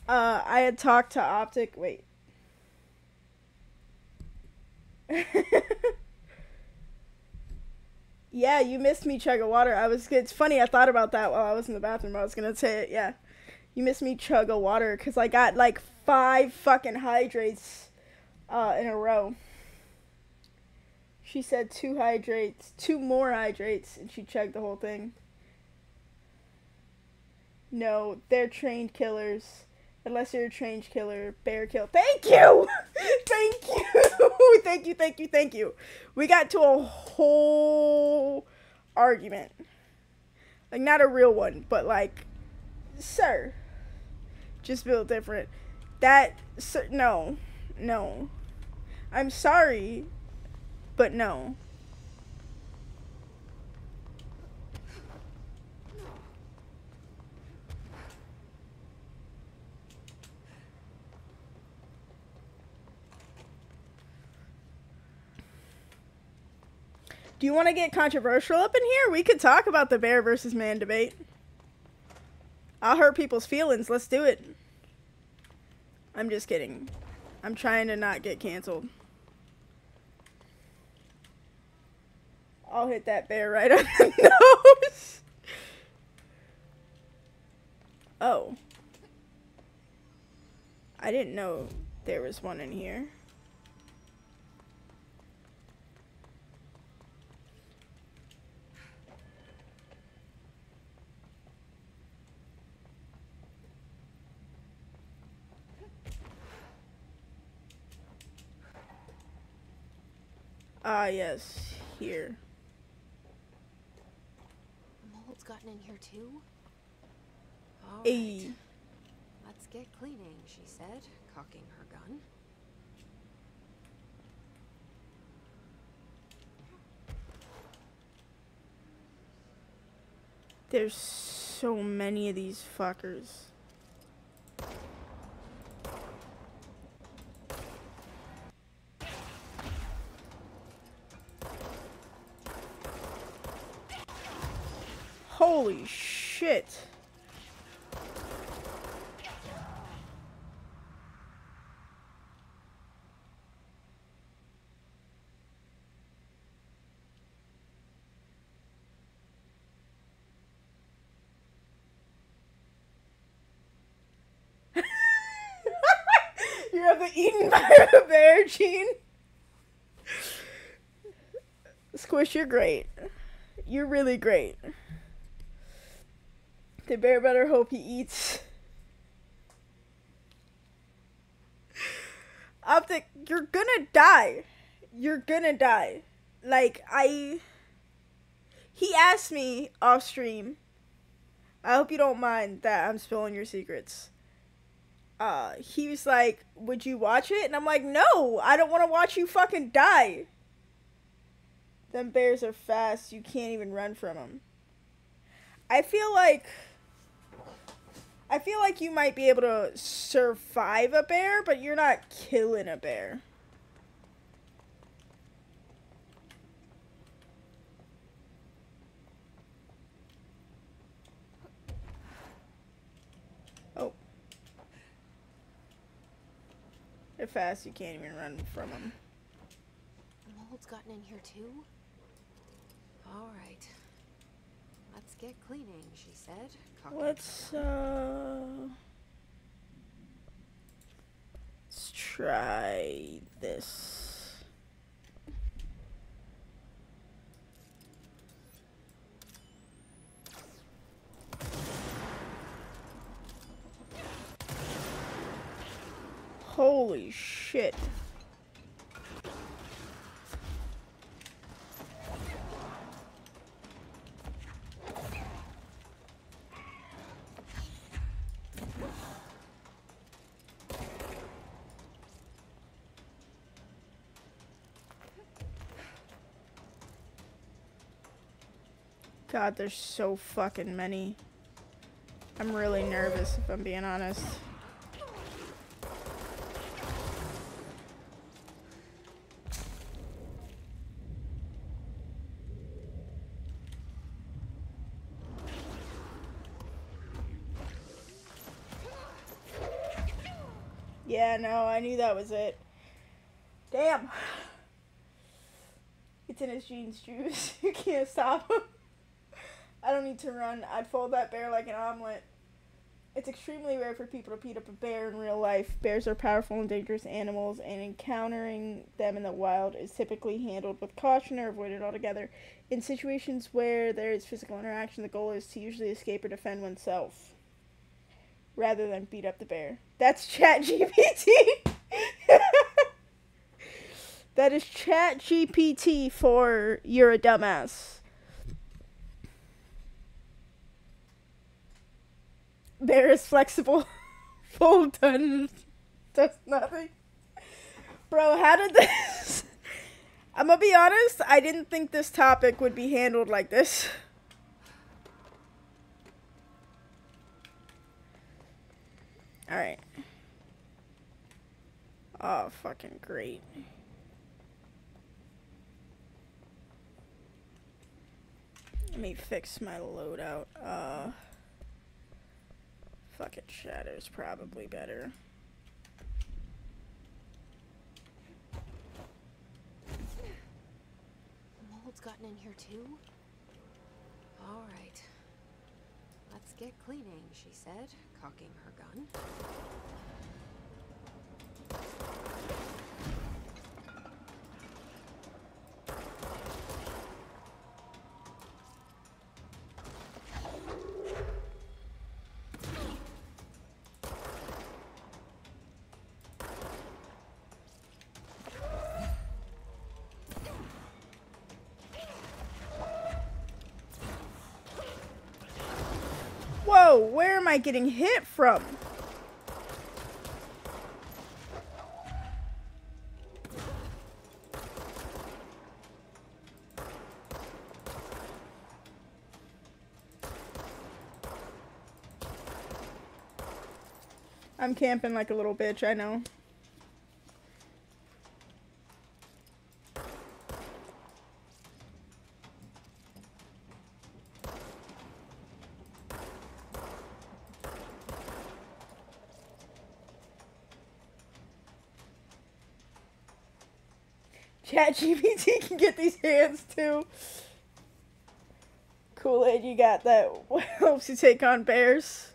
Uh, I had talked to Optic. Wait. (laughs) yeah, you missed me chug a water. I was. It's funny. I thought about that while I was in the bathroom. I was gonna say it. Yeah, you missed me chug a water because I got like five fucking hydrates uh, in a row. She said two hydrates, two more hydrates, and she chugged the whole thing. No, they're trained killers. Unless you're a trained killer, bear kill. Thank you! (laughs) thank you! (laughs) thank you, thank you, thank you. We got to a whole argument. Like, not a real one, but like, sir, just built different. That, sir, no, no. I'm sorry, but no. Do you want to get controversial up in here? We could talk about the bear versus man debate. I'll hurt people's feelings. Let's do it. I'm just kidding. I'm trying to not get canceled. I'll hit that bear right (laughs) on the nose. Oh. I didn't know there was one in here. Ah, yes, here. Mold's gotten in here too? All right. Let's get cleaning, she said, cocking her gun. There's so many of these fuckers. Holy shit. (laughs) You're ever eaten by a bear, Gene? Squish, you're great. You're really great. The bear better hope he eats. Optic, you're gonna die. You're gonna die. Like, I. He asked me off stream. I hope you don't mind that I'm spilling your secrets. Uh, he was like, Would you watch it? And I'm like, No, I don't want to watch you fucking die. Them bears are fast. You can't even run from them. I feel like. I feel like you might be able to survive a bear, but you're not killing a bear. Oh. They're fast, you can't even run from them. Mold's gotten in here too? All right. Let's get cleaning, she said, Let's, uh. Let's try this. Holy shit. God, there's so fucking many. I'm really nervous if I'm being honest. Yeah, no, I knew that was it. Damn. It's in his jeans, Juice. (laughs) you can't stop him. Need to run. I'd fold that bear like an omelet. It's extremely rare for people to beat up a bear in real life. Bears are powerful and dangerous animals, and encountering them in the wild is typically handled with caution or avoided altogether. In situations where there is physical interaction, the goal is to usually escape or defend oneself rather than beat up the bear. That's ChatGPT. (laughs) That is ChatGPT for you're a dumbass. Bear is flexible. (laughs) Full done does nothing. Bro, how did this (laughs) I'm gonna be honest, I didn't think this topic would be handled like this. Alright. Oh, fucking great. Let me fix my loadout. Uh, fuck it, Shadow's probably better. Mold's gotten in here too? Alright. Let's get cleaning, she said, cocking her gun. Whoa, where am I getting hit from? I'm camping like a little bitch, I know. Chat GPT (laughs) can get these hands too. Kool Aid, you got that (laughs) helps you take on bears.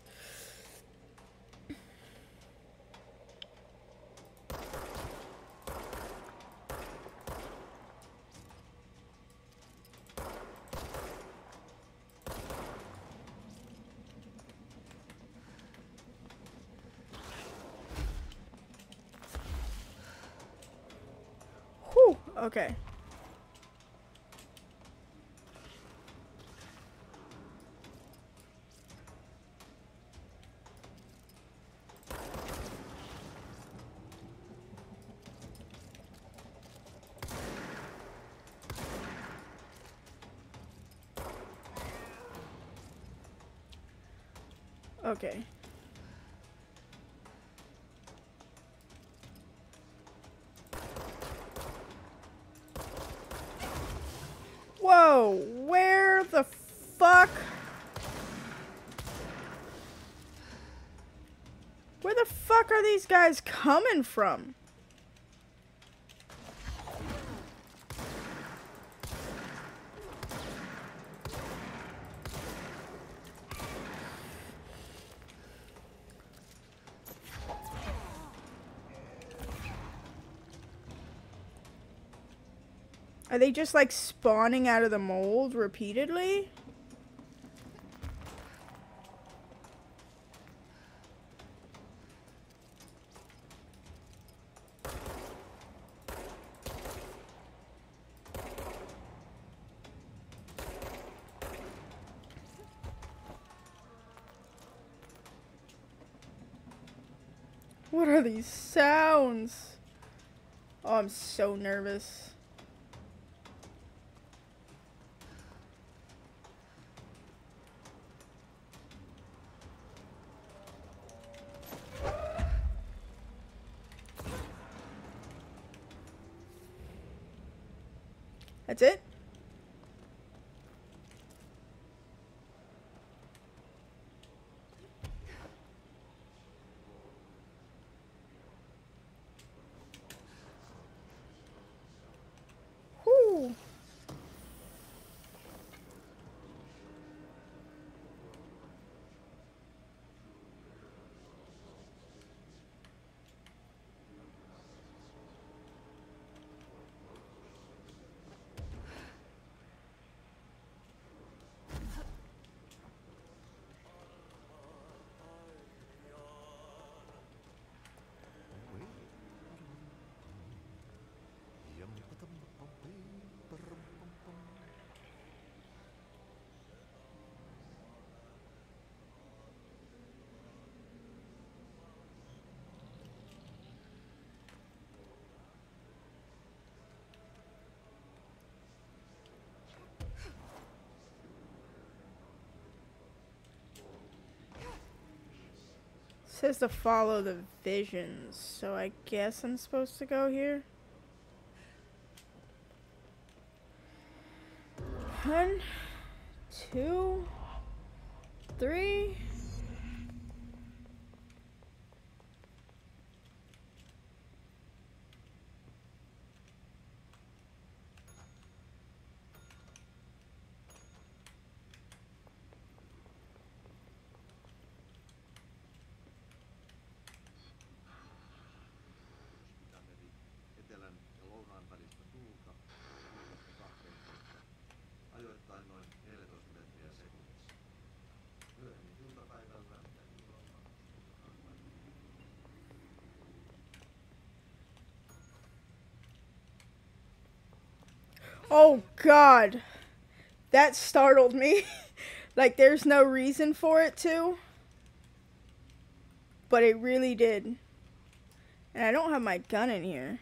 Whew, okay. Okay. Whoa, where the fuck? Where the fuck are these guys coming from? Are they just like spawning out of the mold repeatedly? What are these sounds? Oh, I'm so nervous. That's it? Whew. Says to follow the visions, so I guess I'm supposed to go here. Oh god. That startled me. (laughs) like there's no reason for it to. But it really did. And I don't have my gun in here.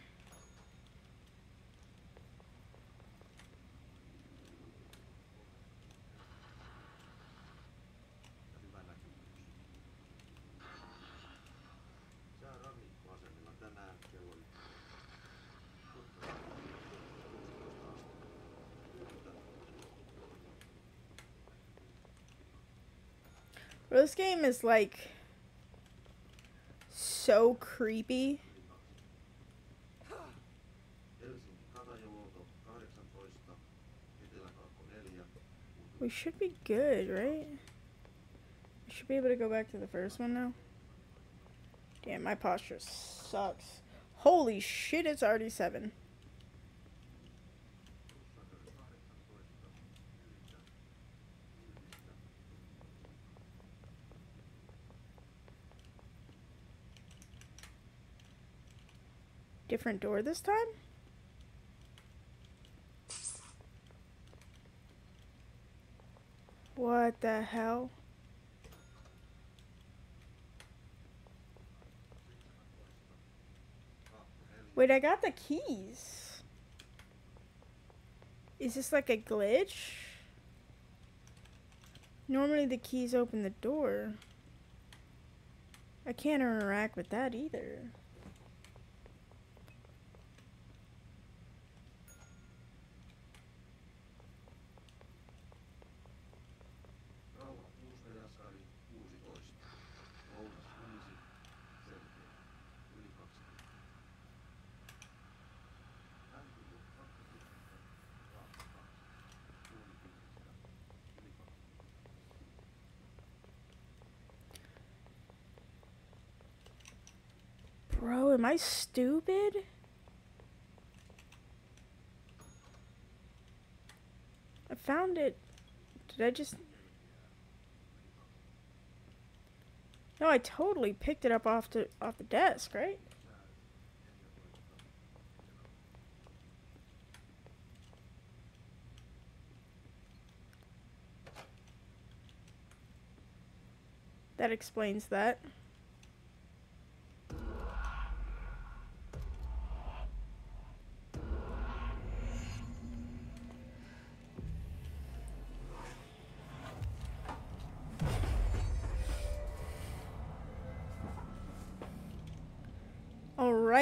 Game is like so creepy. Helsinki Katajaluoto 18, Eteläkaakko 4, We should be good, right? We should be able to go back to the first one now. Damn, my posture sucks. Holy shit, it's already 7. Different door this time? What the hell? Wait, I got the keys. Is this like a glitch? Normally the keys open the door. I can't interact with that either. Am I stupid? I found it. Did I just... No, I totally picked it up off the off the desk, right? That explains that.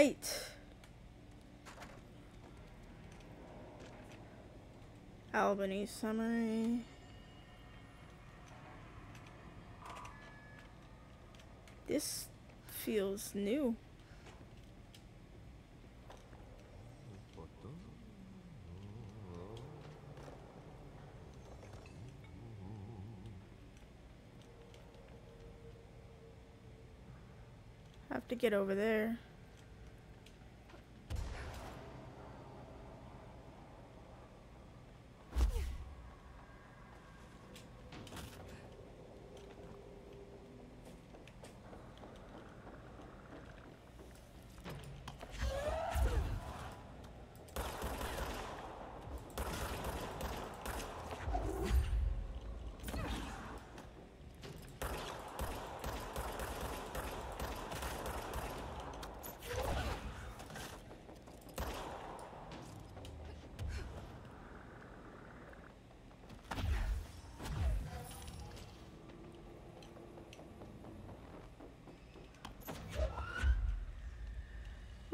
Right. Albany summary. This feels new. Have to get over there.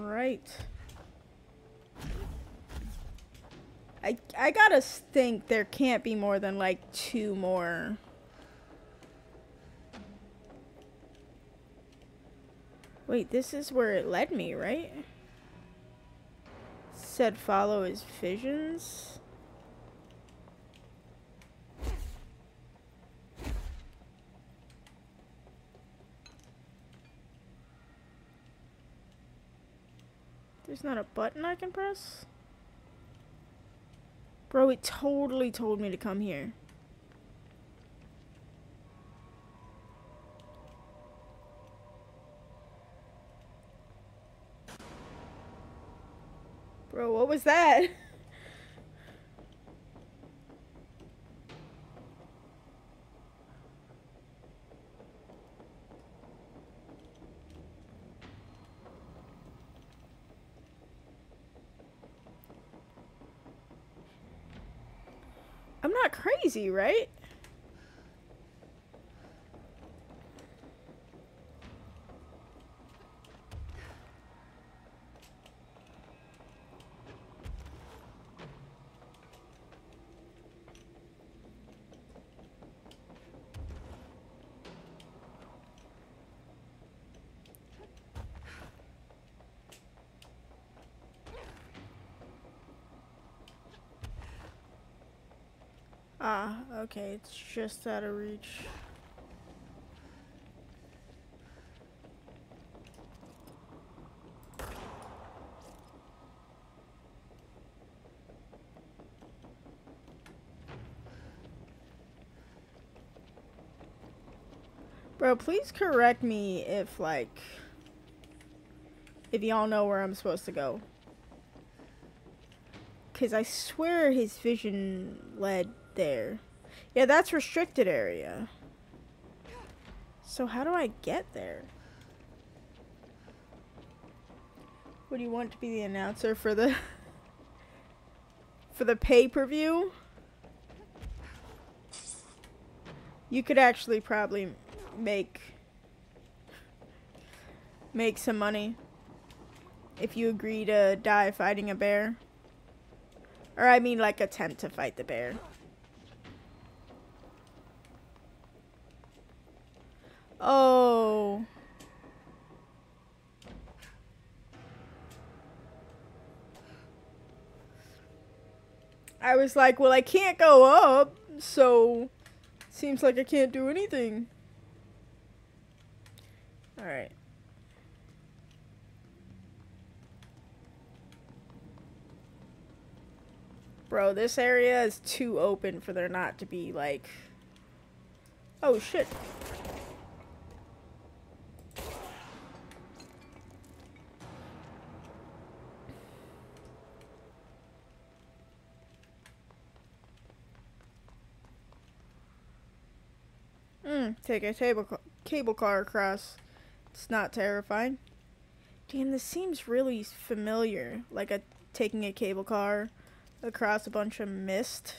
All right. I I gotta think there can't be more than like two more. Wait, this is where it led me, right? Said follow his visions. There's not a button I can press? Bro, it totally told me to come here. Bro, what was that? (laughs) I'm not crazy, right? Ah, okay, it's just out of reach. Bro, please correct me if, like, if y'all know where I'm supposed to go. Because I swear his vision led there. Yeah, that's restricted area. So how do I get there? Do you want to be the announcer for the (laughs) for the pay-per-view? You could actually probably make make some money if you agree to die fighting a bear. Or I mean like attempt to fight the bear. Oh. I was like, well, I can't go up, so seems like I can't do anything. Alright. Bro, this area is too open for there not to be, like... Oh, shit. Mm, take a table ca- cable car across. It's not terrifying. Damn, this seems really familiar. Like a taking a cable car across a bunch of mist.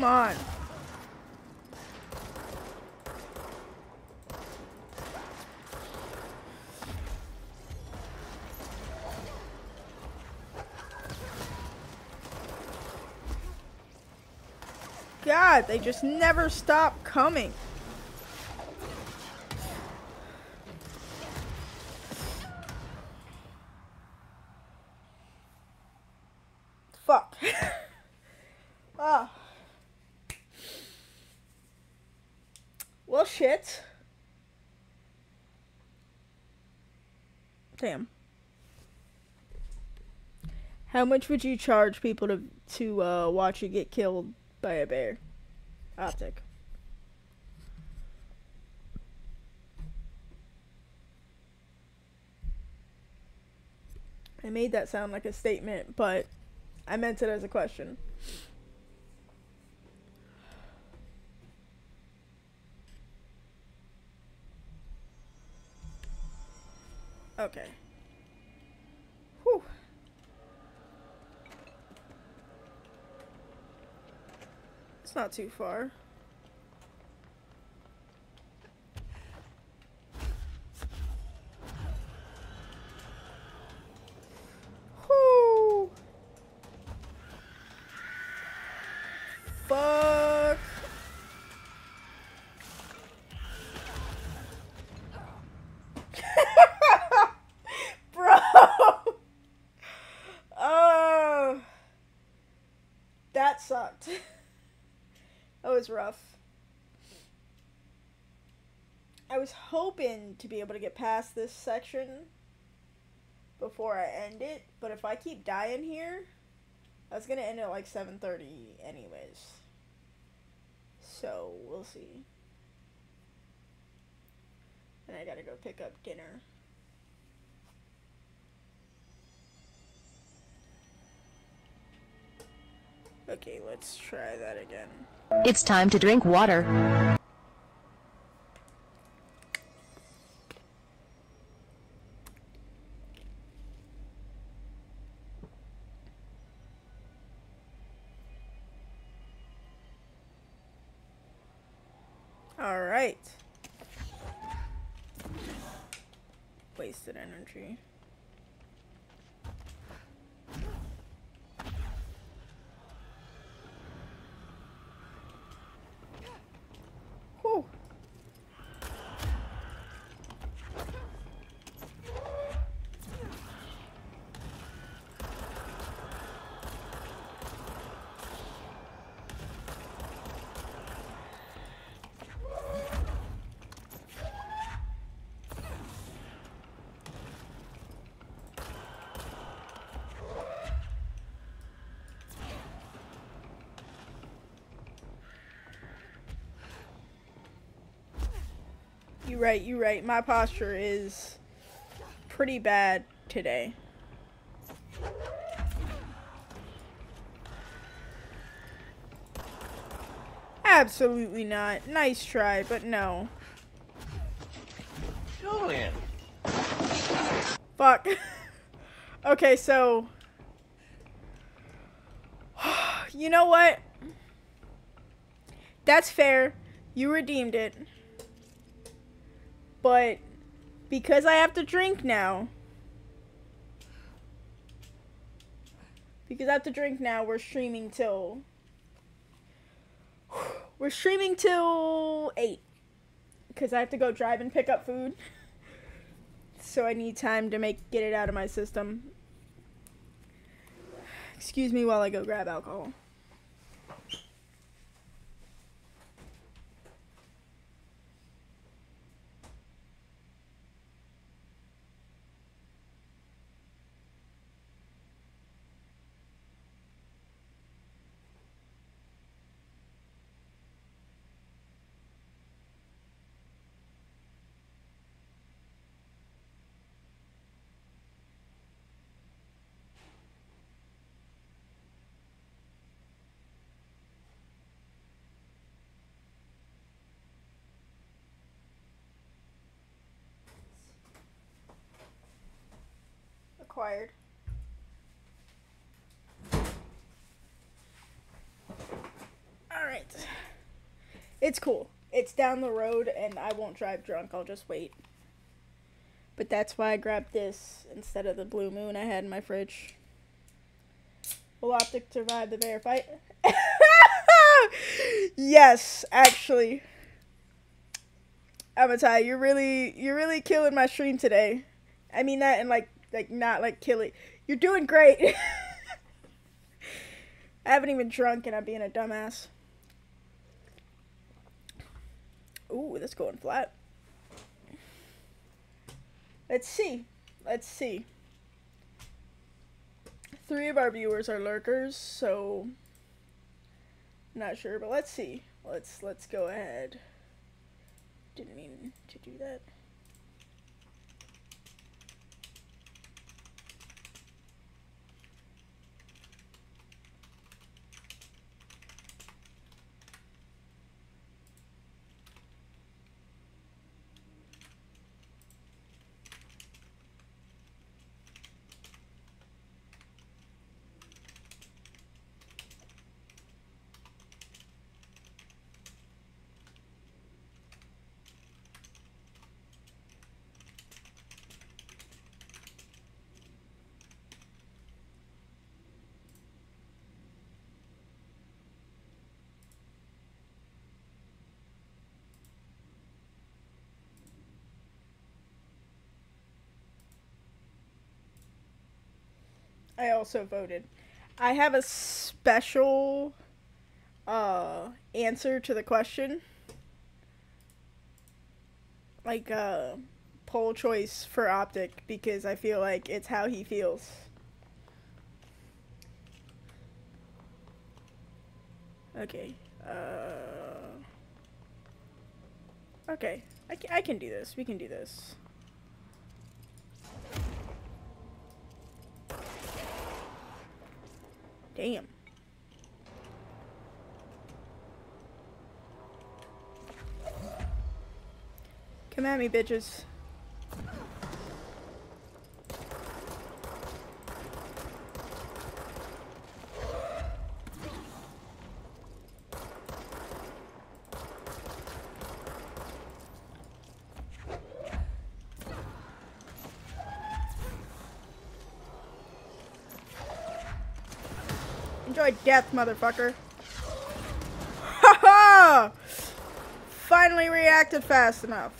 Come on. God, they just never stop coming. Fuck. Ah. Well, shit. Damn. How much would you charge people to to uh, watch you get killed by a bear? Optic. I made that sound like a statement, but I meant it as a question. Okay. Whew. It's not too far. Rough. I was hoping to be able to get past this section before I end it, but if I keep dying here, I was gonna end at like 7.30 anyways. So, we'll see. And I gotta go pick up dinner. Okay, let's try that again. It's time to drink water. Alright. Wasted energy. Right, you right. My posture is pretty bad today. Absolutely not. Nice try, but no. Julian. Fuck. (laughs) okay, so. (sighs) you know what? That's fair. You redeemed it. But because I have to drink now. Because I have to drink now, we're streaming till. We're streaming till 8. Because I have to go drive and pick up food. (laughs) So I need time to make get it out of my system. Excuse me while I go grab alcohol. Acquired. Alright. It's cool. It's down the road and I won't drive drunk. I'll just wait. But that's why I grabbed this instead of the blue moon I had in my fridge. Will Optic survive the bear fight? (laughs) yes, actually. Amatai, you're really you're really killing my stream today. I mean that and like like not like killing. You're doing great. (laughs) I haven't even drunk and I'm being a dumbass. Ooh, that's going flat. Let's see. Let's see. Three of our viewers are lurkers, so not sure, but let's see. Let's let's go ahead. Didn't mean to do that. I also voted. I have a special uh answer to the question. Like uh poll choice for Optic because I feel like it's how he feels. Okay. Uh Okay. I can, I can do this. We can do this. Damn. Come at me, bitches. Enjoy death, motherfucker. Ha ha! Finally reacted fast enough.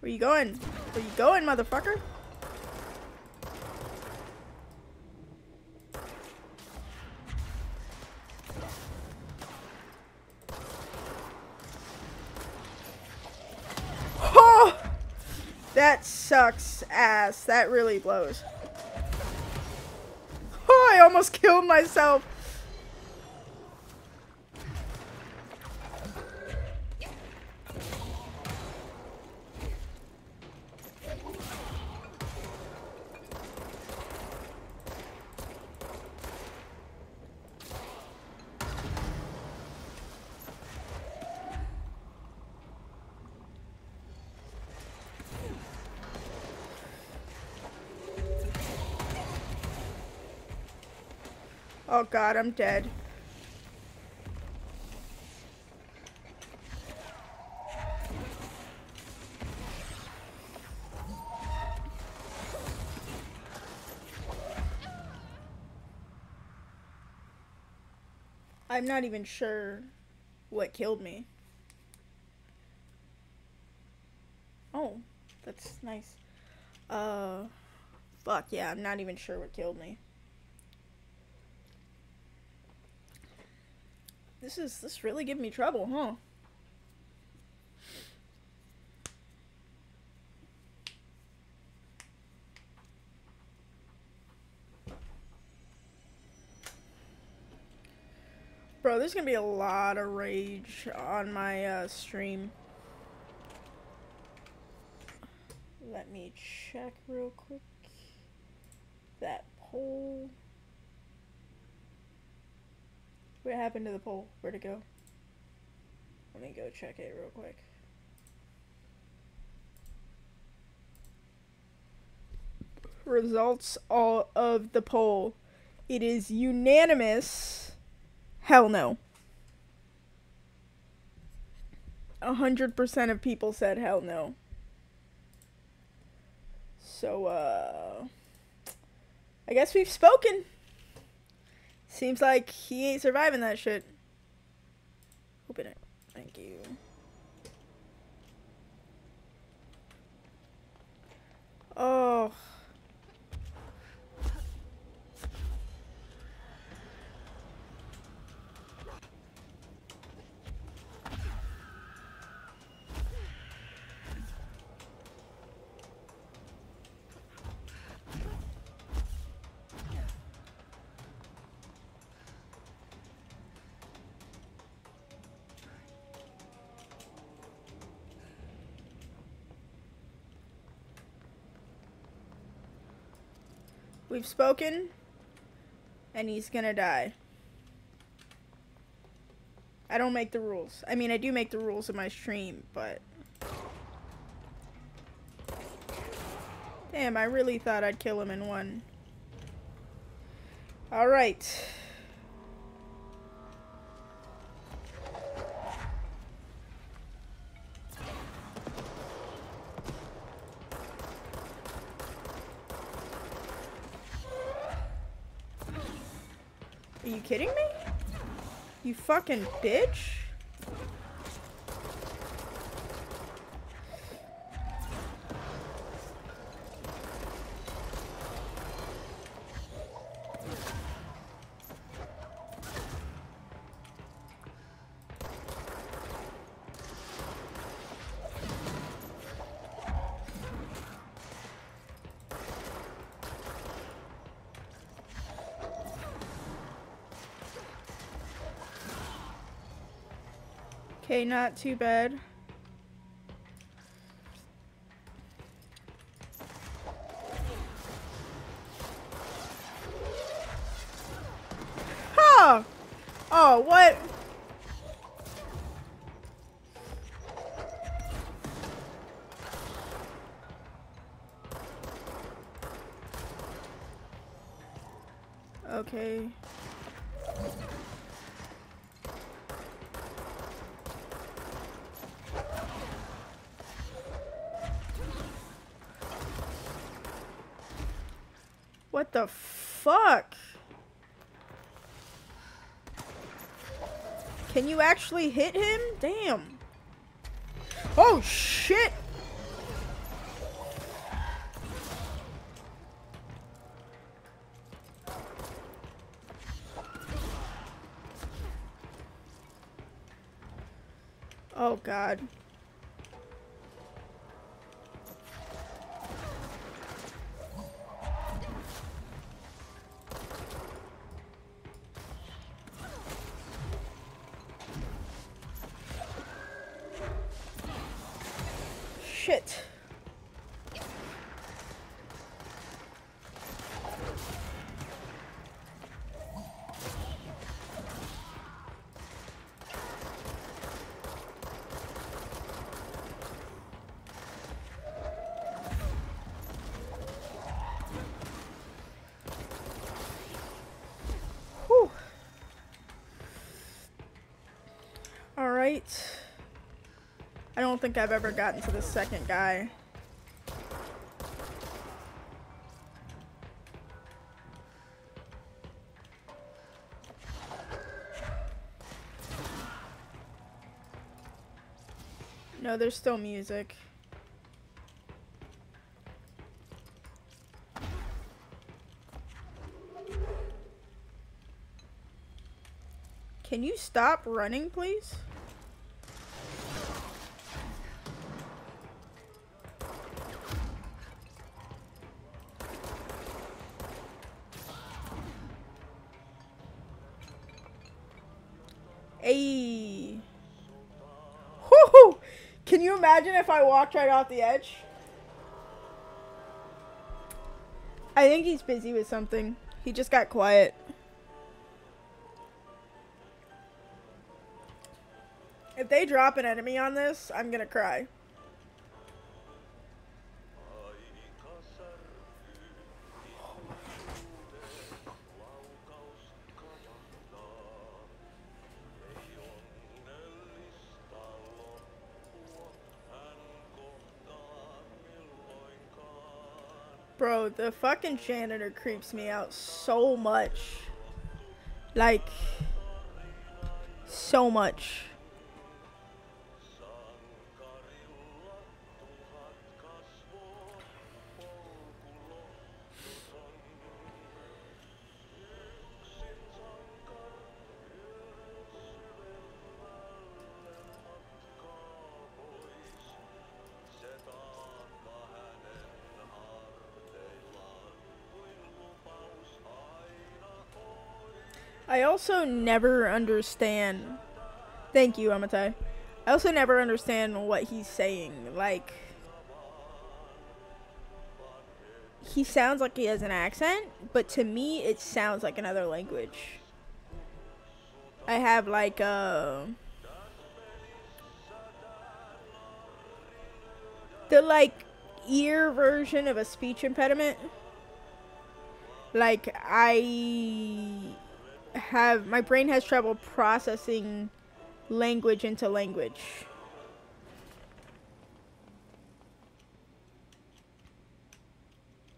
Where you going? Where you going, motherfucker? Oh! That sucks ass. That really blows. Oh, I almost killed myself. Oh god, I'm dead. I'm not even sure what killed me. Oh, that's nice. Uh, fuck yeah, I'm not even sure what killed me. This is this really giving me trouble, huh? Bro, there's gonna be a lot of rage on my uh, stream. Let me check real quick. That poll. What happened to the poll? Where'd it go? Let me go check it real quick. Results all of the poll. It is unanimous. Hell no. A hundred percent of people said hell no. So, uh, I guess we've spoken. Seems like he ain't surviving that shit. Open it. Thank you. Oh. We've spoken, and he's gonna die. I don't make the rules. I mean, I do make the rules of my stream, but... Damn, I really thought I'd kill him in one. Alright. Fucking bitch. Not too bad. The fuck? Can you actually hit him? Damn. Oh shit! Oh god. I don't think I've ever gotten to the second guy. No, there's still music. Can you stop running, please? If I walked right off the edge? I think he's busy with something. He just got quiet. If they drop an enemy on this, I'm gonna cry. The fucking janitor creeps me out so much. Like, so much. Also never understand. Thank you, Amatai. I also never understand what he's saying. Like, he sounds like he has an accent, but to me, it sounds like another language. I have like uh, the like ear version of a speech impediment. Like I have my brain has trouble processing language into language.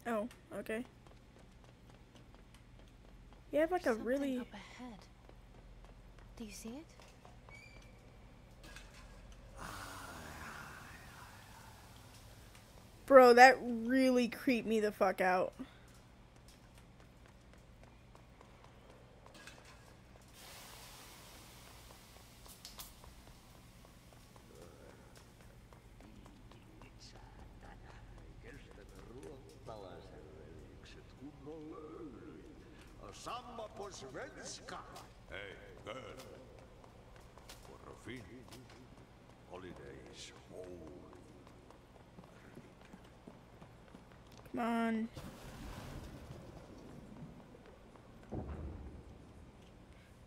Oh, okay. You have like a really up ahead. Do you see it? Bro, that really creeped me the fuck out. Samma på. Hey, girl. For a fin. Holidays holy. Come on.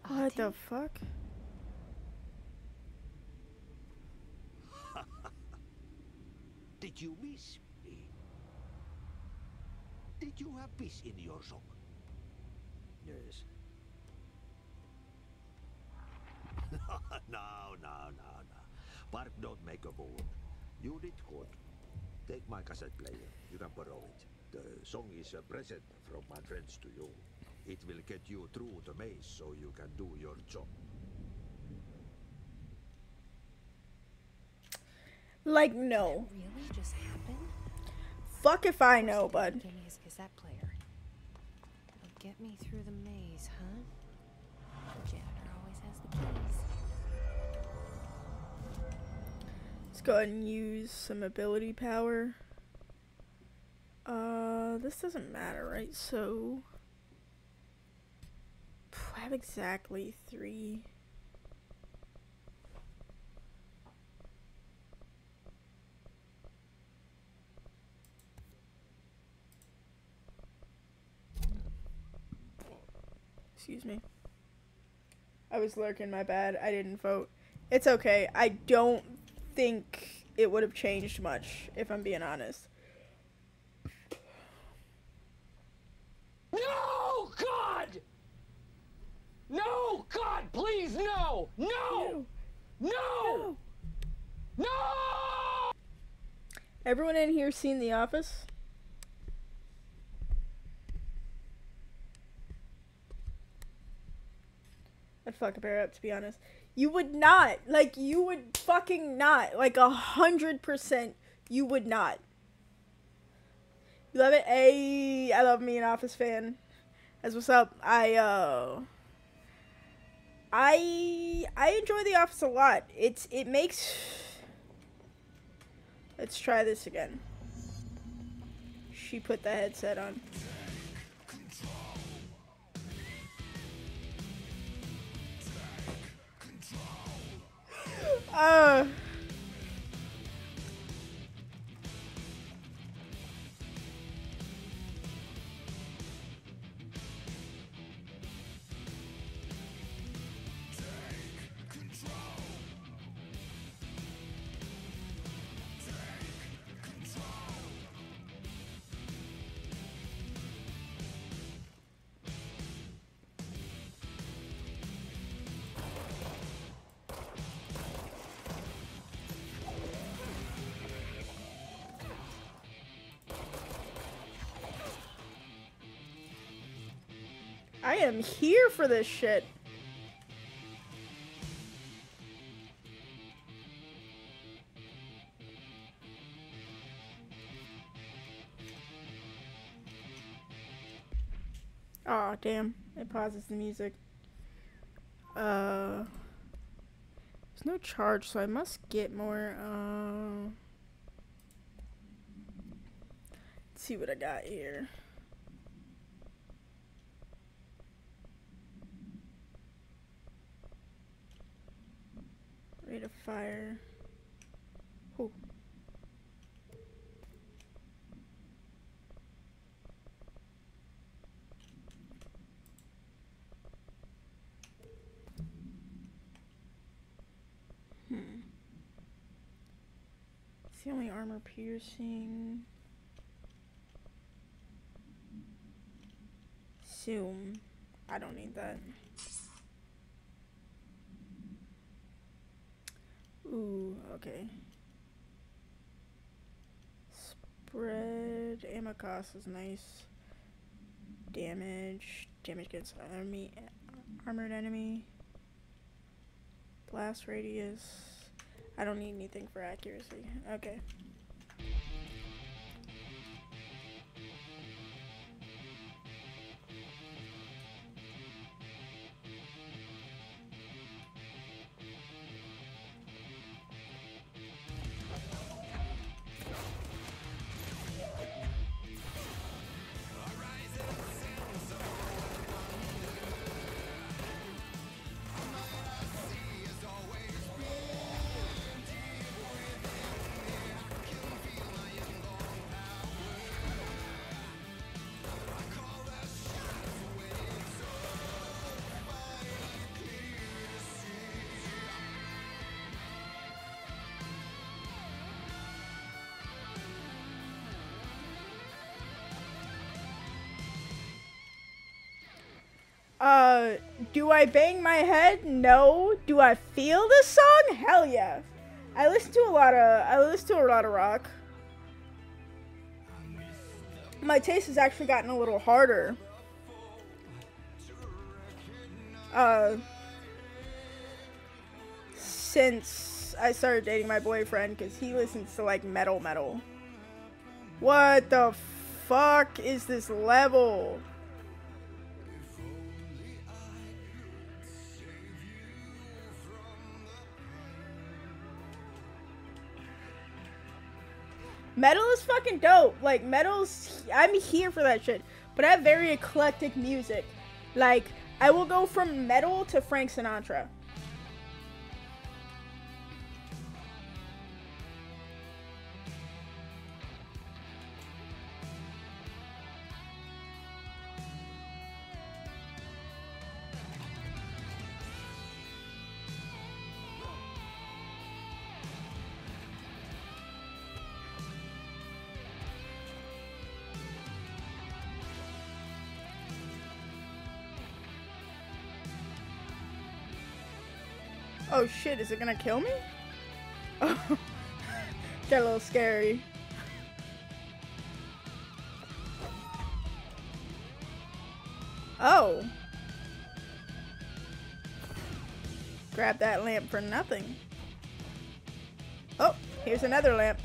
What the fuck? (laughs) Did you miss me? Did you have peace in your song? Yes. (laughs) no, no, no, no. Bark don't make a wound. You did good. Take my cassette player. You can borrow it. The song is a present from my friends to you. It will get you through the maze so you can do your job. Like no. Really just happened? Fuck if I know, bud. Give me his cassette player. Get me through the maze, huh? The janitor always has the keys. Let's go ahead and use some ability power. Uh, this doesn't matter, right? So, I have exactly three. Excuse me. I was lurking, my bad. I didn't vote. It's okay. I don't think it would have changed much, if I'm being honest. No, God! No, God, please, no! No! No! No! Everyone in here seen The Office? I'd fuck a pair up, to be honest. You would not. Like, you would fucking not. Like, a hundred percent, you would not. You love it? Hey, I love me an Office fan. As what's up? I, uh... I I enjoy The Office a lot. It's it makes. (sighs) Let's try this again. She put the headset on. Uh. I am here for this shit. Oh damn! It pauses the music. Uh, there's no charge, so I must get more. Uh, let's see what I got here. Rate of fire. Ooh. Hmm. It's the only armor piercing. Zoom. I don't need that. Ooh, okay. Spread ammo is nice. Damage, damage against enemy, armored enemy. Blast radius. I don't need anything for accuracy. Okay. Do I bang my head? No. Do I feel this song? Hell yeah. I listen to a lot of I listen to a lot of rock. My taste has actually gotten a little harder. Uh, since I started dating my boyfriend, because he listens to like metal metal. What the fuck is this level? Metal is fucking dope. Like metal's I'm here for that shit. But I have very eclectic music. Like I will go from metal to Frank Sinatra. Oh shit, is it gonna kill me? (laughs) Oh, got a little scary. Oh. Grab that lamp for nothing. Oh, here's another lamp.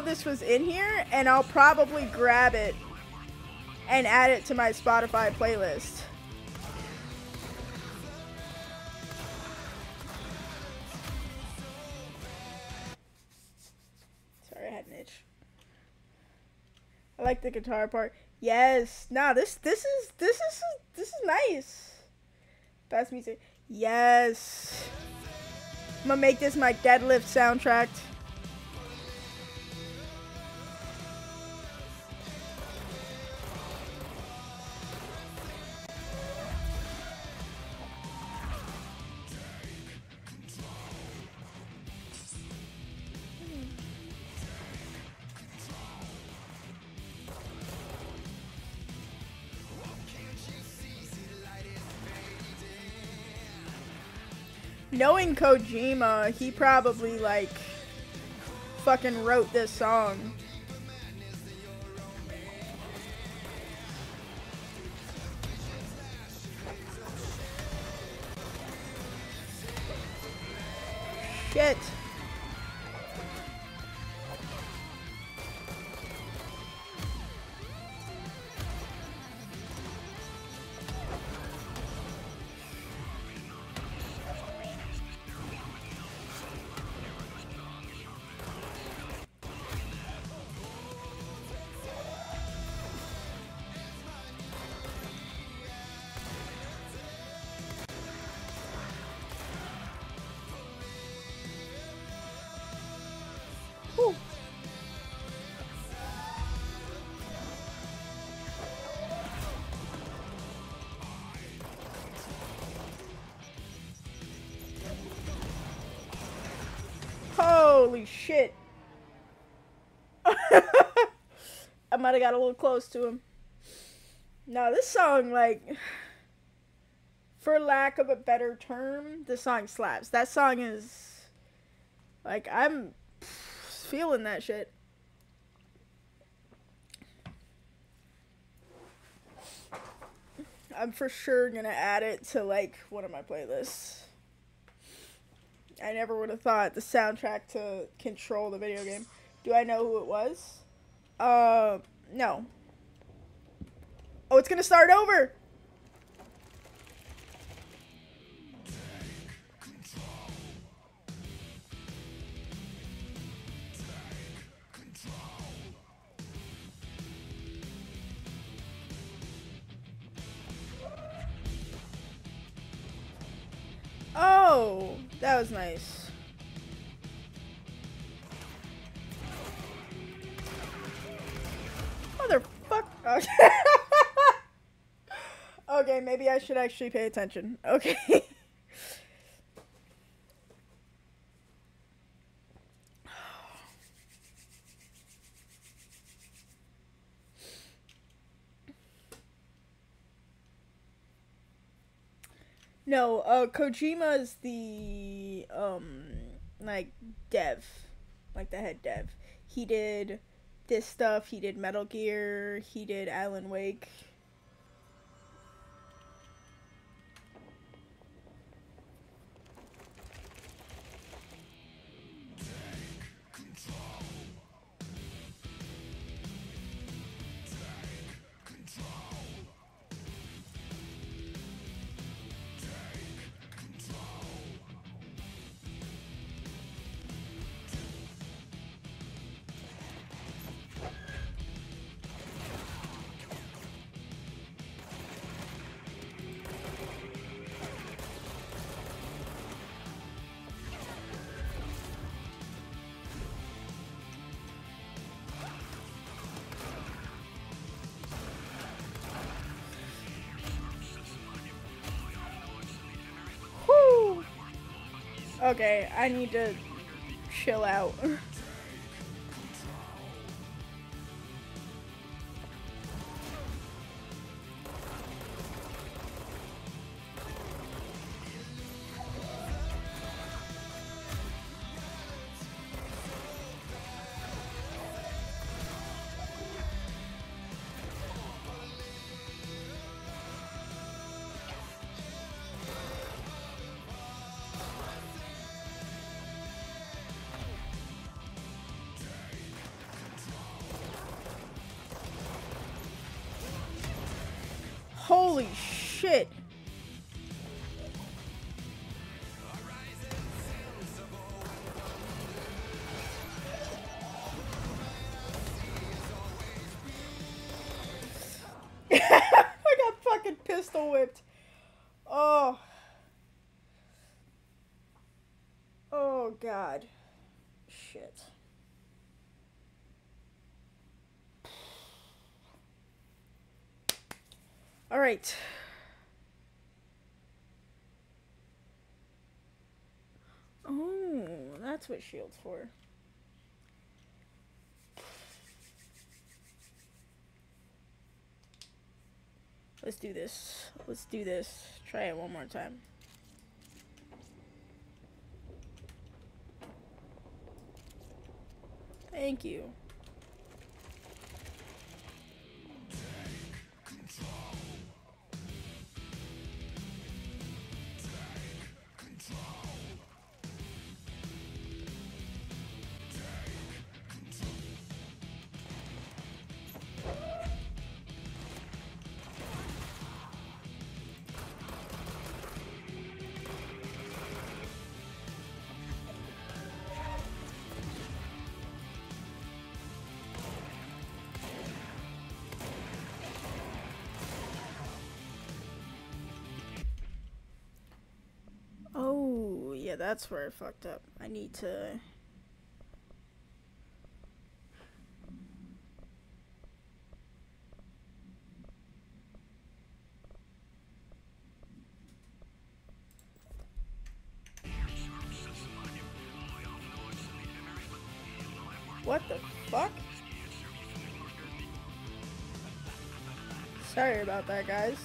This was in here, and I'll probably grab it and add it to my Spotify playlist. Sorry, I had an itch. I like the guitar part. Yes. Nah, this this is this is this is nice. Best music. Yes. I'm gonna make this my deadlift soundtrack. Knowing Kojima, he probably like fucking wrote this song. Shit. Holy shit. (laughs) I might have got a little close to him. Now, this song, like, for lack of a better term, the song slaps. That song is, like, I'm feeling that shit. I'm for sure gonna add it to like one of my playlists. I never would have thought the soundtrack to control the video game. Do I know who it was? Uh, no. Oh, it's gonna start over. Oh, that was nice. Motherfuck. Okay. (laughs) okay, maybe I should actually pay attention. Okay. (laughs) No, uh, Kojima is the um like dev, like the head dev. He did this stuff. He did Metal Gear. He did Alan Wake. Okay, I need to chill out. (laughs) pistol whipped. Oh. Oh god. Shit. All right. Oh, that's what shield's for. Let's do this. Let's do this. Try it one more time. Thank you. That's where I fucked up. I need to. What the fuck? Sorry about that, guys.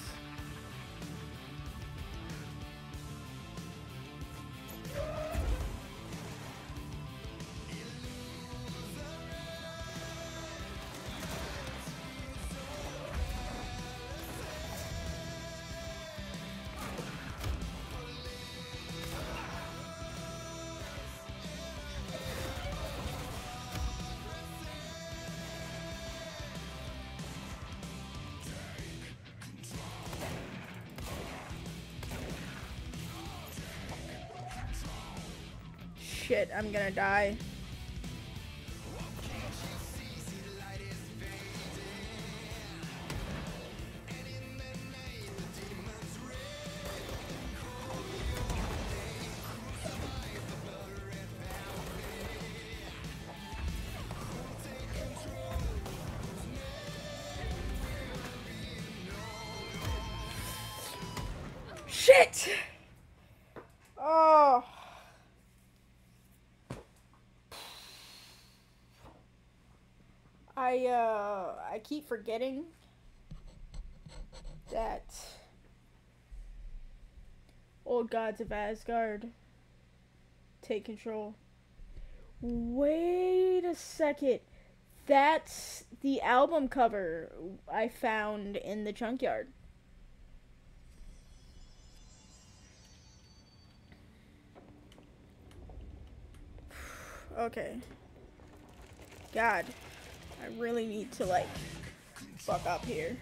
Shit, I'm gonna die. Shit! Oh. I uh I keep forgetting that old gods of Asgard take control. Wait a second. That's the album cover I found in the junkyard. (sighs) Okay. God. I really need to like fuck up here.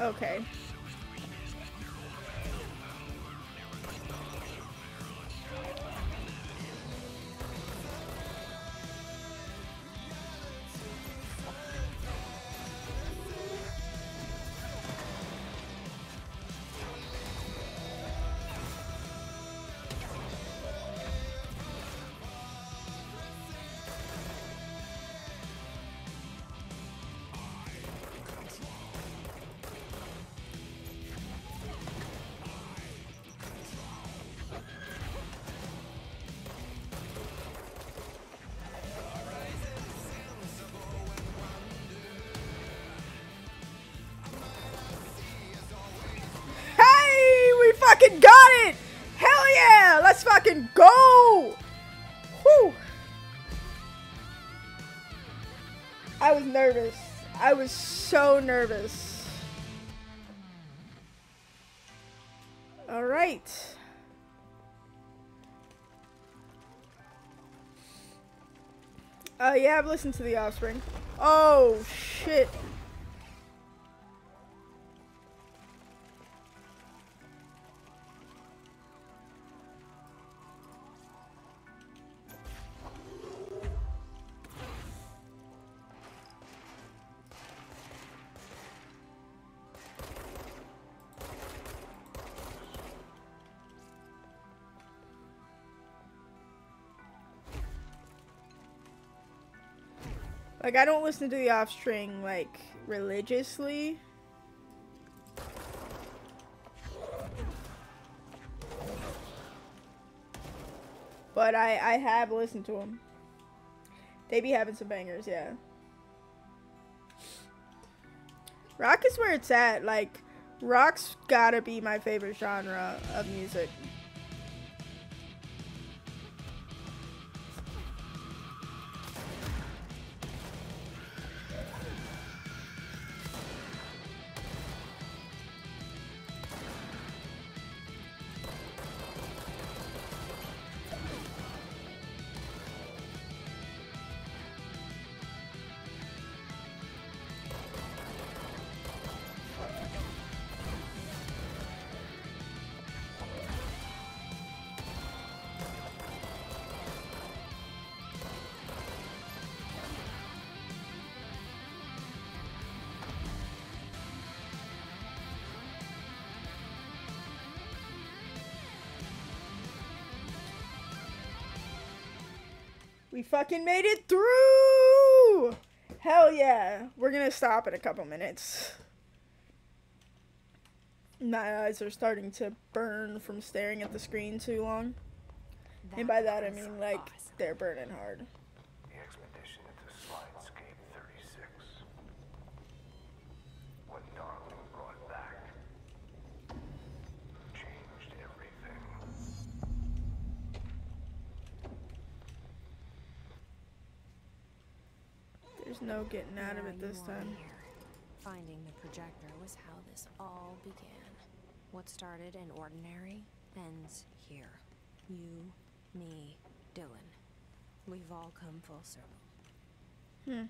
Okay. So nervous. All right. Uh, yeah, I've listened to The Offspring. Oh, shit. Like I don't listen to the Offspring like religiously. But I I have listened to them. They be having some bangers, yeah. Rock is where it's at. Like rock's gotta be my favorite genre of music. Fucking made it through! Hell yeah. We're gonna stop in a couple minutes. My eyes are starting to burn from staring at the screen too long. and by that I mean like they're burning hard. The expedition into Slidescape 36. What Darling brought back changed everything. There's no getting out of it this time. Finding the projector was how this all began. What started in ordinary ends here. You, me, Dylan. We've all come full circle. Hmm.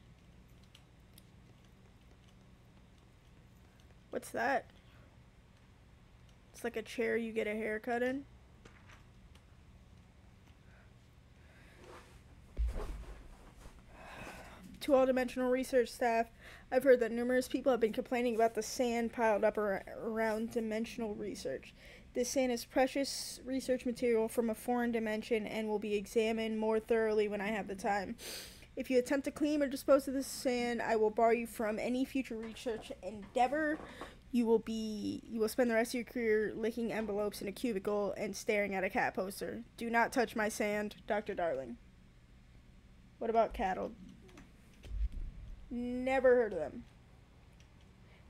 What's that? It's like a chair you get a haircut in. To all dimensional research staff, I've heard that numerous people have been complaining about the sand piled up ar- around dimensional research. This sand is precious research material from a foreign dimension and will be examined more thoroughly when I have the time. If you attempt to clean or dispose of this sand, I will bar you from any future research endeavor. You will be you will spend the rest of your career licking envelopes in a cubicle and staring at a cat poster. Do not touch my sand, Dr. Darling. What about cattle? Never heard of them.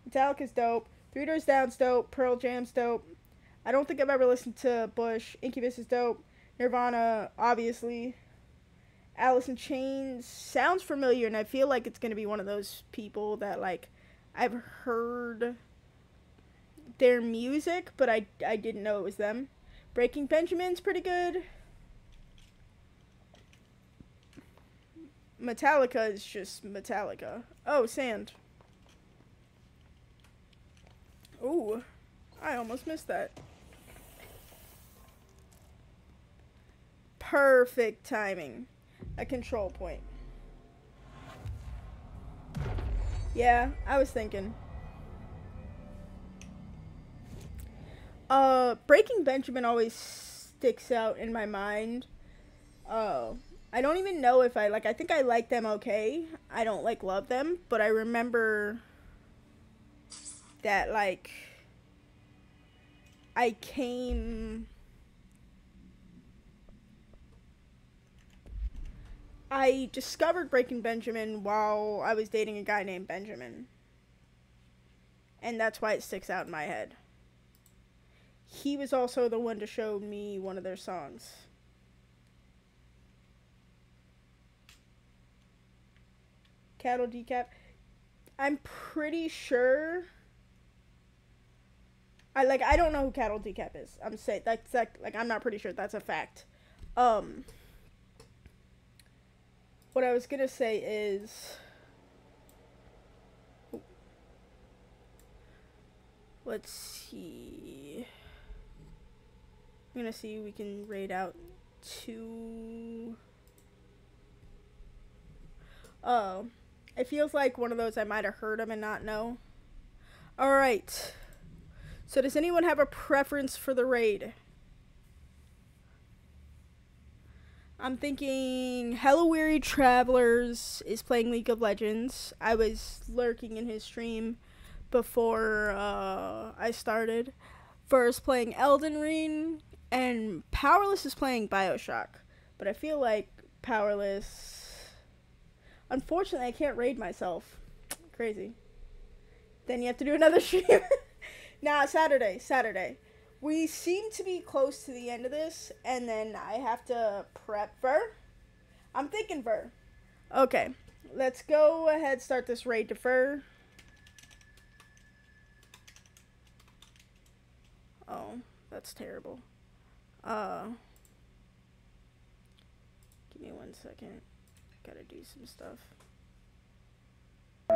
Metallica's dope. Three Doors Down's dope. Pearl Jam's dope. I don't think I've ever listened to Bush. Incubus is dope. Nirvana, obviously. Alice in Chains sounds familiar, and I feel like it's gonna be one of those people that like I've heard their music, but I I didn't know it was them. Breaking Benjamin's pretty good. Metallica is just Metallica. Oh, sand. Ooh, I almost missed that. Perfect timing. A control point. Yeah, I was thinking. Uh, Breaking Benjamin always sticks out in my mind. Uh, I don't even know if I like. I think I like them okay. I don't like love them, but I remember that like I came. I discovered Breaking Benjamin while I was dating a guy named Benjamin. And that's why it sticks out in my head. He was also the one to show me one of their songs. Cattle decap. I'm pretty sure. I like. I don't know who cattle decap is. I'm saying that's like like I'm not pretty sure. That's a fact. Um. What I was gonna say is. Let's see. I'm gonna see we can raid out two. Oh, it feels like one of those I might have heard him and not know. All right. So does anyone have a preference for the raid? I'm thinking Hello Weary Travelers is playing League of Legends. I was lurking in his stream before uh, I started. First playing Elden Ring, and Powerless is playing Bioshock. But I feel like Powerless. Unfortunately, I can't raid myself. (tsk) Crazy. Then you have to do another (laughs) stream. nah, Saturday. Saturday. We seem to be close to the end of this, and then I have to prep Ver. I'm thinking Ver. Okay, let's go ahead start this raid to Fur. Oh, that's terrible. Uh, give me one second. Gotta do some stuff.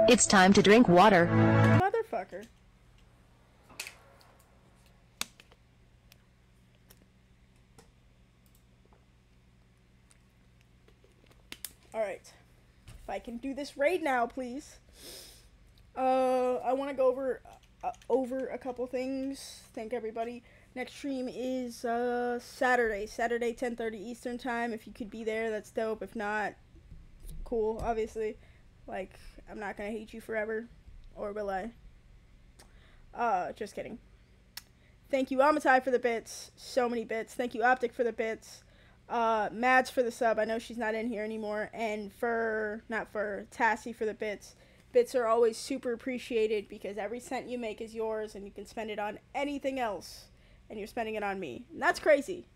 It's time to drink water. Motherfucker. Alright. If I can do this raid now, please. Uh, I want to go over uh, over a couple things. Thank everybody. Next stream is uh, Saturday. Saturday, 10.30 Eastern Time. If you could be there, that's dope. If not, cool, obviously. Like, I'm not to hate you forever. Or will I? Uh, just kidding. Thank you, Amatai, for the bits. So many bits. Thank you, Optic, for the bits. Uh, Mads for the sub. I know she's not in here anymore. And for, not for, Tassie for the bits. Bits are always super appreciated because every cent you make is yours and you can spend it on anything else. And you're spending it on me. And that's crazy.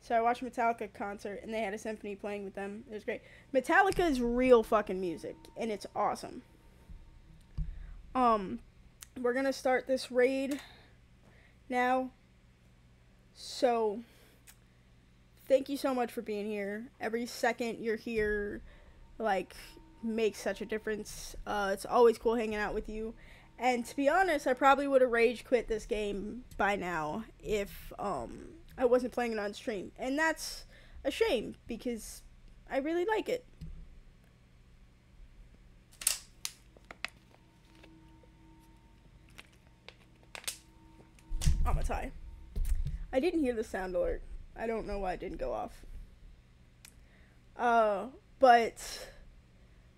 So I watched Metallica concert and they had a symphony playing with them. It was great. Metallica is real fucking music and it's awesome. Um, we're gonna start this raid now. So, thank you so much for being here. Every second you're here, like, makes such a difference. Uh, it's always cool hanging out with you. And to be honest, I probably would have rage quit this game by now if um, I wasn't playing it on stream. And that's a shame because I really like it. Amatai. I didn't hear the sound alert. I don't know why it didn't go off. Uh, but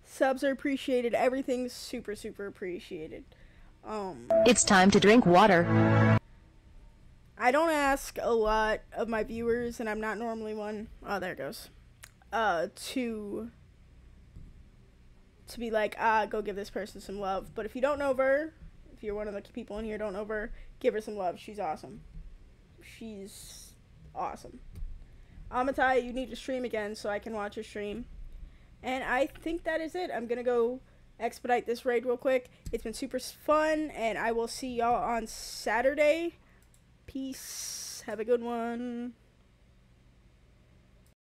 subs are appreciated. Everything's super, super appreciated. Um, It's time to drink water. I don't ask a lot of my viewers, and I'm not normally one. Oh, there it goes. Uh, to to be like, ah, go give this person some love. But if you don't know her, if you're one of the people in here don't know give her some love. She's awesome. She's awesome. Amatai, you need to stream again so I can watch your stream. And I think that is it. I'm gonna go expedite this raid real quick. It's been super fun, and I will see y'all on Saturday. Peace. Have a good one.